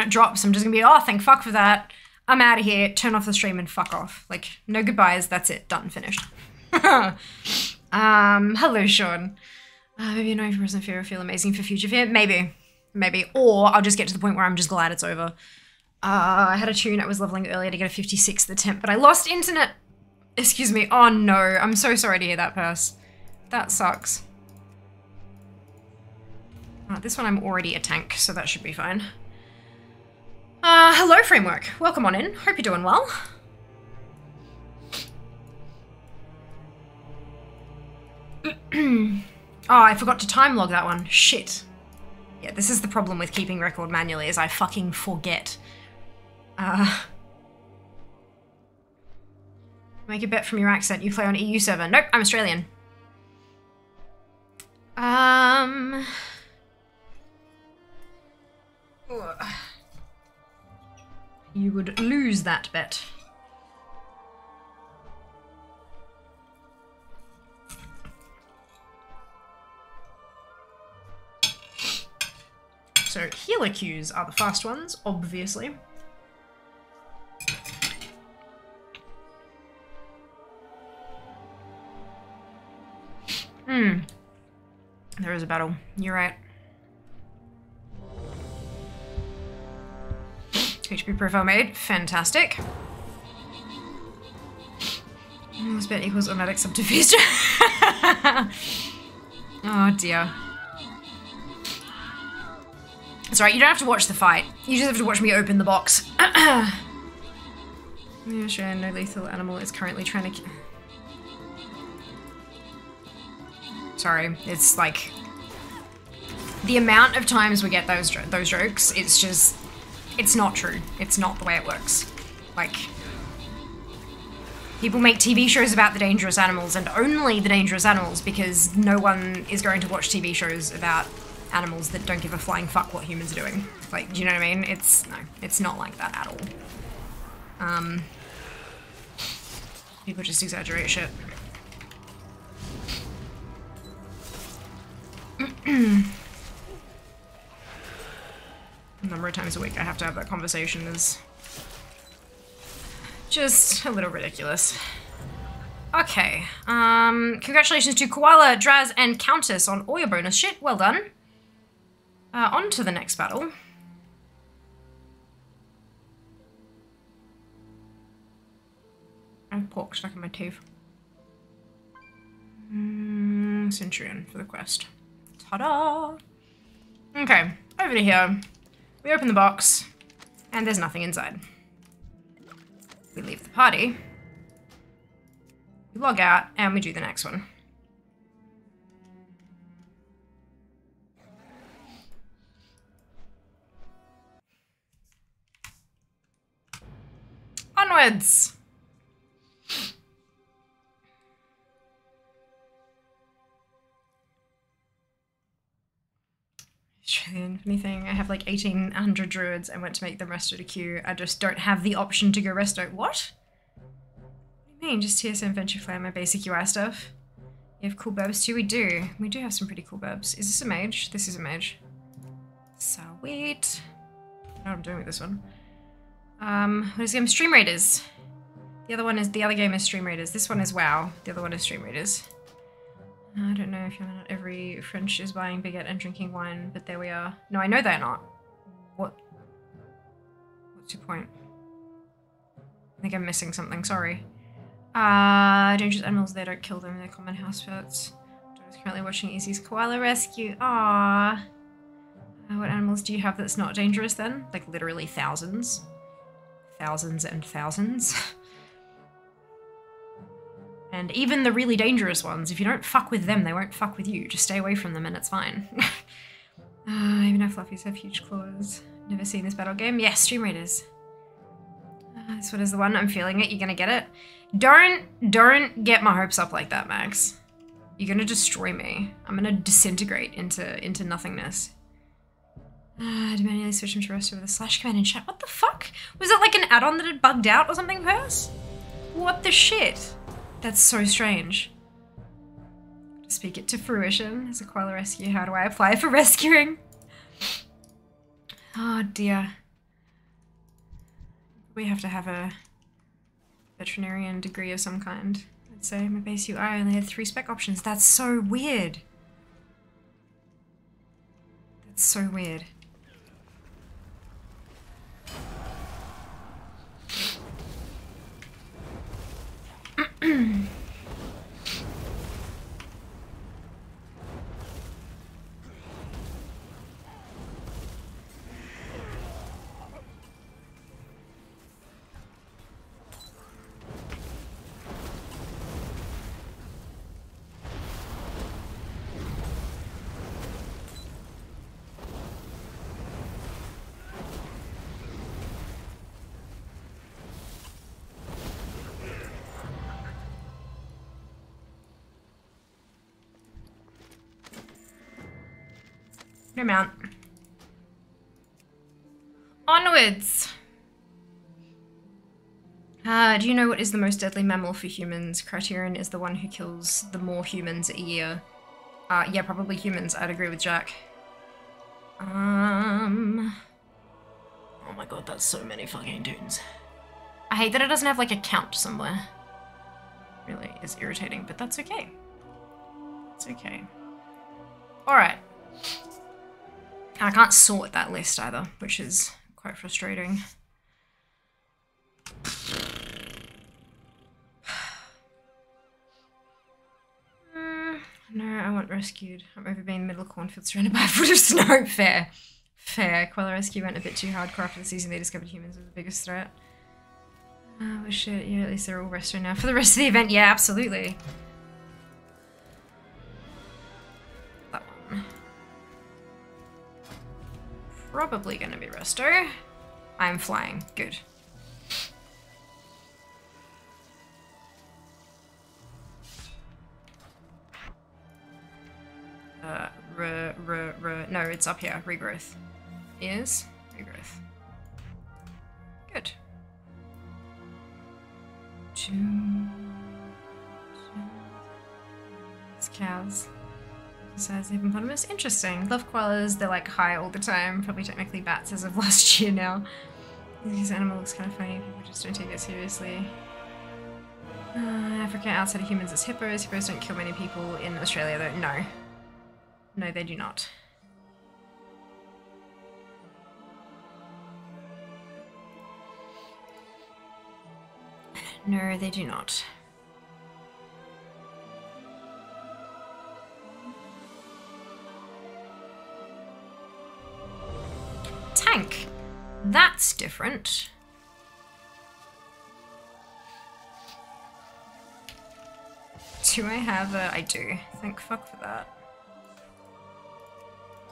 Drops, I'm just gonna be, oh, thank fuck for that. I'm out of here. Turn off the stream and fuck off. Like, no goodbyes. That's it. Done. Finished. um, hello, Sean. Uh, maybe annoying for present fear, feel amazing for future fear. Maybe, maybe. Or I'll just get to the point where I'm just glad it's over. Uh, I had a toon I was leveling earlier to get a 56 attempt, but I lost internet. Excuse me. Oh no, I'm so sorry to hear that, Purse. That sucks. Uh, this one I'm already a tank, so that should be fine. Uh, hello, Framework. Welcome on in. Hope you're doing well. oh, I forgot to time log that one. Shit. Yeah, this is the problem with keeping record manually, is I fucking forget. Uh... Make a bet from your accent. You play on EU server. Nope, I'm Australian. Um... Ugh. You would lose that bet. So healer queues are the fast ones, obviously. Hmm. There is a battle. You're right. HP profile made. Fantastic. This bet equals automatic subterfuge. oh dear. It's alright, you don't have to watch the fight. You just have to watch me open the box. yeah, sure, no lethal animal is currently trying to... Sorry, it's like... The amount of times we get those those jokes, it's just... It's not true. It's not the way it works. Like... People make TV shows about the dangerous animals and only the dangerous animals because no one is going to watch TV shows about animals that don't give a flying fuck what humans are doing. Like, do you know what I mean? It's, no, it's not like that at all. Um, people just exaggerate shit. number of times a week I have to have that conversation is just a little ridiculous. Okay, um, congratulations to Koala, Draz, and Countess on all your bonus shit. Well done. Uh, on to the next battle. I have pork stuck in my teeth. Mm, Centurion for the quest. Ta-da! Okay, over to here. We open the box, and there's nothing inside. We leave the party. We log out, and we do the next one. Onwards! If anything, I have like 1800 druids. I went to make them resto to queue. I just don't have the option to go resto. What? What do you mean? Just TSM Venture Flare, my basic UI stuff. You have cool burbs too? We do. We do have some pretty cool burbs. Is this a mage? This is a mage. Sweet. I know what I'm doing with this one. Um, what is the game? Stream Raiders. The other one is, the other game is Stream Raiders. This one is WoW. The other one is Stream Raiders. I don't know if not every French is buying baguette and drinking wine, but there we are. No, I know they're not. What? What's your point? I think I'm missing something, sorry. Uh, dangerous animals, they don't kill them, they're common house pets. Daughter's currently watching Easy's Koala Rescue. Ah. Uh, what animals do you have that's not dangerous then? Like literally thousands. Thousands and thousands. And even the really dangerous ones, if you don't fuck with them, they won't fuck with you. Just stay away from them and it's fine. uh, even though fluffies have huge claws. Never seen this battle game? Yes, Stream Raiders. Uh, this one is the one. I'm feeling it. You're gonna get it. Don't, don't get my hopes up like that, Max. You're gonna destroy me. I'm gonna disintegrate into, into nothingness. Uh, did manually switch him to rest over the slash command in chat? What the fuck? Was it like an add-on that had bugged out or something, Purse? What the shit? That's so strange. To speak it to fruition as a koala rescue, how do I apply for rescuing? Oh dear. We have to have a veterinarian degree of some kind. I'd say my base UI only had three spec options. That's so weird. That's so weird. 嗯 Mount. Onwards! Uh, do you know what is the most deadly mammal for humans? Criterion is the one who kills the more humans a year. Uh, yeah, probably humans. I'd agree with Jack. Um... Oh my god, that's so many fucking dudes. I hate that it doesn't have like a count somewhere. Really is irritating, but that's okay. It's okay. Alright. I can't sort that list either, which is quite frustrating. No, I want rescued. I'm over being the middle cornfield surrounded by a foot of snow. Fair. Fair. Quella Rescue went a bit too hardcore after the season they discovered humans were the biggest threat. Oh shit, yeah, at least they're all resto now. For the rest of the event, yeah, absolutely. Probably gonna be resto. I'm flying. Good. Uh, re, re, re, no, it's up here. Regrowth. Is regrowth. Good. Two. It's cows. Besides the hippopotamus. Interesting. Love koalas, they're like high all the time. Probably technically bats as of last year now. This animal looks kind of funny. People just don't take it seriously. Uh, Africa outside of humans is hippos. Hippos don't kill many people in Australia though. No. No, they do not. No, they do not. That's different. Do I have a... I do. Thank fuck for that.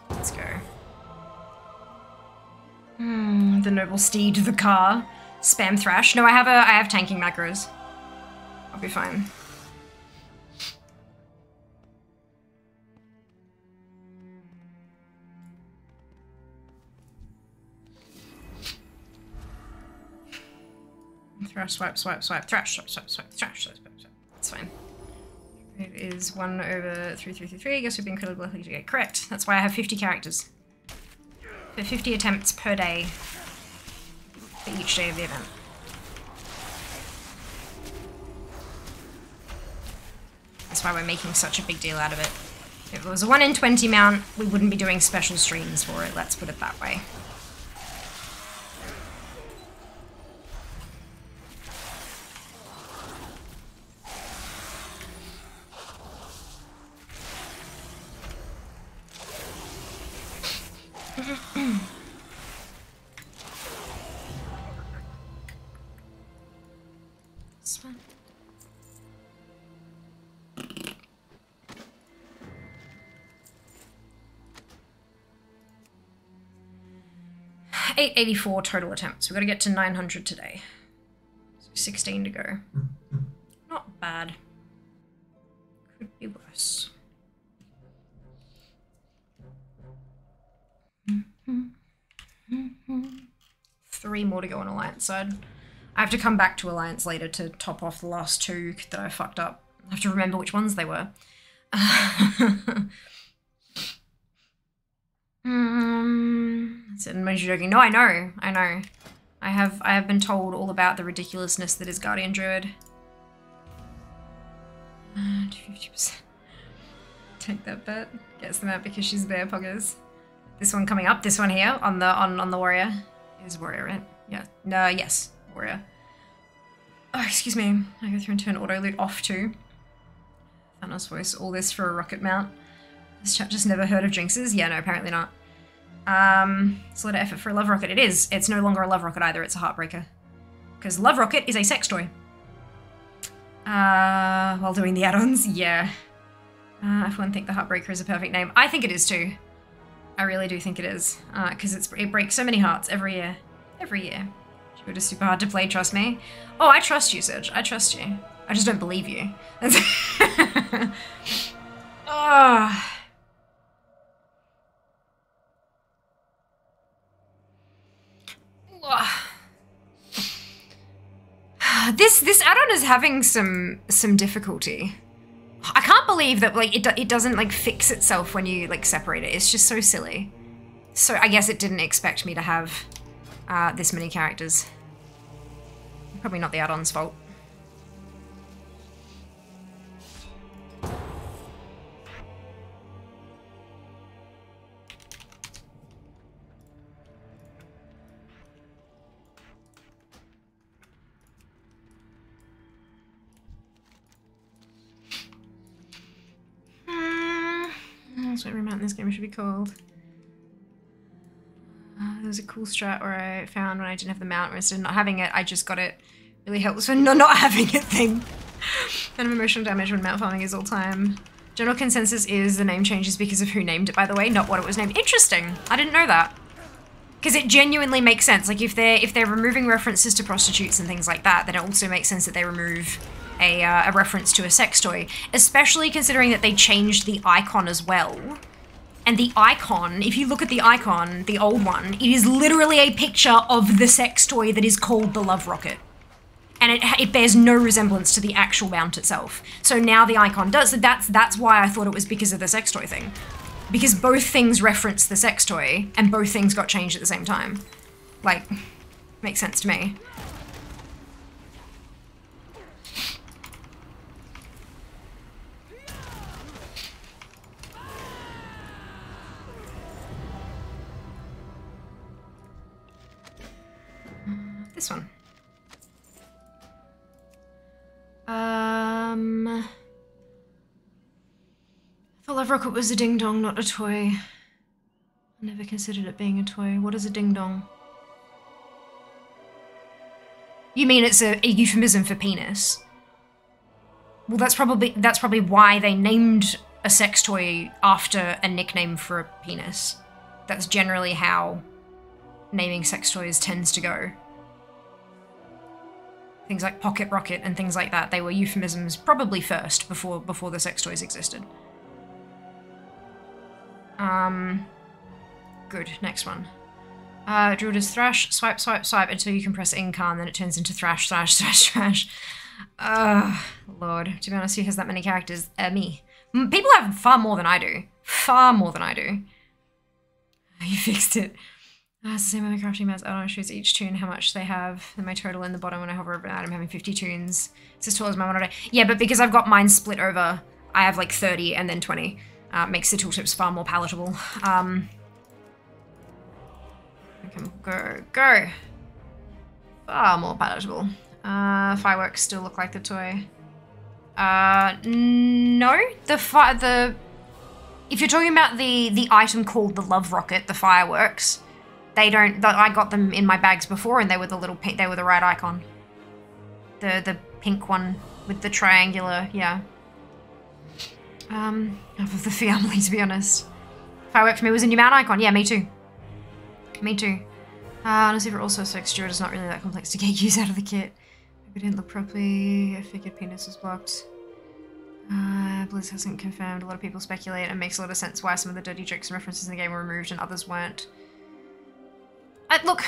Let's go. Hmm, the noble steed, the car. Spam thrash. No, I have a I have tanking macros. I'll be fine. Thrash, swipe, swipe, swipe, thrash, swipe, swipe, swipe, thrash, swipe, swipe, swipe. That's fine. It is 1 over 3333. I guess we've been incredibly lucky to get correct. That's why I have 50 characters. For 50 attempts per day for each day of the event. That's why we're making such a big deal out of it. If it was a 1 in 20 mount, we wouldn't be doing special streams for it, let's put it that way. 84 total attempts. We've got to get to 900 today. So 16 to go. Not bad. Could be worse. Three more to go on Alliance side. I have to come back to Alliance later to top off the last two that I fucked up. I have to remember which ones they were. um, I said, am joking? No, I know. I know. I have I have been told all about the ridiculousness that is Guardian Druid. Uh, 50%. Take that bet. Gets them out because she's bear poggers. This one coming up, this one here on the on on the warrior is warrior, right? Yeah. No, yes, warrior. Oh, excuse me. I go through and turn auto loot off too. Thanos voice. All this for a rocket mount. This chat just never heard of Jinxes? Yeah, no, apparently not. Um, it's a lot of effort for a love rocket. It is. It's no longer a love rocket either. It's a heartbreaker. Because love rocket is a sex toy. Uh, while doing the add-ons, yeah. Uh, everyone think the heartbreaker is a perfect name. I think it is too. I really do think it is. Because it's it breaks so many hearts every year. Every year. It is super hard to play, trust me. Oh, I trust you, Serge. I trust you. I just don't believe you. oh. This this add-on is having some some difficulty. I can't believe that like it do- it doesn't like fix itself when you like separate it. It's just so silly. So I guess it didn't expect me to have uh, this many characters. Probably not the add-on's fault. That's what this game should be called. Uh, there was a cool strat where I found when I didn't have the mount, instead of not having it, I just got it. Really helps when not, not having it thing. kind of emotional damage when mount farming is all time. General consensus is the name changes because of who named it, by the way, not what it was named. Interesting. I didn't know that. Because it genuinely makes sense. Like if they're if they're removing references to prostitutes and things like that, then it also makes sense that they remove a, uh, a reference to a sex toy. Especially considering that they changed the icon as well. And the icon, if you look at the icon, the old one, it is literally a picture of the sex toy that is called the Love Rocket. And it, it bears no resemblance to the actual mount itself. So now the icon does. So that's that's why I thought it was because of the sex toy thing. Because both things reference the sex toy, and both things got changed at the same time. Like, makes sense to me. This one. Um. I thought Love Rocket was a ding dong, not a toy. I never considered it being a toy. What is a ding dong? You mean it's a, a euphemism for penis? Well, that's probably that's probably why they named a sex toy after a nickname for a penis. That's generally how naming sex toys tends to go. Things like pocket rocket and things like that, they were euphemisms probably first before before the sex toys existed. Um good, next one. Uh Druid thrash, swipe, swipe, swipe until you can press incarn, then it turns into thrash, thrash, thrash, thrash. Uh Lord. To be honest, who has that many characters? Uh, me. People have far more than I do. Far more than I do. You fixed it. Same with my crafting mouse. add-on shows each toon how much they have. And my total in the bottom when I hover over i'm having 50 toons. It's as tall as my monitor. Yeah, but because I've got mine split over, I have like 30 and then 20. Uh, makes the tooltips far more palatable. Um, go, go. Far more palatable. Uh, fireworks still look like the toy. Uh, no, the fi- the if you're talking about the the item called the love rocket, the fireworks, they don't. The, I got them in my bags before, and they were the little pink. They were the right icon. The the pink one with the triangular. Yeah. Um, of the family, to be honest. Firework for me was a new mount icon. Yeah, me too. Me too. Uh, honestly, for also sex Druid is not really that complex to get used out of the kit. If it didn't look properly, I figured penis was blocked. Uh, Blizz hasn't confirmed. A lot of people speculate, and it makes a lot of sense why some of the dirty jokes and references in the game were removed and others weren't. I, look,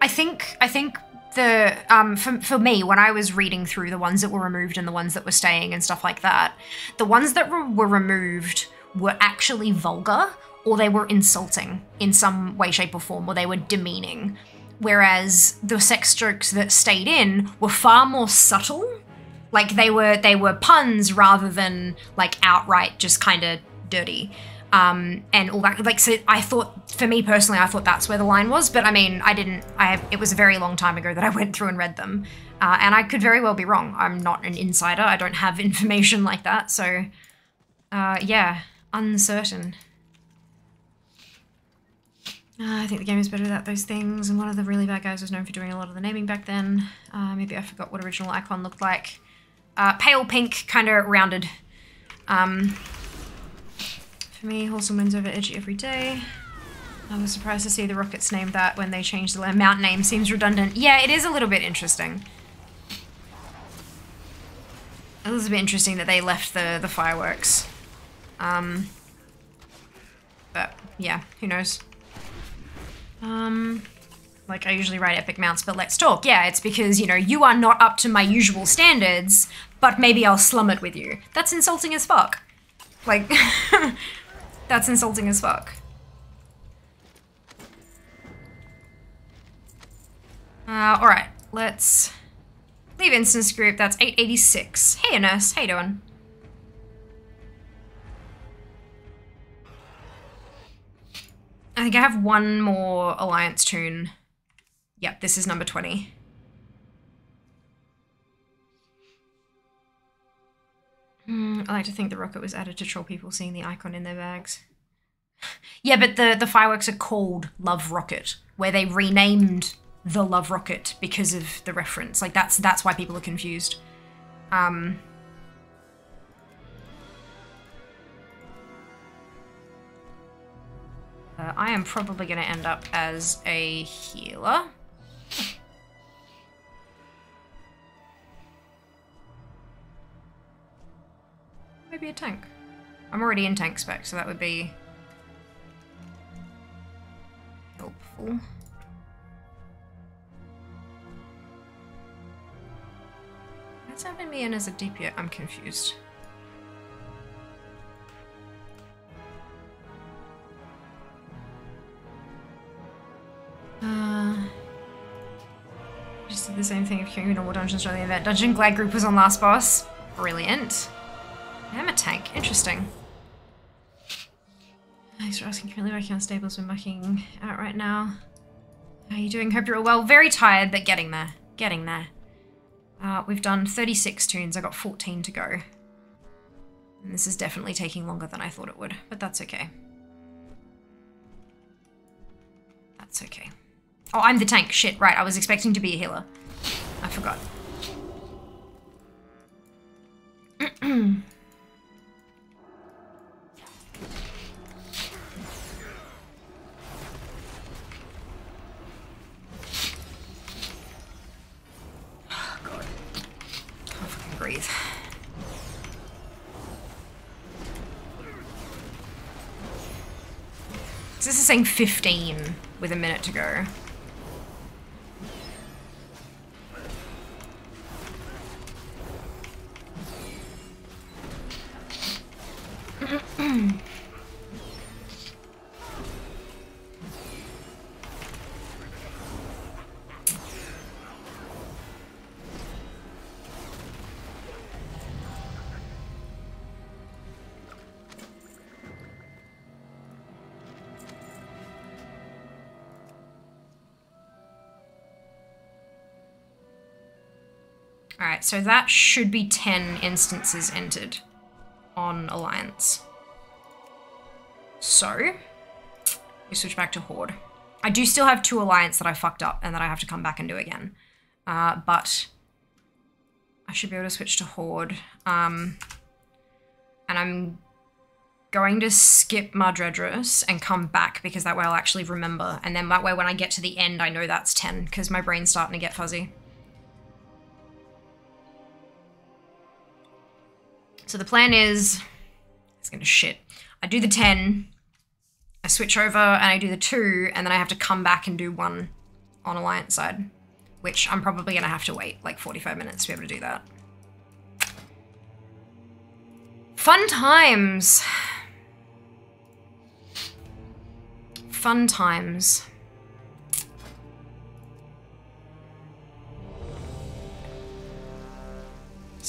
I think I think the um for for me when I was reading through the ones that were removed and the ones that were staying and stuff like that, the ones that were, were removed were actually vulgar or they were insulting in some way, shape, or form, or they were demeaning. whereas the sex jokes that stayed in were far more subtle. Like they were they were puns rather than like outright just kind of dirty. Um, and all that like so I thought for me personally I thought that's where the line was but I mean I didn't I it was a very long time ago that I went through and read them uh, and I could very well be wrong I'm not an insider I don't have information like that so uh, yeah uncertain uh, I think the game is better without those things, and one of the really bad guys was known for doing a lot of the naming back then. Uh, maybe I forgot what original icon looked like. Uh, pale pink, kind of rounded. Um, for me, wholesome wins over edgy every day. I was surprised to see the rockets named that when they changed the mount name. Seems redundant. Yeah, it is a little bit interesting. It was a bit interesting that they left the, the fireworks. Um, but yeah, who knows? Um, like I usually write epic mounts, but let's talk. Yeah, it's because, you know, you are not up to my usual standards, but maybe I'll slum it with you. That's insulting as fuck. Like, that's insulting as fuck. Uh, alright, let's leave instance group. That's 886. Hey, nurse. How you doing? I think I have one more alliance toon. Yep, this is number 20. Hmm, I like to think the rocket was added to troll people seeing the icon in their bags. Yeah, but the, the fireworks are called Love Rocket, where they renamed the Love Rocket because of the reference. Like that's that's why people are confused. Um, uh, I am probably going to end up as a healer. Maybe a tank. I'm already in tank spec, so that would be helpful. What's having me in as a DPS? I'm confused. Uh, just did the same thing if queuing normal dungeons during the event. Dungeon Glad Group was on last boss. Brilliant. I am a tank. Interesting. Thanks for asking. Currently working on stables. We're mucking out right now. How are you doing? Hope you're all well. Very tired, but getting there. Getting there. Uh, we've done 36 toons. I got 14 to go. And this is definitely taking longer than I thought it would, but that's okay. That's okay. Oh, I'm the tank. Shit, right. I was expecting to be a healer. I forgot. breathe. This is saying 15 with a minute to go. Alright, so that should be 10 instances entered on Alliance. So, we switch back to Horde. I do still have two Alliance that I fucked up and that I have to come back and do again. Uh, but I should be able to switch to Horde. Um, and I'm going to skip Mardredrus and come back because that way I'll actually remember. And then that way when I get to the end, I know that's 10 because my brain's starting to get fuzzy. So the plan is, it's gonna shit. I do the 10, I switch over and I do the two, and then I have to come back and do one on Alliance side, which I'm probably gonna have to wait like 45 minutes to be able to do that. Fun times. Fun times.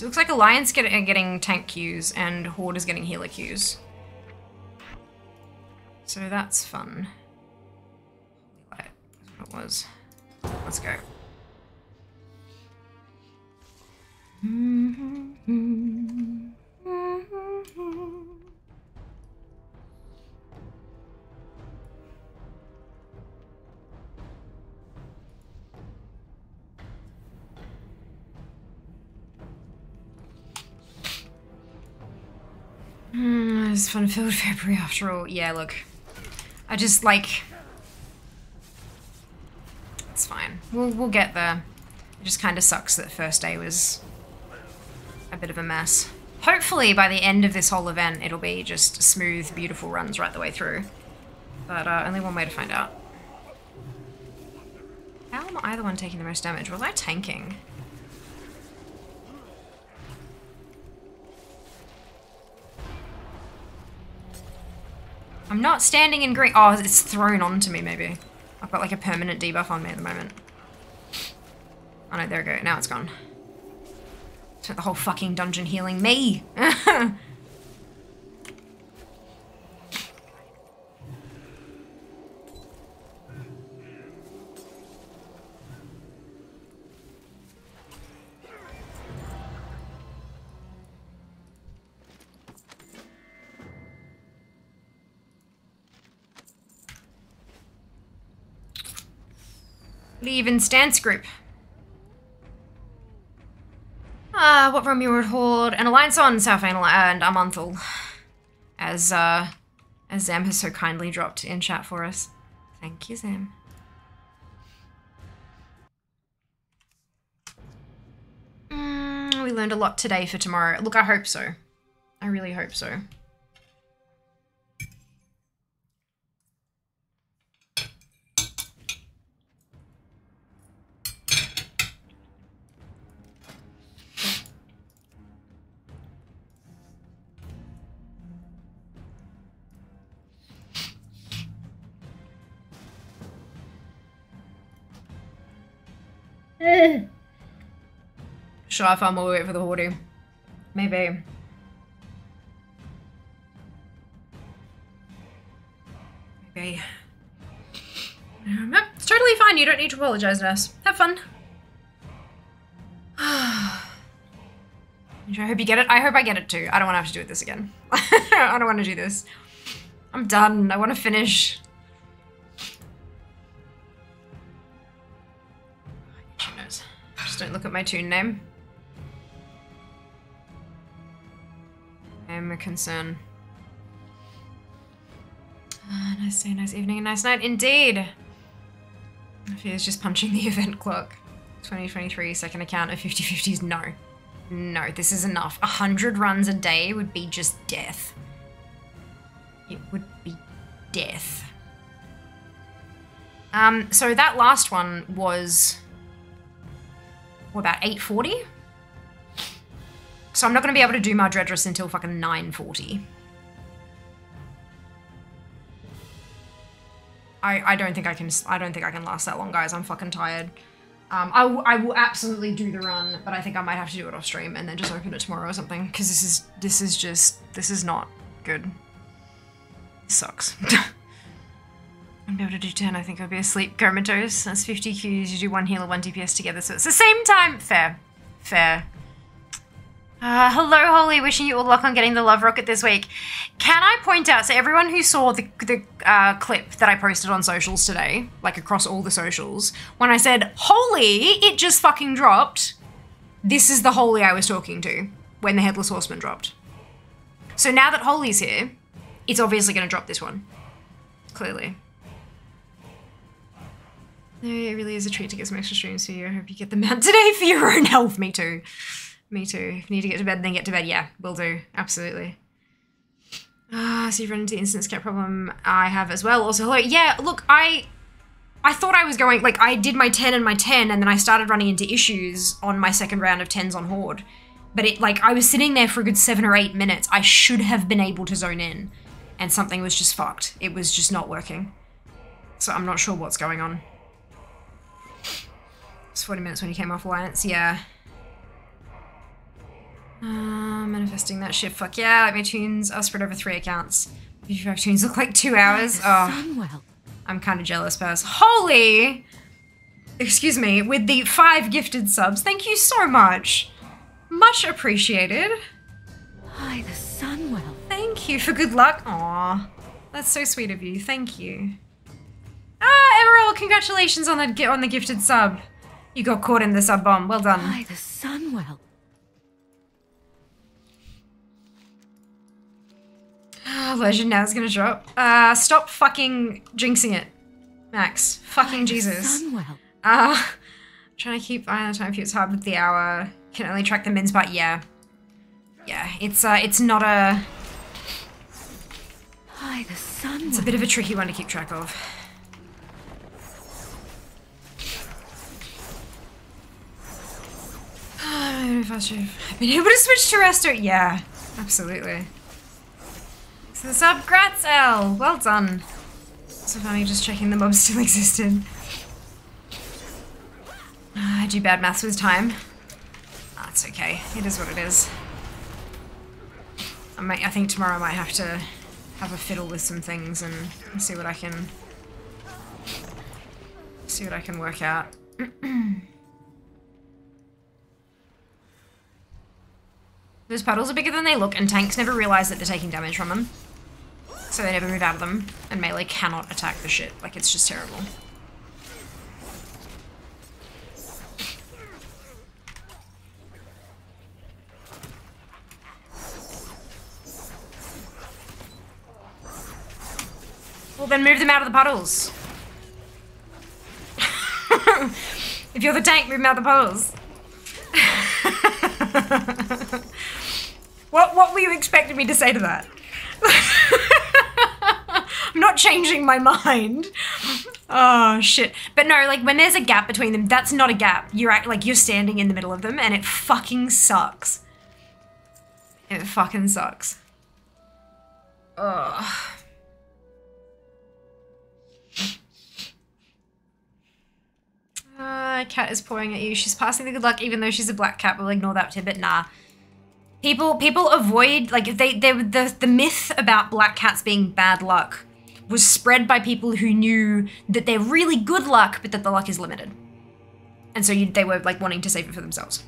So it looks like Alliance get, are getting tank queues and Horde is getting healer queues. So that's fun. That's what it was. Let's go. Mm, it's fun-filled February after all. Yeah, look. I just, like... It's fine. We'll, we'll get there. It just kind of sucks that first day was a bit of a mess. Hopefully by the end of this whole event it'll be just smooth, beautiful runs right the way through. But uh, only one way to find out. How am I the one taking the most damage? Was I tanking? I'm not standing in green. Oh, it's thrown onto me, maybe. I've got like a permanent debuff on me at the moment. Oh no, there we go. Now it's gone. Spent the whole fucking dungeon healing me. Leave in stance group. Uh, what from your Horde? An alliance on South and Aman'Thul. As, uh, as Zam has so kindly dropped in chat for us. Thank you, Zam. Mm, we learned a lot today for tomorrow. Look, I hope so. I really hope so. Should I find my way for the hoarding? Maybe. Maybe. It's totally fine. You don't need to apologize, Nurse. Have fun. I hope you get it. I hope I get it too. I don't want to have to do it this again. I don't want to do this. I'm done. I want to finish. Look at my toon name. I am a concern. Ah, nice day, nice evening, and nice night indeed. If he is just punching the event clock. 2023 second account of 50-50s, no. No, this is enough. A hundred runs a day would be just death. It would be death. Um, so that last one was what, about 840? So I'm not going to be able to do my Dreadress until fucking 940. I, I don't think I can I don't think I can last that long, guys. I'm fucking tired. Um, I, I will absolutely do the run, but I think I might have to do it off stream and then just open it tomorrow or something because this is this is just this is not good. Sucks. I'm able to do 10, I think I'll be asleep comatose. That's 50 Qs, you do one healer, one DPS together, so it's the same time. Fair. Fair. Uh, hello, Holly. Wishing you all luck on getting the love rocket this week. Can I point out, so everyone who saw the, the uh, clip that I posted on socials today, like across all the socials, when I said, Holy, it just fucking dropped, this is the Holy I was talking to when the Headless Horseman dropped. So now that Holy's here, it's obviously going to drop this one. Clearly. It really is a treat to get some extra streams for you. I hope you get them out today for your own health. Me too. Me too. If you need to get to bed, then get to bed. Yeah, will do. Absolutely. Ah, so you've run into the instance cap problem I have as well. Also, hello. Yeah, look, I I thought I was going, like, I did my 10 and my 10, and then I started running into issues on my second round of 10s on Horde. But it, like, I was sitting there for a good seven or eight minutes. I should have been able to zone in, and something was just fucked. It was just not working. So I'm not sure what's going on. It's 40 minutes when you came off Alliance, yeah. Uh, manifesting that shit. Fuck yeah, like my toons are spread over three accounts. 55 toons look like two hours. Oh. I'm kind of jealous, Purse. Holy! Excuse me, with the five gifted subs. Thank you so much. Much appreciated. Hi, the Sunwell. Thank you for good luck. Aw, that's so sweet of you. Thank you. Ah, Emerald, congratulations on the on the gifted sub. You got caught in the sub bomb. Well done. By the Sunwell. Ah, Legend now is gonna drop. Uh, stop fucking jinxing it, Max. Fucking Jesus. Sunwell. Uh, trying to keep eye on the time it's hard with the hour. Can only track the mins, but yeah, yeah. It's uh, it's not a. By the Sunwell. It's a bit of a tricky one to keep track of. I have been able to switch to Resto. Yeah, absolutely. So the sub, grats L. Well done. So funny, just checking the mob still existed. Ah, I do bad maths with time. That's okay. It is what it is. I might. I think tomorrow I might have to have a fiddle with some things and see what I can see what I can work out. Those puddles are bigger than they look, and tanks never realize that they're taking damage from them. So they never move out of them, and melee cannot attack the shit. Like, it's just terrible. Well, then move them out of the puddles. if you're the tank, move them out of the puddles. what what were you expecting me to say to that? I'm not changing my mind. Oh shit. But no, like when there's a gap between them, that's not a gap. You're act like you're standing in the middle of them and it fucking sucks. It fucking sucks. Ugh. Uh, cat is pouring at you. She's passing the good luck, even though she's a black cat. We'll ignore that tidbit. Nah. People, people avoid like they, they, the the myth about black cats being bad luck was spread by people who knew that they're really good luck, but that the luck is limited, and so you, they were like wanting to save it for themselves.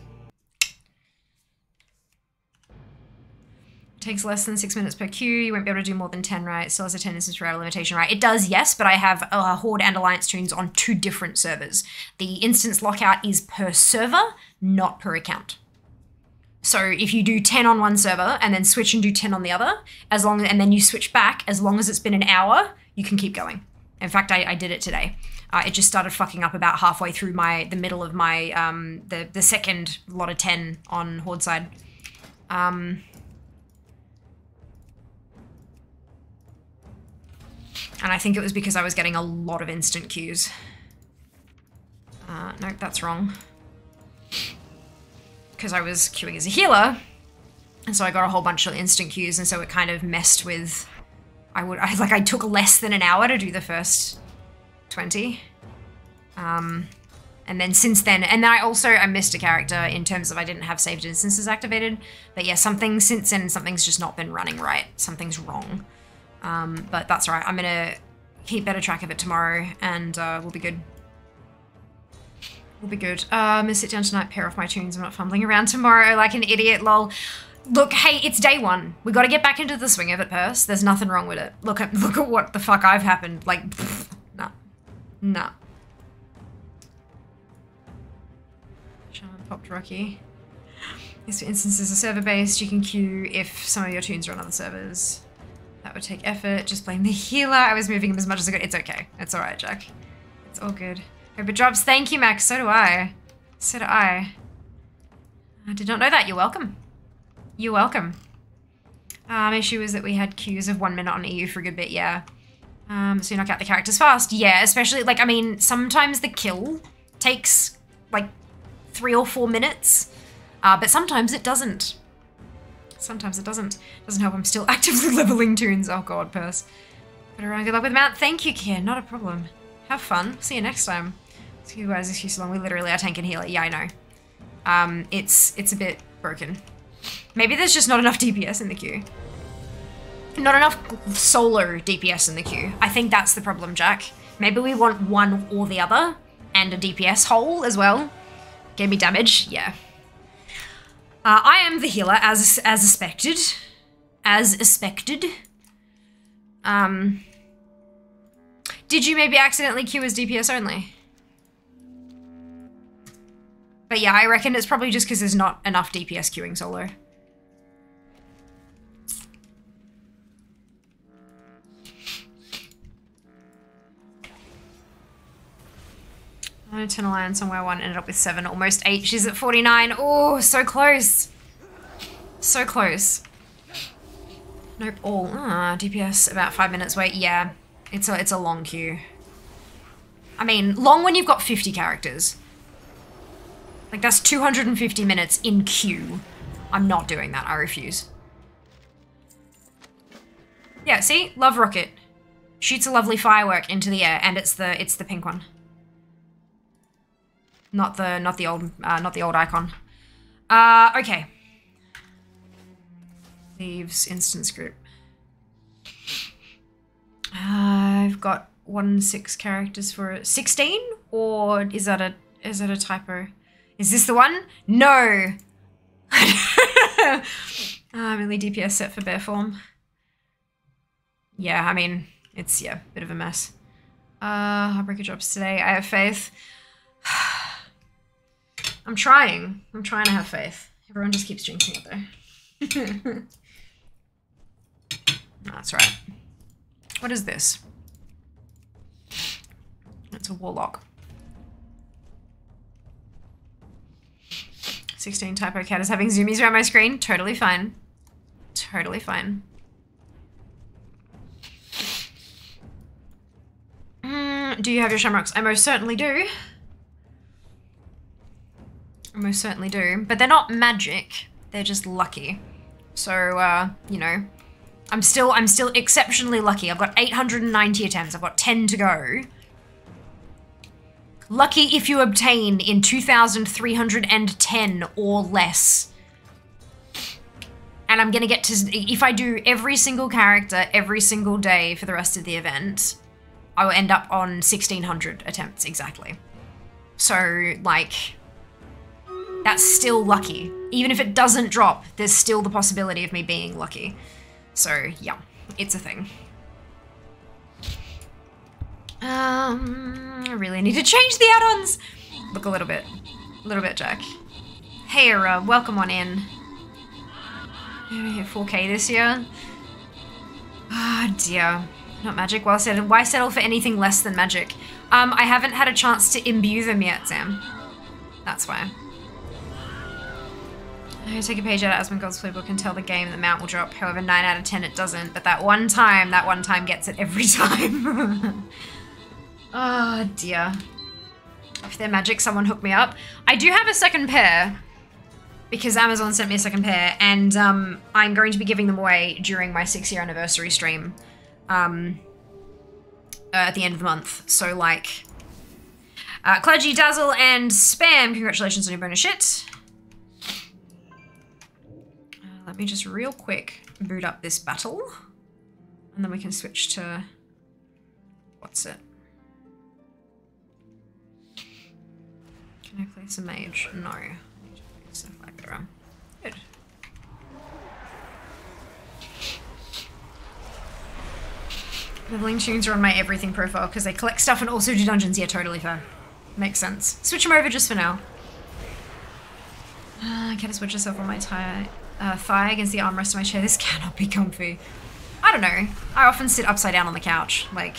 takes less than six minutes per queue. You won't be able to do more than 10, right? Still has a 10 instance rate limitation, right? It does, yes, but I have uh, Horde and Alliance toons on two different servers. The instance lockout is per server, not per account. So if you do 10 on one server and then switch and do 10 on the other, as long and then you switch back, as long as it's been an hour, you can keep going. In fact, I, I did it today. Uh, it just started fucking up about halfway through my the middle of my um, the the second lot of 10 on Horde side. Um, And I think it was because I was getting a lot of instant queues. Uh, no, that's wrong. Because I was queuing as a healer, and so I got a whole bunch of instant queues, and so it kind of messed with. I would I like I took less than an hour to do the first twenty. Um, and then since then, and then I also I missed a character in terms of I didn't have saved instances activated. But yeah, something since then something's just not been running right. Something's wrong. Um, but that's all right. I'm gonna keep better track of it tomorrow, and uh, we'll be good. We'll be good. I'm gonna sit down tonight, pair off my toons. I'm not fumbling around tomorrow like an idiot. Lol. Look, hey, it's day one. We got to get back into the swing of it, Purse. There's nothing wrong with it. Look at look at what the fuck I've happened. Like, pfft, nah, nah. Shaman popped Rocky. This for is a server based. You can queue if some of your toons are on other servers. That would take effort. Just blame the healer. I was moving him as much as I could. It's okay. It's alright, Jack. It's all good. It drops. Thank you, Max. So do I. So do I. I did not know that. You're welcome. You're welcome. Um, issue was that we had queues of one minute on EU for a good bit, yeah. Um, so you knock out the characters fast. Yeah, especially, like, I mean, sometimes the kill takes, like, three or four minutes. Uh, but sometimes it doesn't. Sometimes it doesn't. Doesn't help I'm still actively leveling toons. Oh god, purse. But around good luck with Mount. Thank you, Kier. Not a problem. Have fun. See you next time. Guys excuse so long. We literally are tank and healer. Yeah, I know. Um, it's it's a bit broken. Maybe there's just not enough DPS in the queue. Not enough solo DPS in the queue. I think that's the problem, Jack. Maybe we want one or the other, and a DPS hole as well. Gave me damage, yeah. Uh, I am the healer, as as expected. As expected. Um. Did you maybe accidentally queue as DPS only? But yeah, I reckon it's probably just because there's not enough DPS queuing solo. I'm gonna turn a line somewhere one ended up with seven, almost eight. She's at 49. Oh, so close. So close. Nope, all. Ah, DPS about five minutes wait. Yeah, it's a it's a long queue. I mean, long when you've got 50 characters. Like that's 250 minutes in queue. I'm not doing that. I refuse. Yeah, see, love rocket shoots a lovely firework into the air, and it's the it's the pink one. Not the not the old uh, not the old icon. Uh, okay. Leaves instance group. I've got one six characters for sixteen, or is that a is that a typo? Is this the one? No. I'm only DPS set for bear form. Yeah, I mean it's yeah, bit of a mess. Uh, Heartbreaker drops today. I have faith. I'm trying. I'm trying to have faith. Everyone just keeps drinking it though. That's right. What is this? It's a warlock. 16 typo cat is having zoomies around my screen. Totally fine. Totally fine. Mm, do you have your shamrocks? I most certainly do. I most certainly do. But they're not magic. They're just lucky. So, uh, you know, I'm still I'm still exceptionally lucky. I've got 890 attempts. I've got 10 to go. Lucky if you obtain in 2,310 or less. And I'm gonna get to, if I do every single character every single day for the rest of the event, I will end up on 1,600 attempts exactly. So, like, that's still lucky. Even if it doesn't drop, there's still the possibility of me being lucky. So, yeah, it's a thing. Um, I really need to change the add-ons. Look a little bit. A little bit, Jack. Hey, uh, welcome on in. We hit 4K this year. Ah, oh, dear. Not magic. Well said. Why settle for anything less than magic? Um, I haven't had a chance to imbue them yet, Sam. That's why. I take a page out of Asmongold's playbook and tell the game the mount will drop. However, 9 out of 10 it doesn't. But that one time, that one time gets it every time. Oh, dear. If they're magic, someone hook me up. I do have a second pair. Because Amazon sent me a second pair. And um, I'm going to be giving them away during my six-year anniversary stream. Um, uh, at the end of the month. So, like... Uh, Dazzle, and Spam, congratulations on your bonus shit. Let me just real quick boot up this battle. And then we can switch to... What's it? Can I place a mage? No. I need to place a fighter. Good. Leveling toons are on my everything profile because they collect stuff and also do dungeons. Yeah, totally fair. Makes sense. Switch them over just for now. Uh, I gotta switch yourself on my tie uh, thigh against the armrest of my chair. This cannot be comfy. I don't know. I often sit upside down on the couch. Like,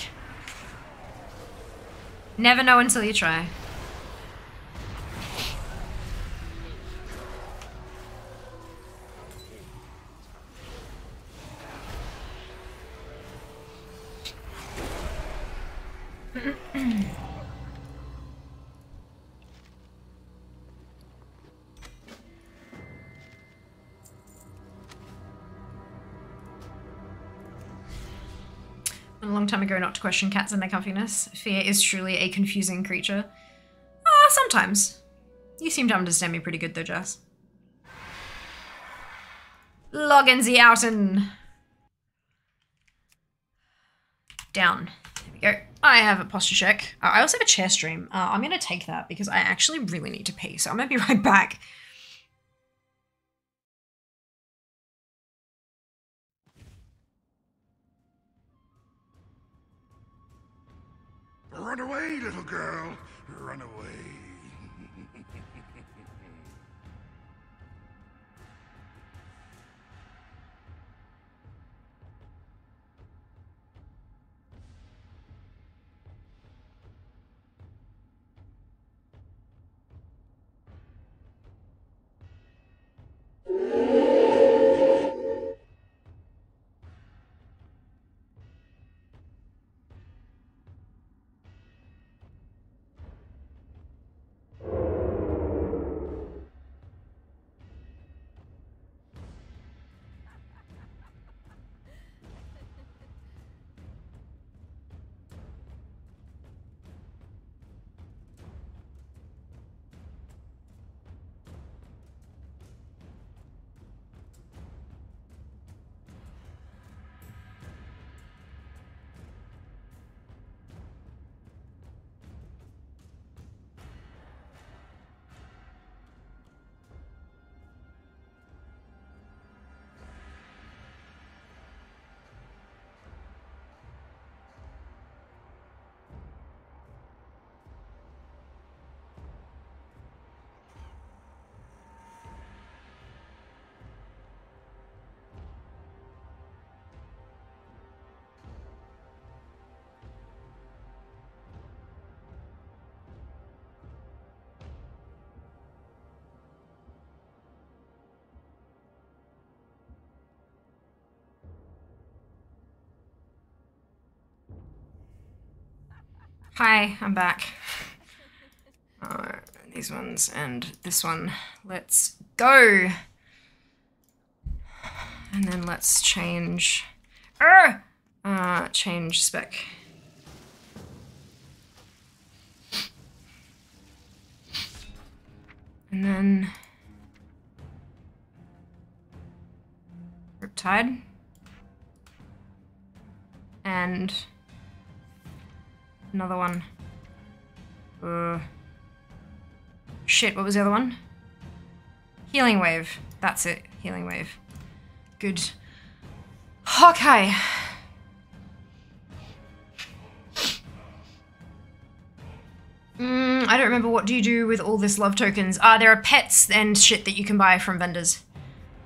never know until you try. A long time ago not to question cats and their comfiness. Fia is truly a confusing creature. Ah, sometimes. You seem to understand me pretty good though, Jess. Login the outen. Down. Go. I have a posture check. Uh, I also have a chair stream. Uh, I'm going to take that because I actually really need to pee, so I'm going to be right back. Run away, little girl. Run away. Hi, I'm back. Uh, these ones and this one. Let's go. And then let's change. Uh, uh, change spec. And then. Riptide. And another one. Uh, shit, what was the other one? Healing Wave. That's it. Healing Wave. Good. Okay. Mm, I don't remember what do you do with all this love tokens. Ah, there are pets and shit that you can buy from vendors.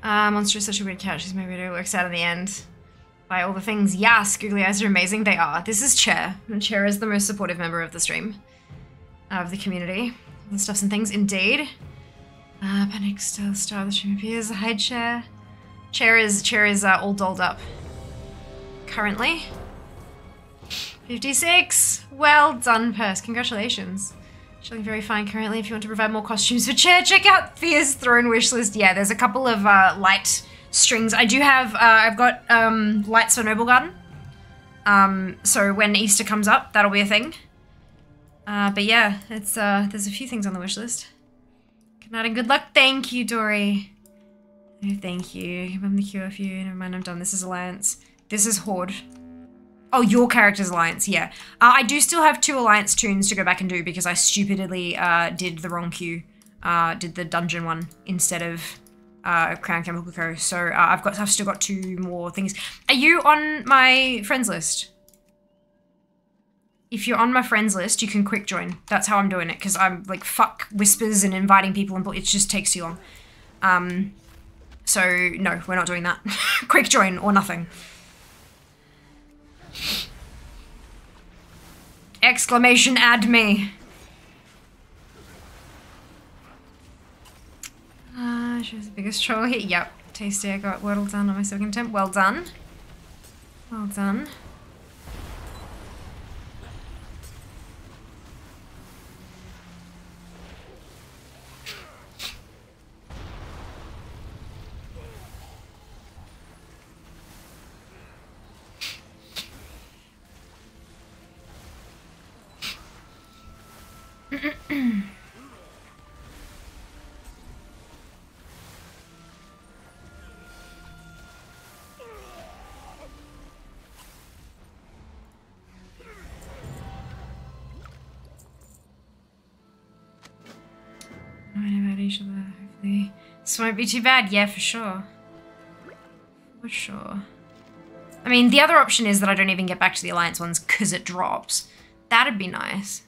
Uh, Monster is such a weird cat. She's maybe it works out in the end. Buy all the things. Yes, googly eyes are amazing. They are. This is Chair, and Chair is the most supportive member of the stream, uh, of the community. All the stuffs and things, indeed. Uh, Panic Star, Star of the Stream appears. Hi, Chair. Chair is Chair is uh, all dolled up. Currently. 56! Well done, Purse. Congratulations. Feeling very fine currently. If you want to provide more costumes for Chair, check out Fia's Throne wishlist. Yeah, there's a couple of uh, light strings. I do have, uh, I've got um, lights for Noblegarden. Um, so when Easter comes up, that'll be a thing. Uh, but yeah, it's uh, there's a few things on the wish list. Good night and good luck. Thank you, Dory. Oh, thank you. I'm the cure for you. Never mind, I'm done. This is Alliance. This is Horde. Oh, your character's Alliance, yeah. Uh, I do still have two Alliance toons to go back and do because I stupidly uh, did the wrong queue. Uh, did the dungeon one instead of uh, Crown Chemical Co. So uh, I've got, I've still got two more things. Are you on my friends list? If you're on my friends list, you can quick join. That's how I'm doing it because I'm like fuck whispers and inviting people and it just takes too long. Um, so no, we're not doing that. quick join or nothing. Exclamation add me. Ah, uh, she was the biggest troll here. Yep, tasty. I got well done on my second attempt. Well done. Well done. Won't be too bad. Yeah, for sure. For sure. I mean, the other option is that I don't even get back to the Alliance ones because it drops. That'd be nice.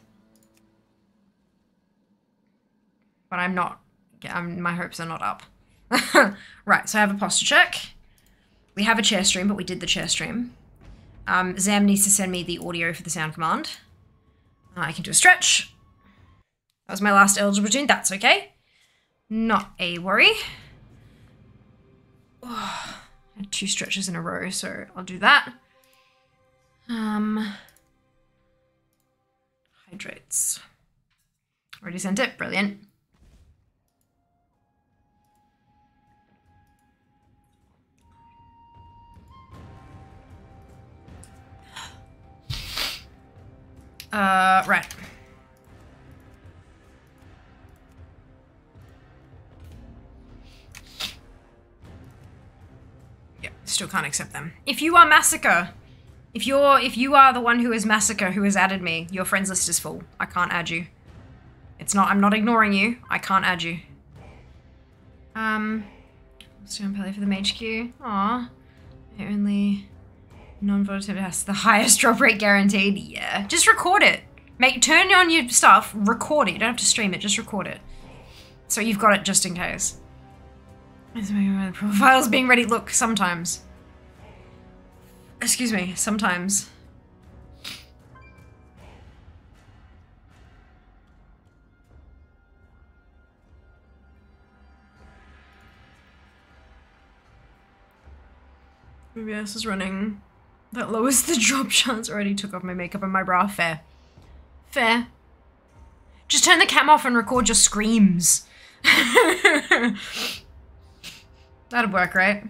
But I'm not. I'm, my hopes are not up. right, so I have a posture check. We have a chair stream, but we did the chair stream. Um, Zam needs to send me the audio for the sound command. I can do a stretch. That was my last eligible toon. That's okay. Not a worry. Two stretches in a row, so I'll do that. Um, hydrates. Already sent it. Brilliant. Uh, right. Still can't accept them. If you are Massacre, if you're if you are the one who is Massacre who has added me, your friends list is full. I can't add you. It's not I'm not ignoring you. I can't add you. Um Stone Pelly for the mage queue. Aw. Only non-votive has the highest drop rate guaranteed. Yeah. Just record it. Make turn on your stuff, record it. You don't have to stream it, just record it. So you've got it just in case. Profiles being ready. Look, sometimes. Excuse me, sometimes. OBS is running. That lowers the drop chance. Already took off my makeup and my bra. Fair. Fair. Just turn the cam off and record your screams. That'd work, right?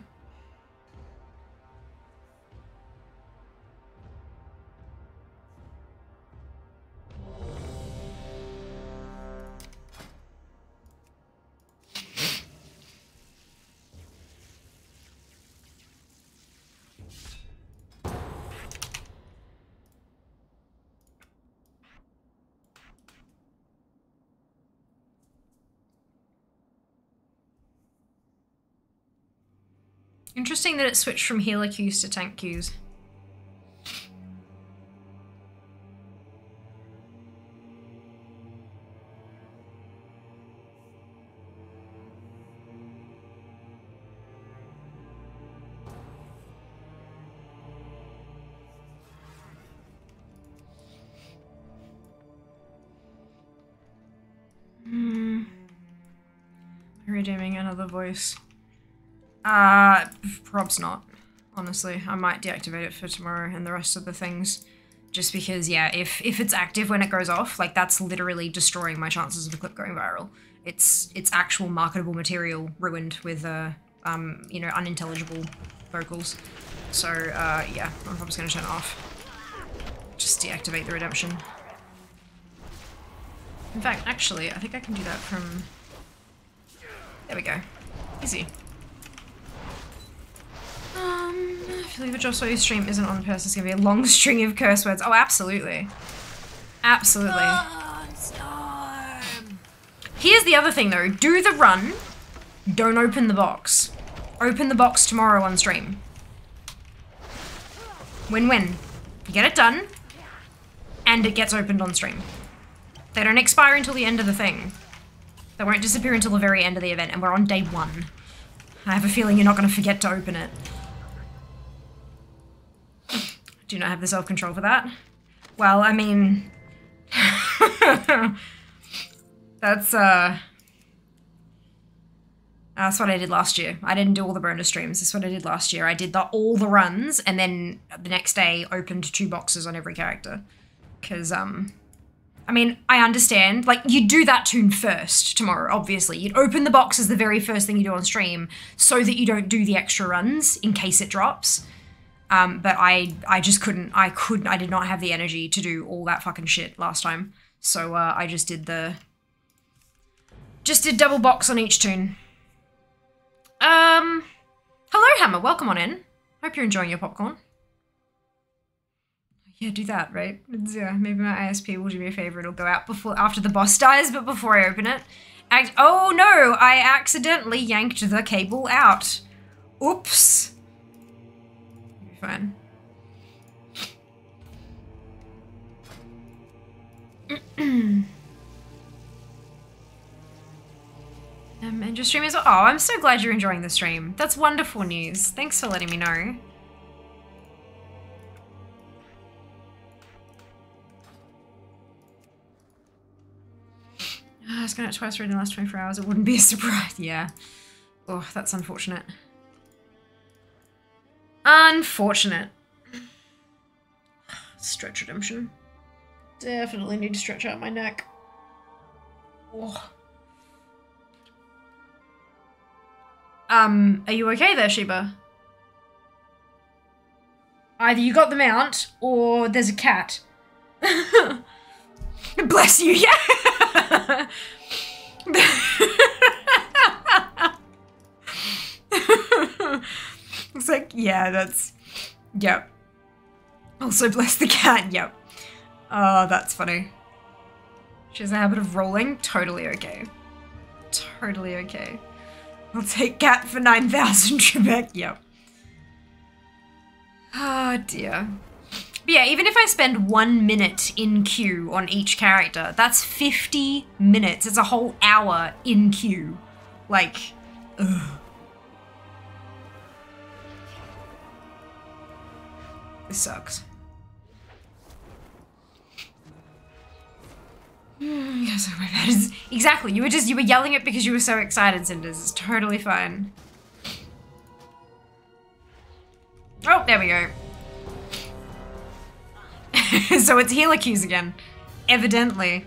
Interesting that it switched from healer queues to tank queues. Hmm. Redeeming another voice. Uh, probs not. Honestly, I might deactivate it for tomorrow and the rest of the things. Just because, yeah, if if it's active when it goes off, like that's literally destroying my chances of the clip going viral. It's it's actual marketable material ruined with uh um you know unintelligible vocals. So uh yeah, I'm probably just gonna turn it off. Just deactivate the redemption. In fact, actually, I think I can do that from. There we go. Easy. If you leave a your stream isn't on purpose, it's gonna be a long string of curse words. Oh, absolutely. Absolutely. Here's the other thing though. Do the run. Don't open the box. Open the box tomorrow on stream. Win-win. You get it done, and it gets opened on stream. They don't expire until the end of the thing. They won't disappear until the very end of the event, and we're on day one. I have a feeling you're not going to forget to open it. Do not have the self-control for that. Well, I mean... that's, uh... That's what I did last year. I didn't do all the bonus streams. That's what I did last year. I did the, all the runs, and then the next day opened two boxes on every character. Because, um... I mean, I understand. Like, you do that toon first tomorrow, obviously. You'd open the box as the very first thing you do on stream so that you don't do the extra runs in case it drops. Um, but I I just couldn't. I couldn't. I did not have the energy to do all that fucking shit last time. So uh, I just did the... Just did double box on each toon. Um... Hello, Hammer. Welcome on in. Hope you're enjoying your popcorn. Yeah, do that, right? Yeah, maybe my ISP will do me a favor. It'll go out before after the boss dies, but before I open it. Act- oh no, I accidentally yanked the cable out. Oops. Fine. um, and your stream is. Oh, I'm so glad you're enjoying the stream. That's wonderful news. Thanks for letting me know. Ah, I was going out twice already in the last 24 hours. It wouldn't be a surprise. Yeah. Oh, that's unfortunate. Unfortunate. Stretch redemption. Definitely need to stretch out my neck. Oh. Um, are you okay there, Sheba? Either you got the mount, or there's a cat. Bless you, yeah! it's like, yeah, that's. Yep. Also, bless the cat, yep. Oh, that's funny. She has a habit of rolling. Totally okay. Totally okay. I'll take cat for 9,000 Trebek. Yep. Oh dear. But yeah, even if I spend one minute in queue on each character, that's 50 minutes. It's a whole hour in queue. Like, ugh. This sucks. Mm, yes, Exactly. You were just you were yelling it because you were so excited, Cinders. It's totally fine. Oh, there we go. so it's healer again. Evidently.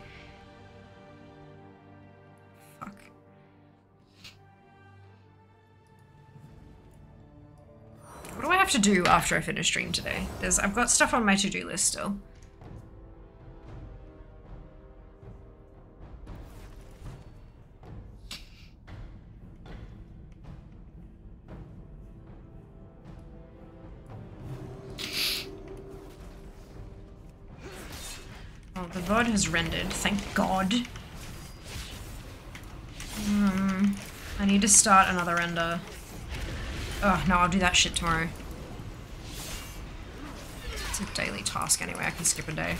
Have to do after I finish stream today? There's I've got stuff on my to-do list still. Oh, the VOD has rendered, thank God. Hmm. I need to start another render. Oh, no, I'll do that shit tomorrow. It's a daily task anyway, I can skip a day.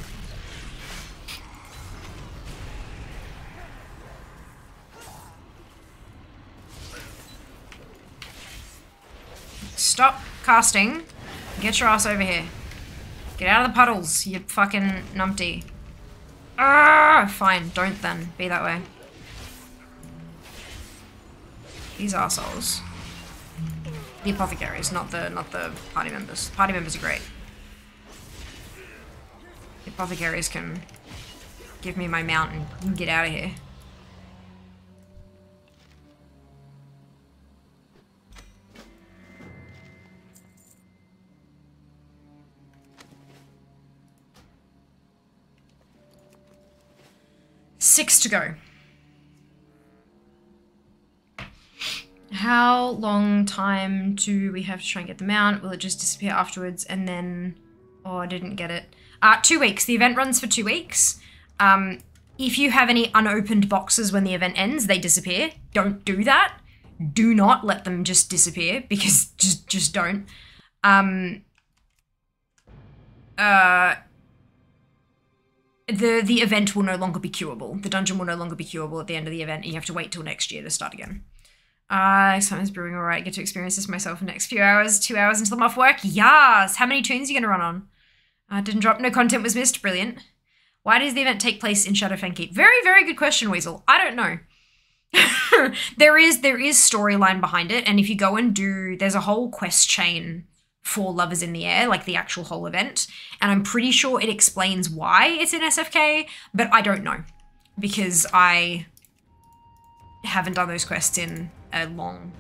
Stop casting. Get your ass over here. Get out of the puddles, you fucking numpty. Ah, fine, don't then. Be that way. These assholes. The apothecaries, not the not the party members. Party members are great. The apothecaries can give me my mount and get out of here. Six to go. How long time do we have to try and get the mount? Will it just disappear afterwards and then... Oh, I didn't get it. Uh, two weeks. The event runs for two weeks. Um, if you have any unopened boxes when the event ends, they disappear. Don't do that. Do not let them just disappear because just just don't. Um, uh, the the event will no longer be curable. The dungeon will no longer be curable at the end of the event. And you have to wait till next year to start again. Uh, sometimes brewing alright. Get to experience this myself in the next few hours. Two hours until I'm off work. Yes. How many toons are you gonna run on? Uh, didn't drop. No content was missed. Brilliant. Why does the event take place in Shadowfang Keep? Very, very good question, Weasel. I don't know. there is there is storyline behind it, and if you go and do, there's a whole quest chain for Love is in the Air, like the actual whole event, and I'm pretty sure it explains why it's in SFK, but I don't know because I haven't done those quests in a long,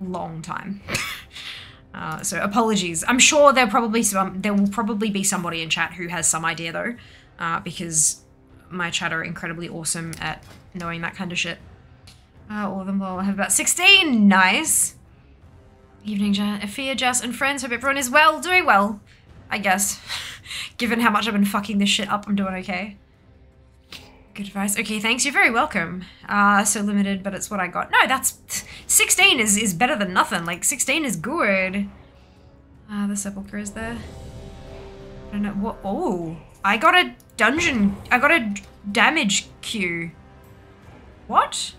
long time. Uh, so apologies. I'm sure there probably some there will probably be somebody in chat who has some idea though, uh, because my chat are incredibly awesome at knowing that kind of shit. Uh, all of them will have about 16. Nice. Evening, Afia, Jess, and friends. Hope everyone is well, doing well. I guess, given how much I've been fucking this shit up, I'm doing okay. Good advice. Okay, thanks. You're very welcome. Uh, so limited, but it's what I got. No, that's 16 is is better than nothing. Like 16 is good. Ah, the sepulcher is there. I don't know what. Oh, I got a dungeon. I got a damage queue. What?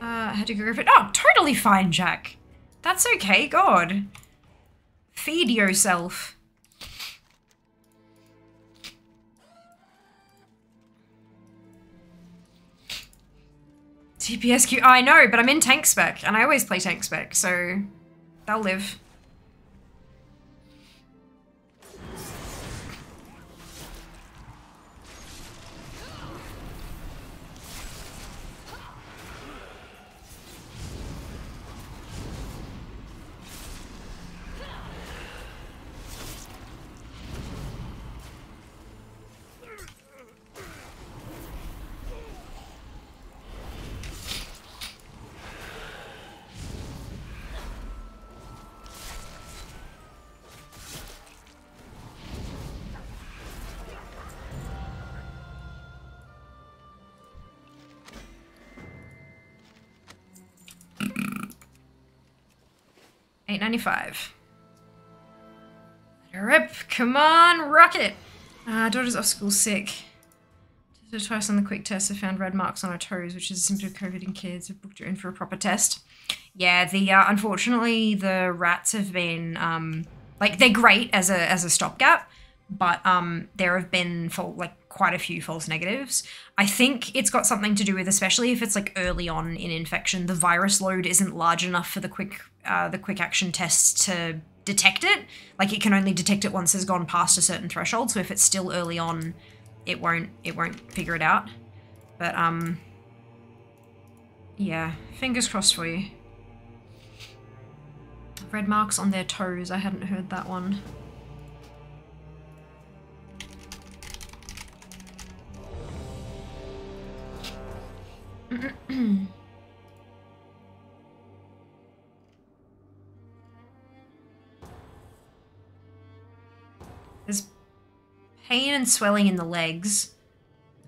Uh, I had to go over it. Oh, totally fine, Jack. That's okay. God, feed yourself. DPS queue. I know, but I'm in tank spec, and I always play tank spec, so they'll live. Eight ninety five. Rip, come on, rocket! Uh, daughter's off school sick. Tested twice on the quick test. I found red marks on her toes, which is a symptom of COVID in kids. I've booked her in for a proper test. Yeah, the uh, unfortunately the rats have been um like they're great as a as a stopgap, but um there have been for like quite a few false negatives. I think it's got something to do with, especially if it's like early on in infection, the virus load isn't large enough for the quick uh, the quick action tests to detect it. Like it can only detect it once it's gone past a certain threshold. So if it's still early on, it won't it won't figure it out. But um, yeah, fingers crossed for you. Red marks on their toes. I hadn't heard that one. There's pain and swelling in the legs,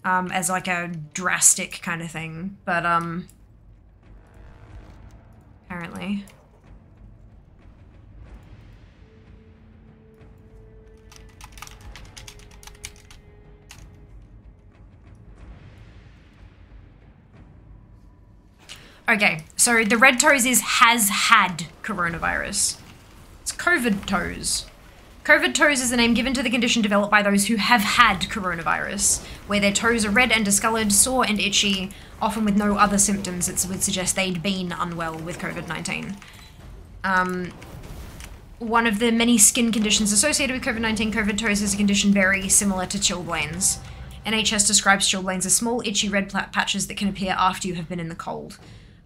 um, as like a drastic kind of thing, but um, apparently. Okay, so the red toes is has had coronavirus. It's COVID toes. COVID toes is the name given to the condition developed by those who have had coronavirus, where their toes are red and discolored, sore and itchy, often with no other symptoms. It would suggest they'd been unwell with COVID 19. Um, one of the many skin conditions associated with COVID 19, COVID toes is a condition very similar to chilblains. NHS describes chilblains as small, itchy red patches that can appear after you have been in the cold.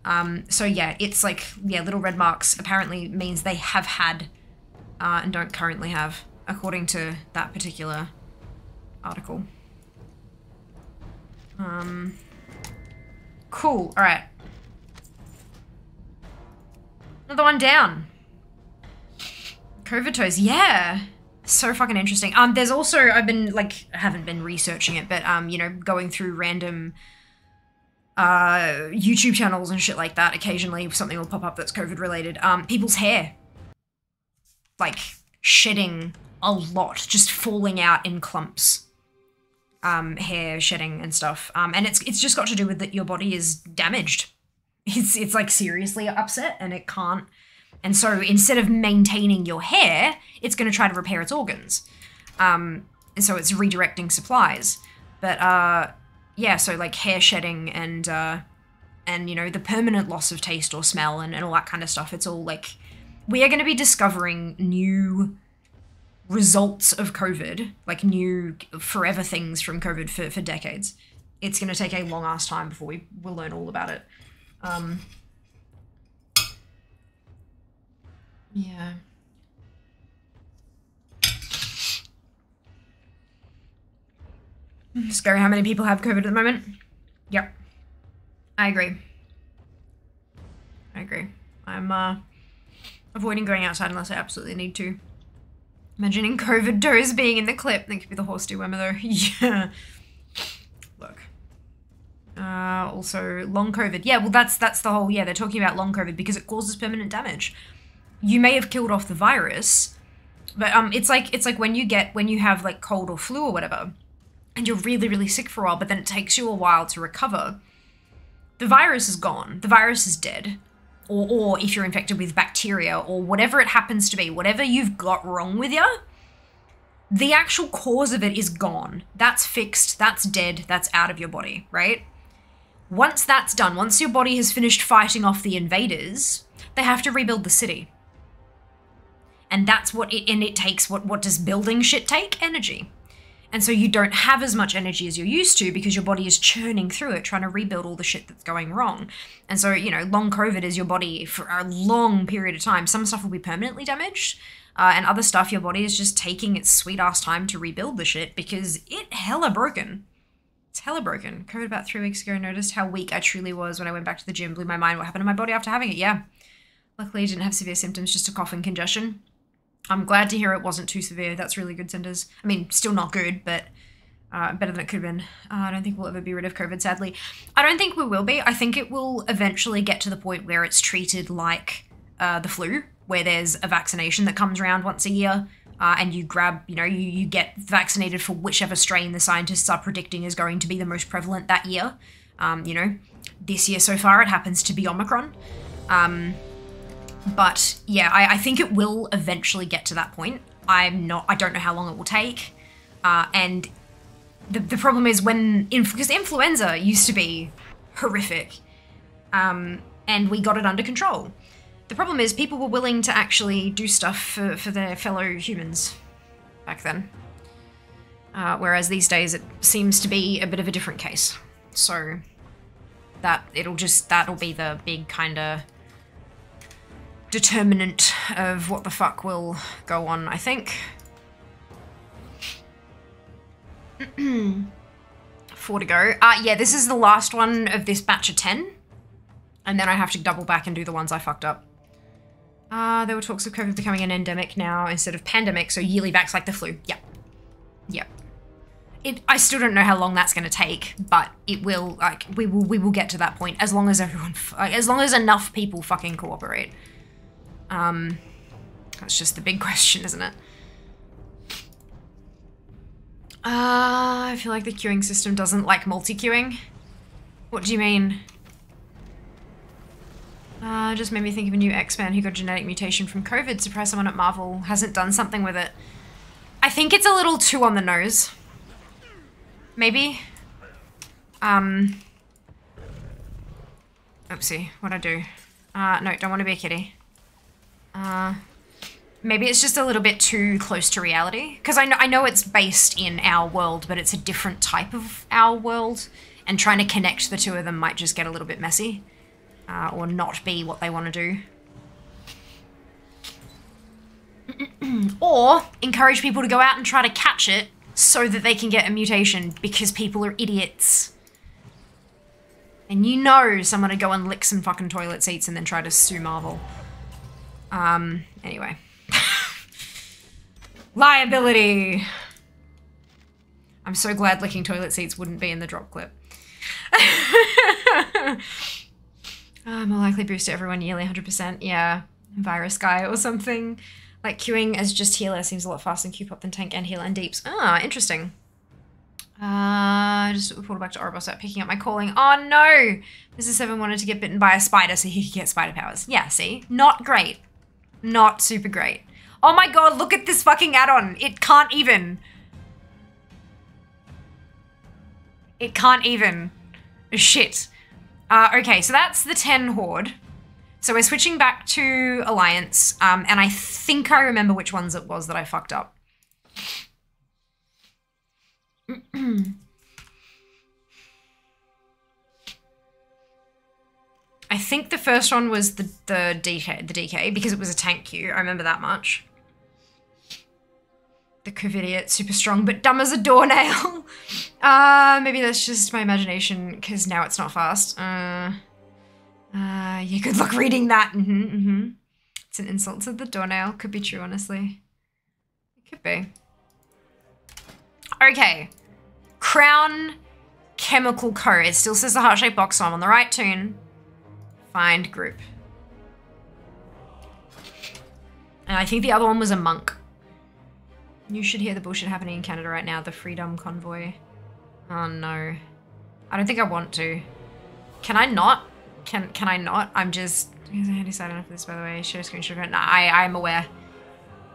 Um, so yeah, it's like yeah, little red marks apparently means they have had uh, and don't currently have, according to that particular article. Um, cool. All right, another one down. COVID toes, yeah. So fucking interesting. Um, there's also I've been like I haven't been researching it, but um, you know, going through random uh, YouTube channels and shit like that. Occasionally, something will pop up that's COVID related. Um, people's hair, like shedding a lot, just falling out in clumps. Um, hair shedding and stuff. Um, and it's it's just got to do with that your body is damaged. It's it's like seriously upset and it can't. And so instead of maintaining your hair, it's going to try to repair its organs. Um, and so it's redirecting supplies. But uh, yeah, so like hair shedding and uh, and you know the permanent loss of taste or smell and, and all that kind of stuff. It's all like we are going to be discovering new results of COVID, like new forever things from COVID for, for decades. It's going to take a long ass time before we will learn all about it. Um, yeah. Scary how many people have COVID at the moment. Yep. I agree. I agree. I'm uh avoiding going outside unless I absolutely need to. Imagining COVID does being in the clip. That could be the horse do though. yeah. Look. Uh, also, long COVID. Yeah, well, that's that's the whole. Yeah, they're talking about long COVID because it causes permanent damage. You may have killed off the virus, but um, it's like it's like when you get when you have like cold or flu or whatever, and you're really really sick for a while, but then it takes you a while to recover. The virus is gone. The virus is dead. Or, or if you're infected with bacteria or whatever it happens to be, whatever you've got wrong with you, the actual cause of it is gone. That's fixed, that's dead, that's out of your body, right? Once that's done, once your body has finished fighting off the invaders, they have to rebuild the city. And that's what it and it takes what what does building shit take? Energy. And so you don't have as much energy as you're used to because your body is churning through it, trying to rebuild all the shit that's going wrong. And so, you know, long COVID is your body for a long period of time. Some stuff will be permanently damaged, uh, and other stuff, your body is just taking its sweet ass time to rebuild the shit because it hella broken. It's hella broken. COVID about three weeks ago noticed how weak I truly was when I went back to the gym. Blew my mind what happened to my body after having it. Yeah. Luckily, I didn't have severe symptoms, just a cough and congestion. I'm glad to hear it wasn't too severe. That's really good, Cinders. I mean, still not good, but uh, better than it could have been. Uh, I don't think we'll ever be rid of COVID, sadly. I don't think we will be. I think it will eventually get to the point where it's treated like uh, the flu, where there's a vaccination that comes around once a year. Uh, and you grab, you know, you, you get vaccinated for whichever strain the scientists are predicting is going to be the most prevalent that year. Um, you know, this year so far it happens to be Omicron. Um, but yeah, I, I think it will eventually get to that point. I'm not, I don't know how long it will take. Uh, and the, the problem is when, because influenza used to be horrific, um, and we got it under control. The problem is people were willing to actually do stuff for, for their fellow humans back then. Uh, whereas these days it seems to be a bit of a different case. So that it'll just that'll be the big kind of determinant of what the fuck will go on, I think. Four to go. Uh, yeah, this is the last one of this batch of 10. And then I have to double back and do the ones I fucked up. Uh, there were talks of COVID becoming an endemic now instead of pandemic, so yearly vax like the flu. Yep. Yep. It, I still don't know how long that's going to take, but it will. Like we will, we will get to that point as long as everyone, like, as long as enough people fucking cooperate. Um, that's just the big question, isn't it? Uh, I feel like the queuing system doesn't like multi-queuing. What do you mean? Uh, just made me think of a new X-Man who got genetic mutation from COVID. Surprised someone at Marvel hasn't done something with it. I think it's a little too on the nose. Maybe. Um. Oopsie, what'd I do? Uh, no, don't want to be a kitty. Uh, maybe it's just a little bit too close to reality. Because I know, I know it's based in our world, but it's a different type of our world. And trying to connect the two of them might just get a little bit messy. Uh, or not be what they want to do. or encourage people to go out and try to catch it so that they can get a mutation because people are idiots. And you know someone to go and lick some fucking toilet seats and then try to sue Marvel. Um, anyway. Liability! I'm so glad licking toilet seats wouldn't be in the drop clip. uh, more likely boost to everyone yearly 100%. Yeah. Virus guy or something. Like queuing as just healer seems a lot faster than queue pop than tank and healer and deeps. Ah, interesting. Uh, just reported back to Oribos about picking up my calling. Oh no! Mr. Seven wanted to get bitten by a spider so he could get spider powers. Yeah, see? Not great. Not super great. Oh my god, look at this fucking add-on. It can't even. It can't even. Shit. Uh, okay, so that's the 10 Horde. So we're switching back to Alliance, um, and I think I remember which ones it was that I fucked up. I think the first one was the the DK the DK because it was a tank queue. I remember that much. The Covidiot, super strong but dumb as a doornail. uh, maybe that's just my imagination because now it's not fast. Uh, uh, yeah, good luck reading that. Mm-hmm, mm-hmm. It's an insult to the doornail. Could be true, honestly. It could be. Okay. Crown Chemical Co. It still says the heart-shaped box, so I'm on the right toon. Find group. And I think the other one was a monk. You should hear the bullshit happening in Canada right now. The Freedom Convoy. Oh no. I don't think I want to. Can I not? Can can I not? I'm just. Handy side enough for this, by the way. Share a screenshot. Nah, I I'm aware.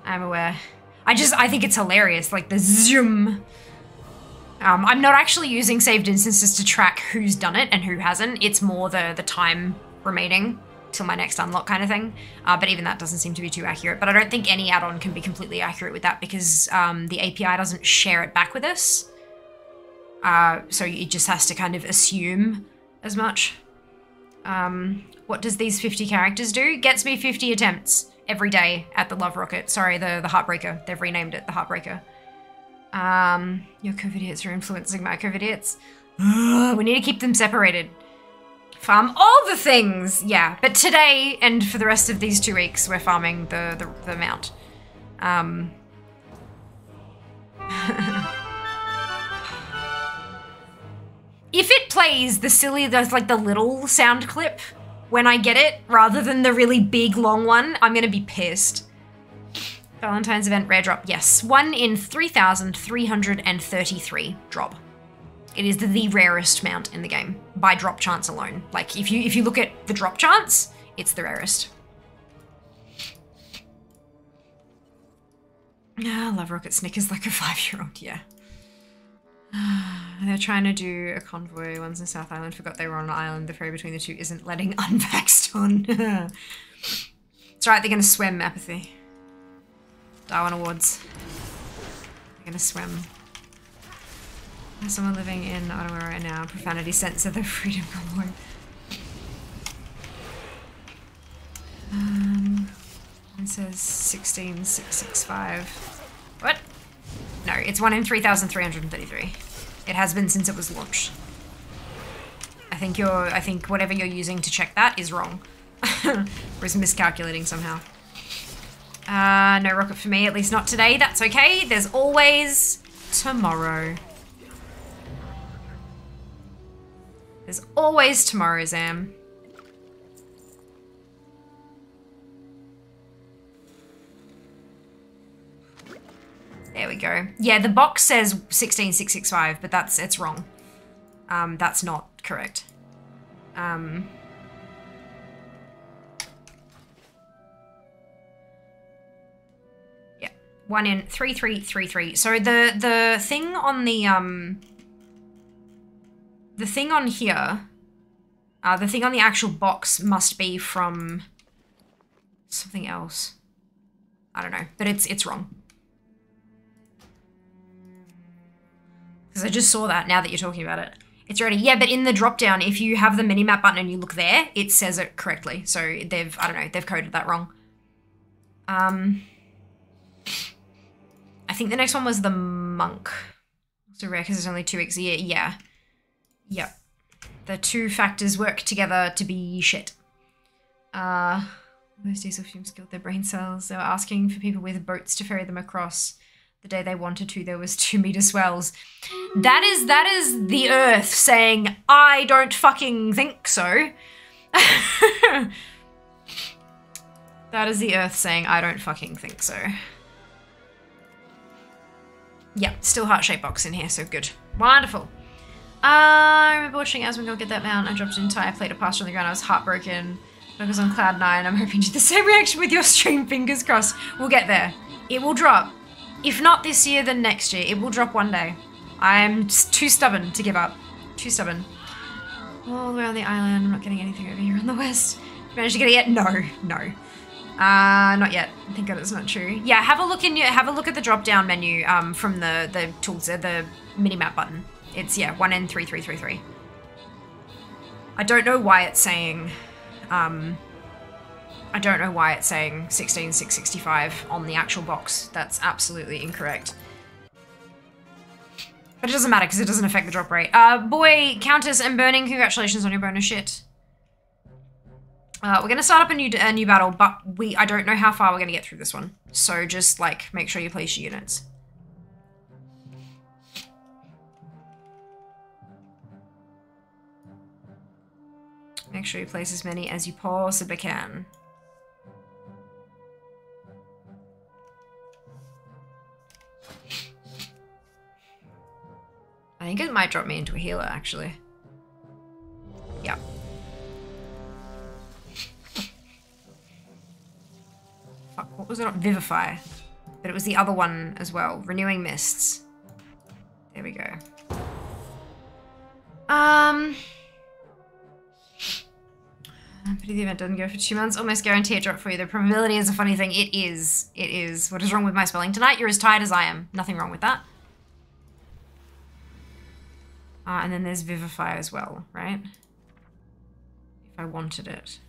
I'm aware. I just I think it's hilarious. Like the zoom. Um, I'm not actually using saved instances to track who's done it and who hasn't. It's more the the time remaining till my next unlock kind of thing. Uh, but even that doesn't seem to be too accurate. But I don't think any add-on can be completely accurate with that because um, the API doesn't share it back with us. Uh, so it just has to kind of assume as much. Um, what does these 50 characters do? Gets me 50 attempts every day at the Love Rocket. Sorry, the, the Heartbreaker. They've renamed it the Heartbreaker. Um, your COVID hits are influencing my COVID hits. we need to keep them separated. Farm all the things, yeah. But today and for the rest of these two weeks, we're farming the the, the mount. Um. if it plays the silly, there's like the little sound clip when I get it, rather than the really big long one, I'm gonna be pissed. Valentine's event rare drop, yes, one in three thousand three hundred and thirty-three drop. It is the, rarest mount in the game by drop chance alone. Like if you if you look at the drop chance, it's the rarest. Ah, love rocket snickers like a five-year-old. Yeah. They're trying to do a convoy. One's in South Island. Forgot they were on an island. The ferry between the two isn't letting unvaxxed on. it's right. They're gonna swim. Apathy. Darwin Awards. They're gonna swim. There's someone living in Ottawa right now. Profanity sense of the freedom convoy. Um, it says 16665. What? No, it's 1 in 3,333. It has been since it was launched. I think you're, I think whatever you're using to check that is wrong. or is miscalculating somehow. Uh, no rocket for me, at least not today. That's okay. There's always tomorrow. There's always tomorrow, Zam. There we go. Yeah, the box says 16665, but that's it's wrong. Um, that's not correct. Um, yeah, one in three three three three. So the the thing on the um the thing on here, uh, the thing on the actual box must be from something else. I don't know, but it's it's wrong. Because I just saw that now that you're talking about it. It's ready. Yeah, but in the drop down, if you have the minimap button and you look there, it says it correctly. So they've, I don't know, they've coded that wrong. Um, I think the next one was the monk. So rare because it's only two weeks a year. Yeah. Yep. The two factors work together to be shit. Uh, those diesel fumes killed their brain cells. They were asking for people with boats to ferry them across. The day they wanted to, there was two meter swells. That is that is the Earth saying, "I don't fucking think so." that is the Earth saying, "I don't fucking think so." Yeah, still heart shaped box in here, so good, wonderful. I remember watching Asmund go get that mount. I dropped an entire plate of pasta on the ground. I was heartbroken. I was on cloud nine. I'm hoping to the same reaction with your stream. Fingers crossed. We'll get there. It will drop. If not this year, then next year. It will drop one day. I'm too stubborn to give up. Too stubborn. All the way on the island. I'm not getting anything over here on the west. Managed to get it yet? No, no. Uh, not yet. I think that's not true. Yeah, have a look in your have a look at the drop down menu um, from the the tools uh, the mini map button. It's yeah one n three three three three. I don't know why it's saying. Um, I don't know why it's saying 16665 on the actual box. That's absolutely incorrect. But it doesn't matter because it doesn't affect the drop rate. Uh, boy, Countess and Burning, congratulations on your bonus shit. Uh, we're gonna start up a new a new battle, but we I don't know how far we're gonna get through this one. So just like make sure you place your units. Make sure you place as many as you possibly can. I think it might drop me into a healer, actually. Yeah. Fuck, what was it on? Vivify. But it was the other one as well. Renewing Mists. There we go. Um... Pity the event doesn't go for two months. Almost guarantee it drop for you. The probability is a funny thing. It is. It is. What is wrong with my spelling tonight? You're as tired as I am. Nothing wrong with that. Uh, and then there's Vivify as well, right? If I wanted it.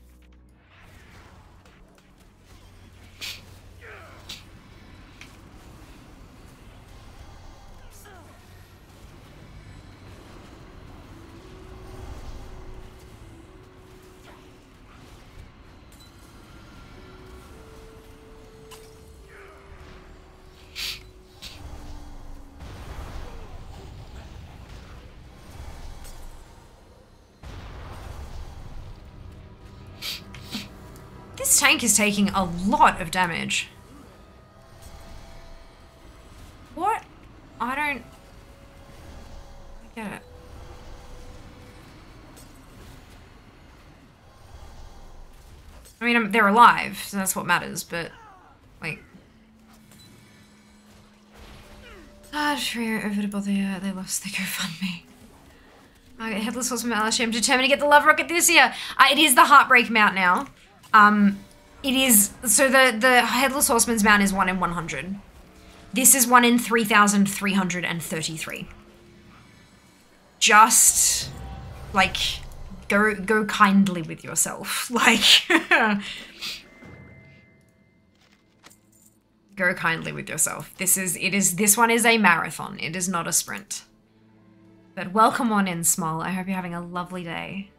Tank is taking a lot of damage. What? I don't... I get it. I mean, um, they're alive, so that's what matters, but... Like... Ah, over to bother, uh, they lost their GoFundMe. Okay, Headless Horseman Alice, I'm determined to get the Love Rocket this year. Uh, it is the Heartbreak Mount now. Um, it is so the the headless horseman's mount is one in one hundred. This is one in three thousand three hundred and thirty-three. Just like go go kindly with yourself, like go kindly with yourself. This is it is this one is a marathon. It is not a sprint. But welcome on in, Small. I hope you're having a lovely day.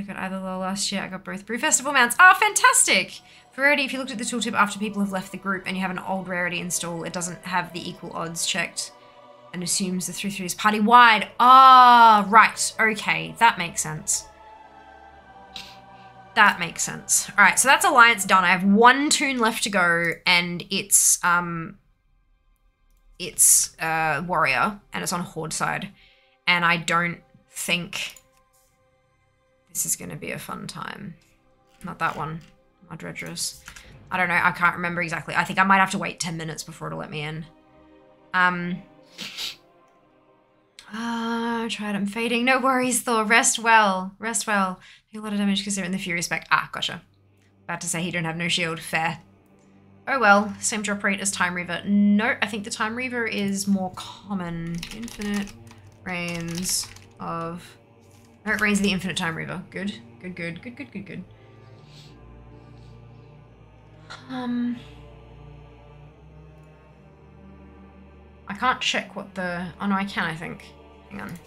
I got either low last year. I got both Brew Festival mounts. Oh, fantastic! For rarity, if you looked at the tooltip after people have left the group and you have an old rarity install, it doesn't have the equal odds checked and assumes the 3 3 is party wide. Ah, right. Okay, that makes sense. That makes sense. All right, so that's Alliance done. I have one toon left to go, and it's um, it's uh, Warrior, and it's on Horde side, and I don't think this is going to be a fun time. Not that one. Madredress. I don't know. I can't remember exactly. I think I might have to wait 10 minutes before it'll let me in. Um. Ah, uh, tried. I'm fading. No worries, Thor. Rest well. Rest well. Take a lot of damage because they're in the Fury spec. Ah, gotcha. About to say he don't have no shield. Fair. Oh well. Same drop rate as Time Reaver. No, I think the Time Reaver is more common. Infinite Reins of Oh, it reins the infinite time reaver. Good. Good, good, good, good, good, good. Um I can't check what the oh no I can I think. Hang on.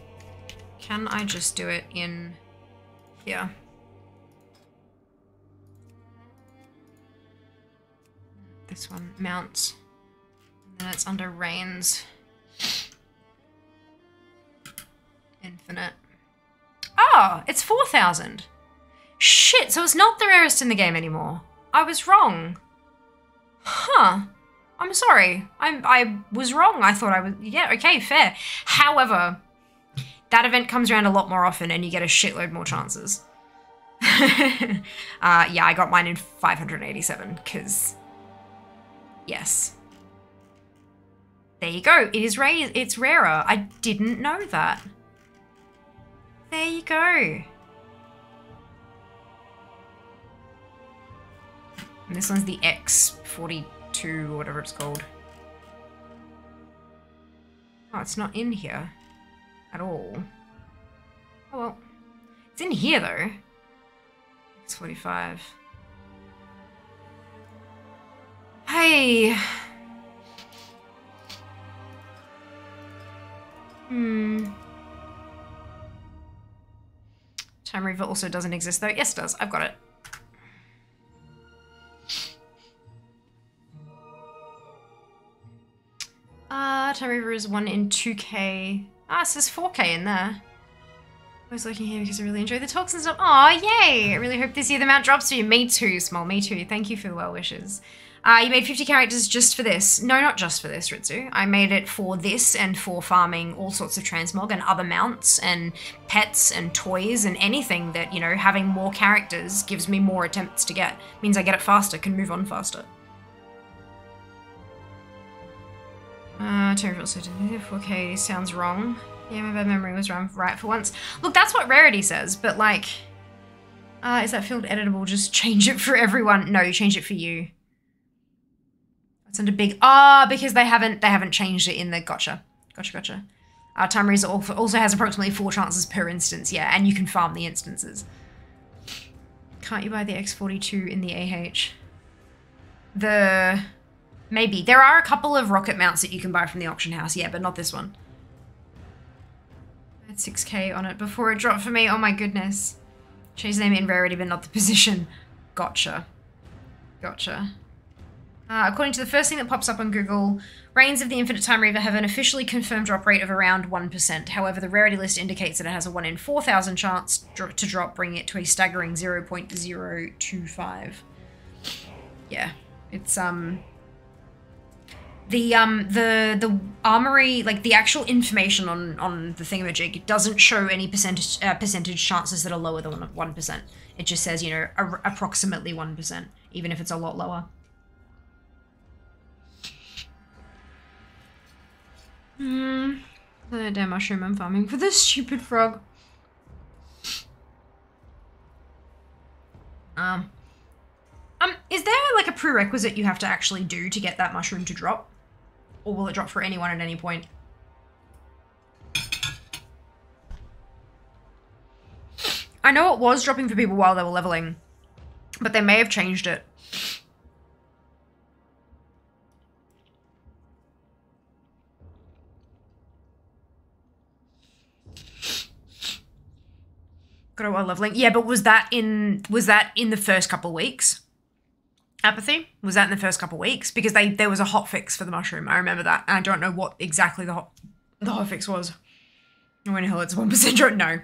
Can I just do it in here? This one mounts. And it's under reins. Infinite. Oh, it's 4,000. Shit, so it's not the rarest in the game anymore. I was wrong. Huh. I'm sorry. I, I was wrong. I thought I was... Yeah, okay, fair. However, that event comes around a lot more often and you get a shitload more chances. uh, yeah, I got mine in 587 because... Yes. There you go. It is rare. It's rarer. I didn't know that. There you go. And this one's the X42 or whatever it's called. Oh, it's not in here at all. Oh well. It's in here though. X45. Hey. Hmm. Time Reaver also doesn't exist though. Yes, it does. I've got it. Uh, Time Reaver is 1 in 2k. Ah, it says 4k in there. I was looking here because I really enjoy the talks and stuff. Aw, yay! I really hope this year the mount drops for you. Me too, Small. Me too. Thank you for the well wishes. Uh, you made 50 characters just for this. No, not just for this, Ritsu. I made it for this and for farming all sorts of transmog and other mounts and pets and toys and anything that, you know, having more characters gives me more attempts to get. Means I get it faster, can move on faster. Uh, terrible. So 4K sounds wrong. Yeah, my bad memory was wrong. Right for once. Look, that's what Rarity says, but like, uh, is that field editable? Just change it for everyone. No, change it for you. That's under big. Ah, because they haven't they haven't changed it in the gotcha. Gotcha, gotcha. Uh, Time also has approximately four chances per instance. Yeah, and you can farm the instances. Can't you buy the X42 in the AH? The maybe there are a couple of rocket mounts that you can buy from the auction house. Yeah, but not this one. I had 6k on it before it dropped for me. Oh my goodness. Change the name in rarity, but not the position. Gotcha. Gotcha. Uh, according to the first thing that pops up on Google, Reins of the Infinite Time Reaver have an officially confirmed drop rate of around 1%. However, the rarity list indicates that it has a 1 in 4,000 chance to drop, bringing it to a staggering 0.025. Yeah, it's, um, the um the the armory like the actual information on on the thingamajig doesn't show any percentage uh, percentage chances that are lower than one percent. It just says you know approximately one percent, even if it's a lot lower. Hmm. The damn mushroom I'm farming for this stupid frog. Um. Um, is there like a prerequisite you have to actually do to get that mushroom to drop? Or will it drop for anyone at any point? I know it was dropping for people while they were leveling, but they may have changed it. Got love link. Yeah, but was that in was that in the first couple weeks? Apathy was that in the first couple weeks because they there was a hot fix for the mushroom. I remember that. And I don't know what exactly the hot the hot fix was. When hell it's one percent? No,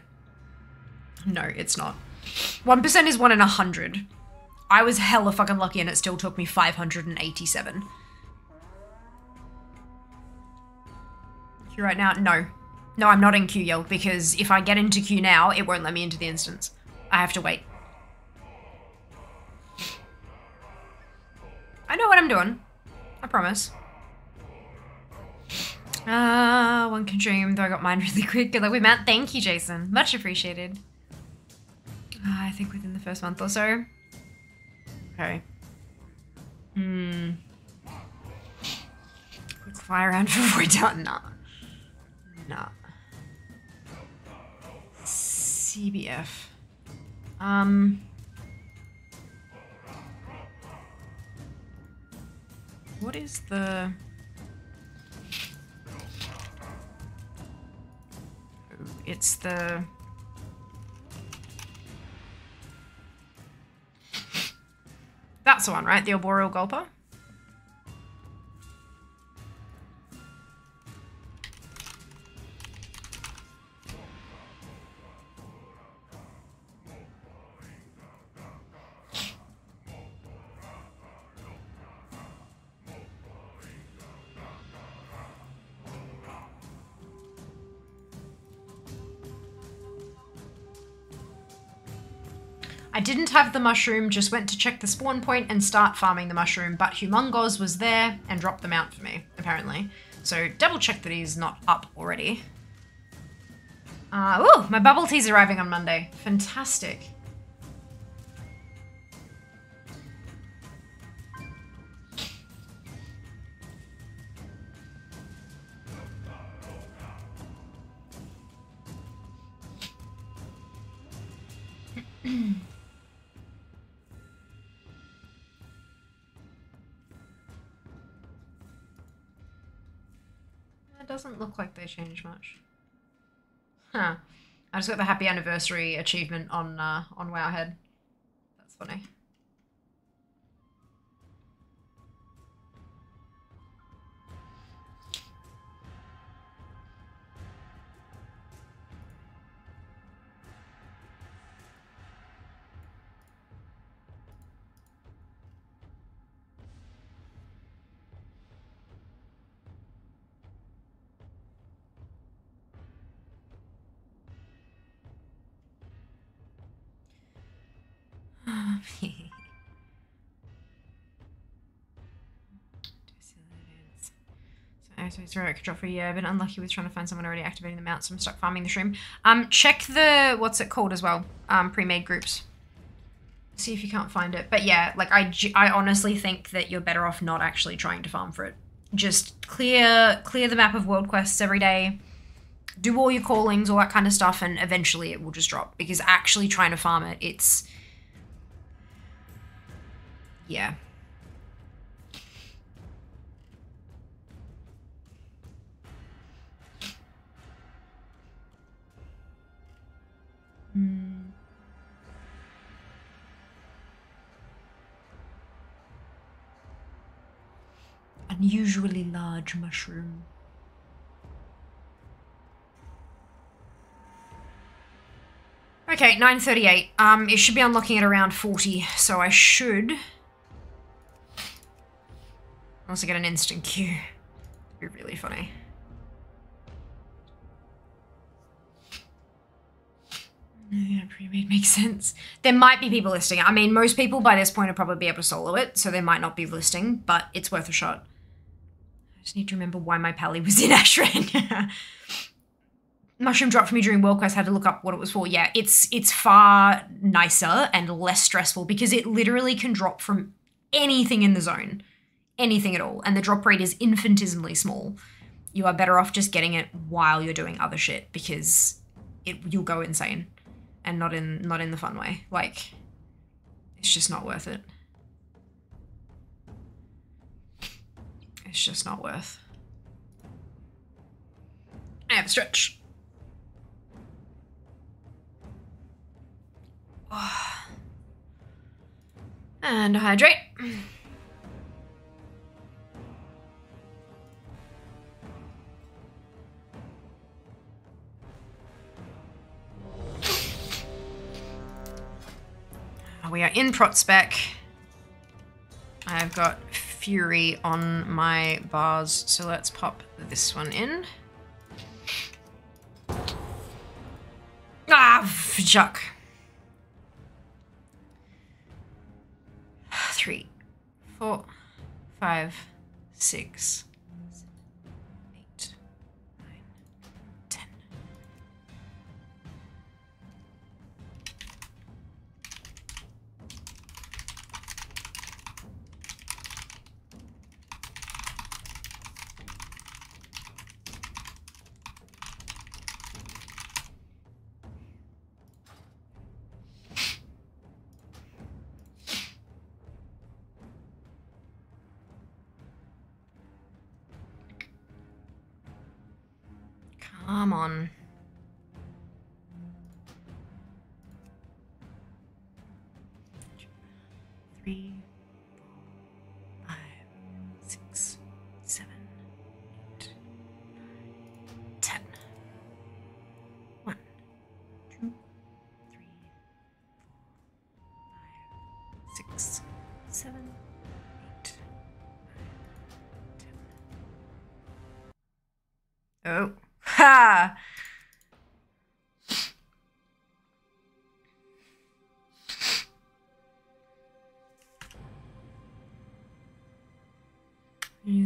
no, it's not. One percent is one in a hundred. I was hella fucking lucky, and it still took me five hundred and eighty-seven. Queue right now? No, no, I'm not in queue yell because if I get into queue now, it won't let me into the instance. I have to wait. I know what I'm doing. I promise. Ah, one can dream, though I got mine really quick. Good luck with Matt. Thank you, Jason. Much appreciated. Ah, I think within the first month or so. Okay. Hmm. Quick fly around before we done. Nah. Nah. CBF. Um. What is the... It's the... That's the one, right? The Arboreal Gulper? I didn't have the mushroom, just went to check the spawn point and start farming the mushroom, but Humon'gozz was there and dropped them out for me, apparently. So double check that he's not up already. Uh, ooh, my bubble tea's arriving on Monday. Fantastic. Changed much. Huh. I just got the happy anniversary achievement on uh, on Wowhead. That's funny. Zero could drop for a year. I've been unlucky with trying to find someone already activating the mount, so I'm stuck farming the shroom. Um, check the what's it called as well? Um, pre-made groups. See if you can't find it. But yeah, like I, I honestly think that you're better off not actually trying to farm for it. Just clear clear the map of world quests every day. Do all your callings, all that kind of stuff, and eventually it will just drop. Because actually trying to farm it, it's yeah. Hmm. Unusually large mushroom. Okay, 938. Um, it should be unlocking at around 40, so I should also get an instant queue. It'd be really funny. Yeah, pre-made makes sense. There might be people listing it. I mean, most people by this point will probably be able to solo it, so they might not be listing, but it's worth a shot. I just need to remember why my pally was in Ashran. Mushroom dropped for me during World Quest. Had to look up what it was for. Yeah, it's it's far nicer and less stressful because it literally can drop from anything in the zone, anything at all, and the drop rate is infinitesimally small. You are better off just getting it while you're doing other shit because it you'll go insane, and not in not in the fun way. Like, it's just not worth it. It's just not worth. I have a stretch. And hydrate. We are in prot spec. I've got Fury on my bars, so let's pop this one in. Ah, fuck. Three, four, five, six,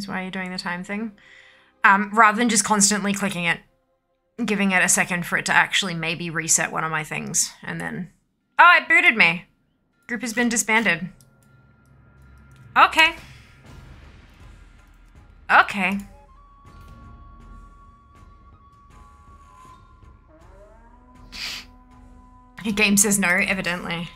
Is why you're doing the time thing. Um, rather than just constantly clicking it, giving it a second for it to actually maybe reset one of my things, and then... Oh, it booted me! Group has been disbanded. Okay. Okay. Your game says no, evidently.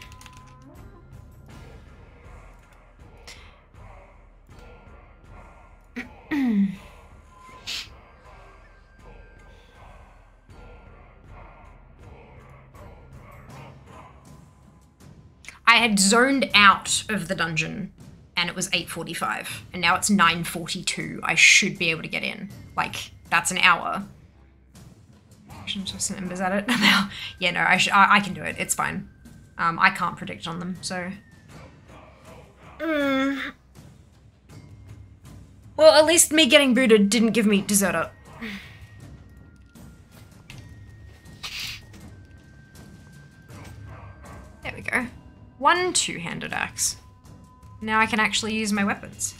Zoned out of the dungeon and it was 8.45 and now it's 9.42. I should be able to get in. Like, that's an hour. Some embers at it. yeah, no, I, I, I can do it. It's fine. Um, I can't predict on them, so. Mm. Well, at least me getting booted didn't give me deserter. One two-handed axe. Now I can actually use my weapons.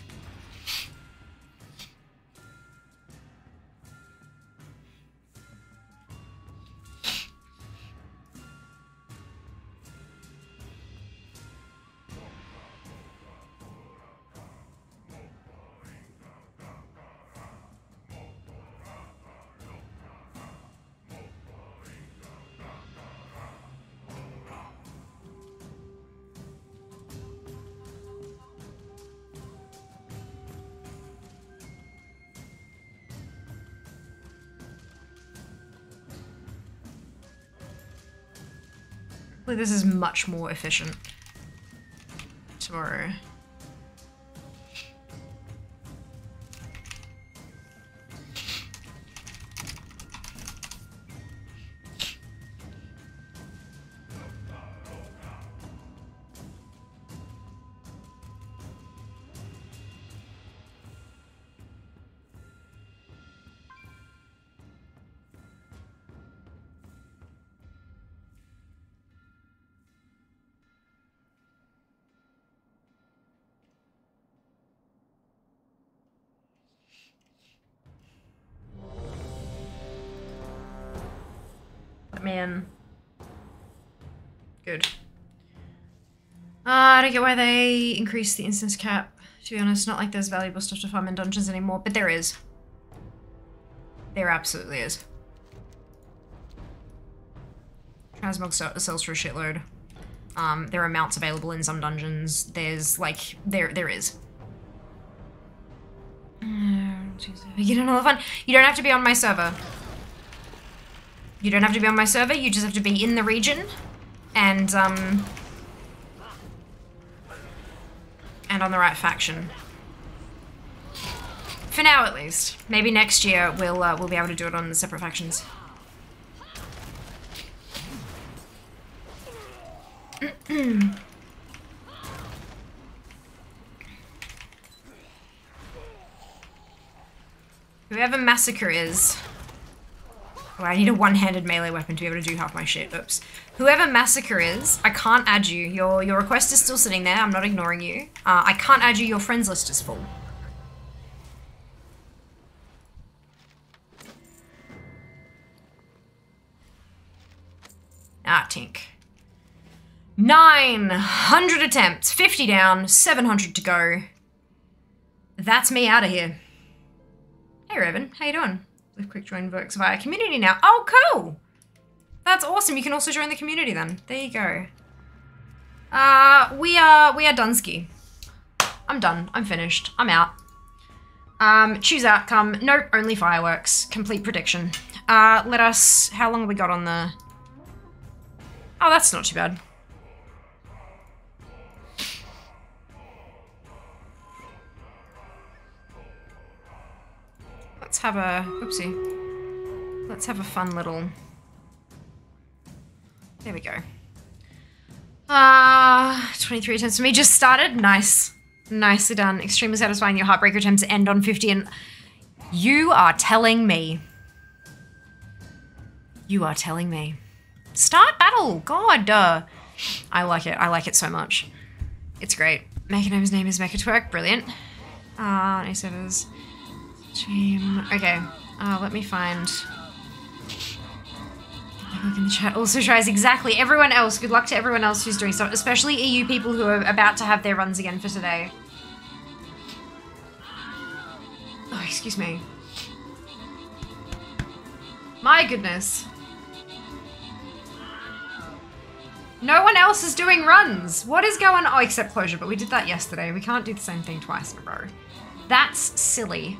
Hopefully this is much more efficient tomorrow. Uh, I don't get why they increased the instance cap. To be honest, not like there's valuable stuff to farm in dungeons anymore, but there is. There absolutely is. Transmog sells for a shitload. Um, there are mounts available in some dungeons. There's like there there is. Get another fun. You don't have to be on my server. You don't have to be on my server. You just have to be in the region, and um, on the right faction. For now, at least. Maybe next year we'll uh, we'll be able to do it on the separate factions. Whoever Massacre is... I need a one-handed melee weapon to be able to do half my shit. Oops. Whoever Massacre is, I can't add you. Your your request is still sitting there. I'm not ignoring you. Uh, I can't add you. Your friends list is full. Ah, tink. 900 attempts, 50 down, 700 to go. That's me out of here. Hey, Revan, how you doing? Live quick join works via community now. Oh, cool! That's awesome. You can also join the community then. There you go. Uh, we are we are Dunsky. I'm done. I'm finished. I'm out. Um, choose outcome. Nope, only fireworks. Complete prediction. Uh, let us. How long have we got on the? Oh, that's not too bad. Let's have a, oopsie. Let's have a fun little, there we go. Ah, uh, 23 attempts for me just started. Nice. Nicely done. Extremely satisfying. Your heartbreaker attempts end on 50 and you are telling me. You are telling me. Start battle. God, duh. I like it. I like it so much. It's great. Mechagnome's name is Mechatwerk. Brilliant. Ah, uh, nice servers. Stream. Okay. Uh, let me find. Look in the chat. Also tries exactly everyone else. Good luck to everyone else who's doing stuff, especially EU people who are about to have their runs again for today. Oh, excuse me. My goodness. No one else is doing runs. What is going on? Oh, except closure, but we did that yesterday. We can't do the same thing twice in a row. That's silly.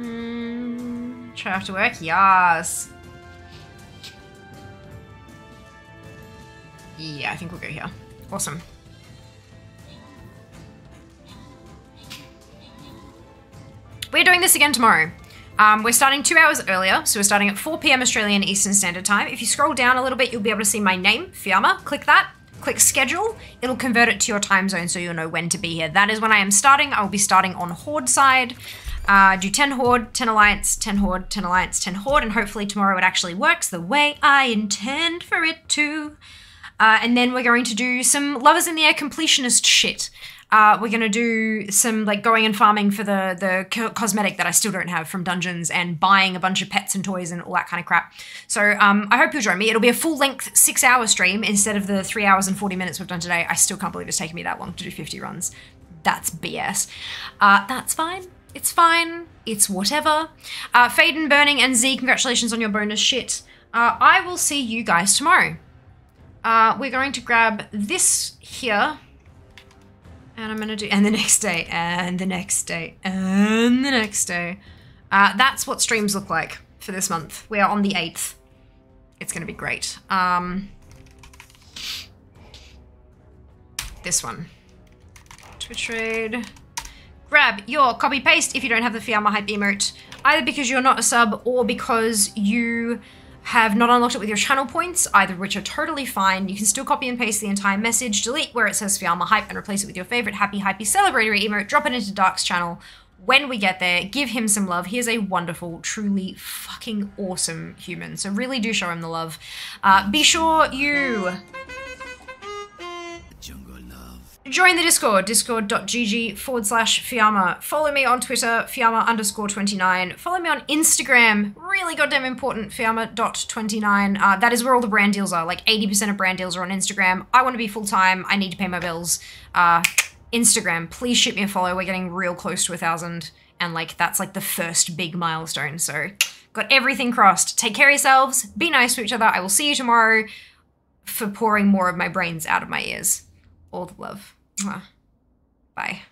Mm, try after work? Yes. Yeah, I think we'll go here. Awesome. We're doing this again tomorrow. Um, we're starting two hours earlier, so we're starting at 4 p.m. Australian Eastern Standard Time. If you scroll down a little bit, you'll be able to see my name, Fiamma. Click that, click schedule. It'll convert it to your time zone so you'll know when to be here. That is when I am starting. I will be starting on Horde side. Uh, do 10 Horde, 10 Alliance, 10 Horde, 10 Alliance, 10 Horde, and hopefully tomorrow it actually works the way I intend for it to. Uh, and then we're going to do some Love is in the Air completionist shit. Uh, we're gonna do some like going and farming for the the co- cosmetic that I still don't have from dungeons and buying a bunch of pets and toys and all that kind of crap. So um, I hope you'll join me. It'll be a full length six hour stream instead of the three hours and forty minutes we've done today. I still can't believe it's taken me that long to do fifty runs. That's BS. Uh, that's fine. It's fine. It's whatever. Uh, Faden, Burning, and Z, congratulations on your bonus shit. Uh, I will see you guys tomorrow. Uh, we're going to grab this here. And I'm gonna do, and the next day, and the next day, and the next day. Uh, that's what streams look like for this month. We are on the 8th. It's gonna be great. Um, this one. Twitch trade. Grab your copy paste if you don't have the Fiamma hype emote, either because you're not a sub or because you have not unlocked it with your channel points, either which are totally fine. You can still copy and paste the entire message, delete where it says Fiamma hype, and replace it with your favorite happy, hypey, celebratory emote. Drop it into Dark's channel. When we get there, give him some love. He is a wonderful, truly fucking awesome human. So really do show him the love. Uh, be sure you Join the Discord, discord.gg forward slash Fiamma. Follow me on Twitter, Fiamma underscore 29. Follow me on Instagram, really goddamn important, Fiamma.29. Uh, that is where all the brand deals are. Like 80% of brand deals are on Instagram. I want to be full time. I need to pay my bills. Uh, Instagram, please shoot me a follow. We're getting real close to a thousand. And like, that's like the first big milestone. So, got everything crossed. Take care of yourselves. Be nice to each other. I will see you tomorrow for pouring more of my brains out of my ears. All the love. Bye.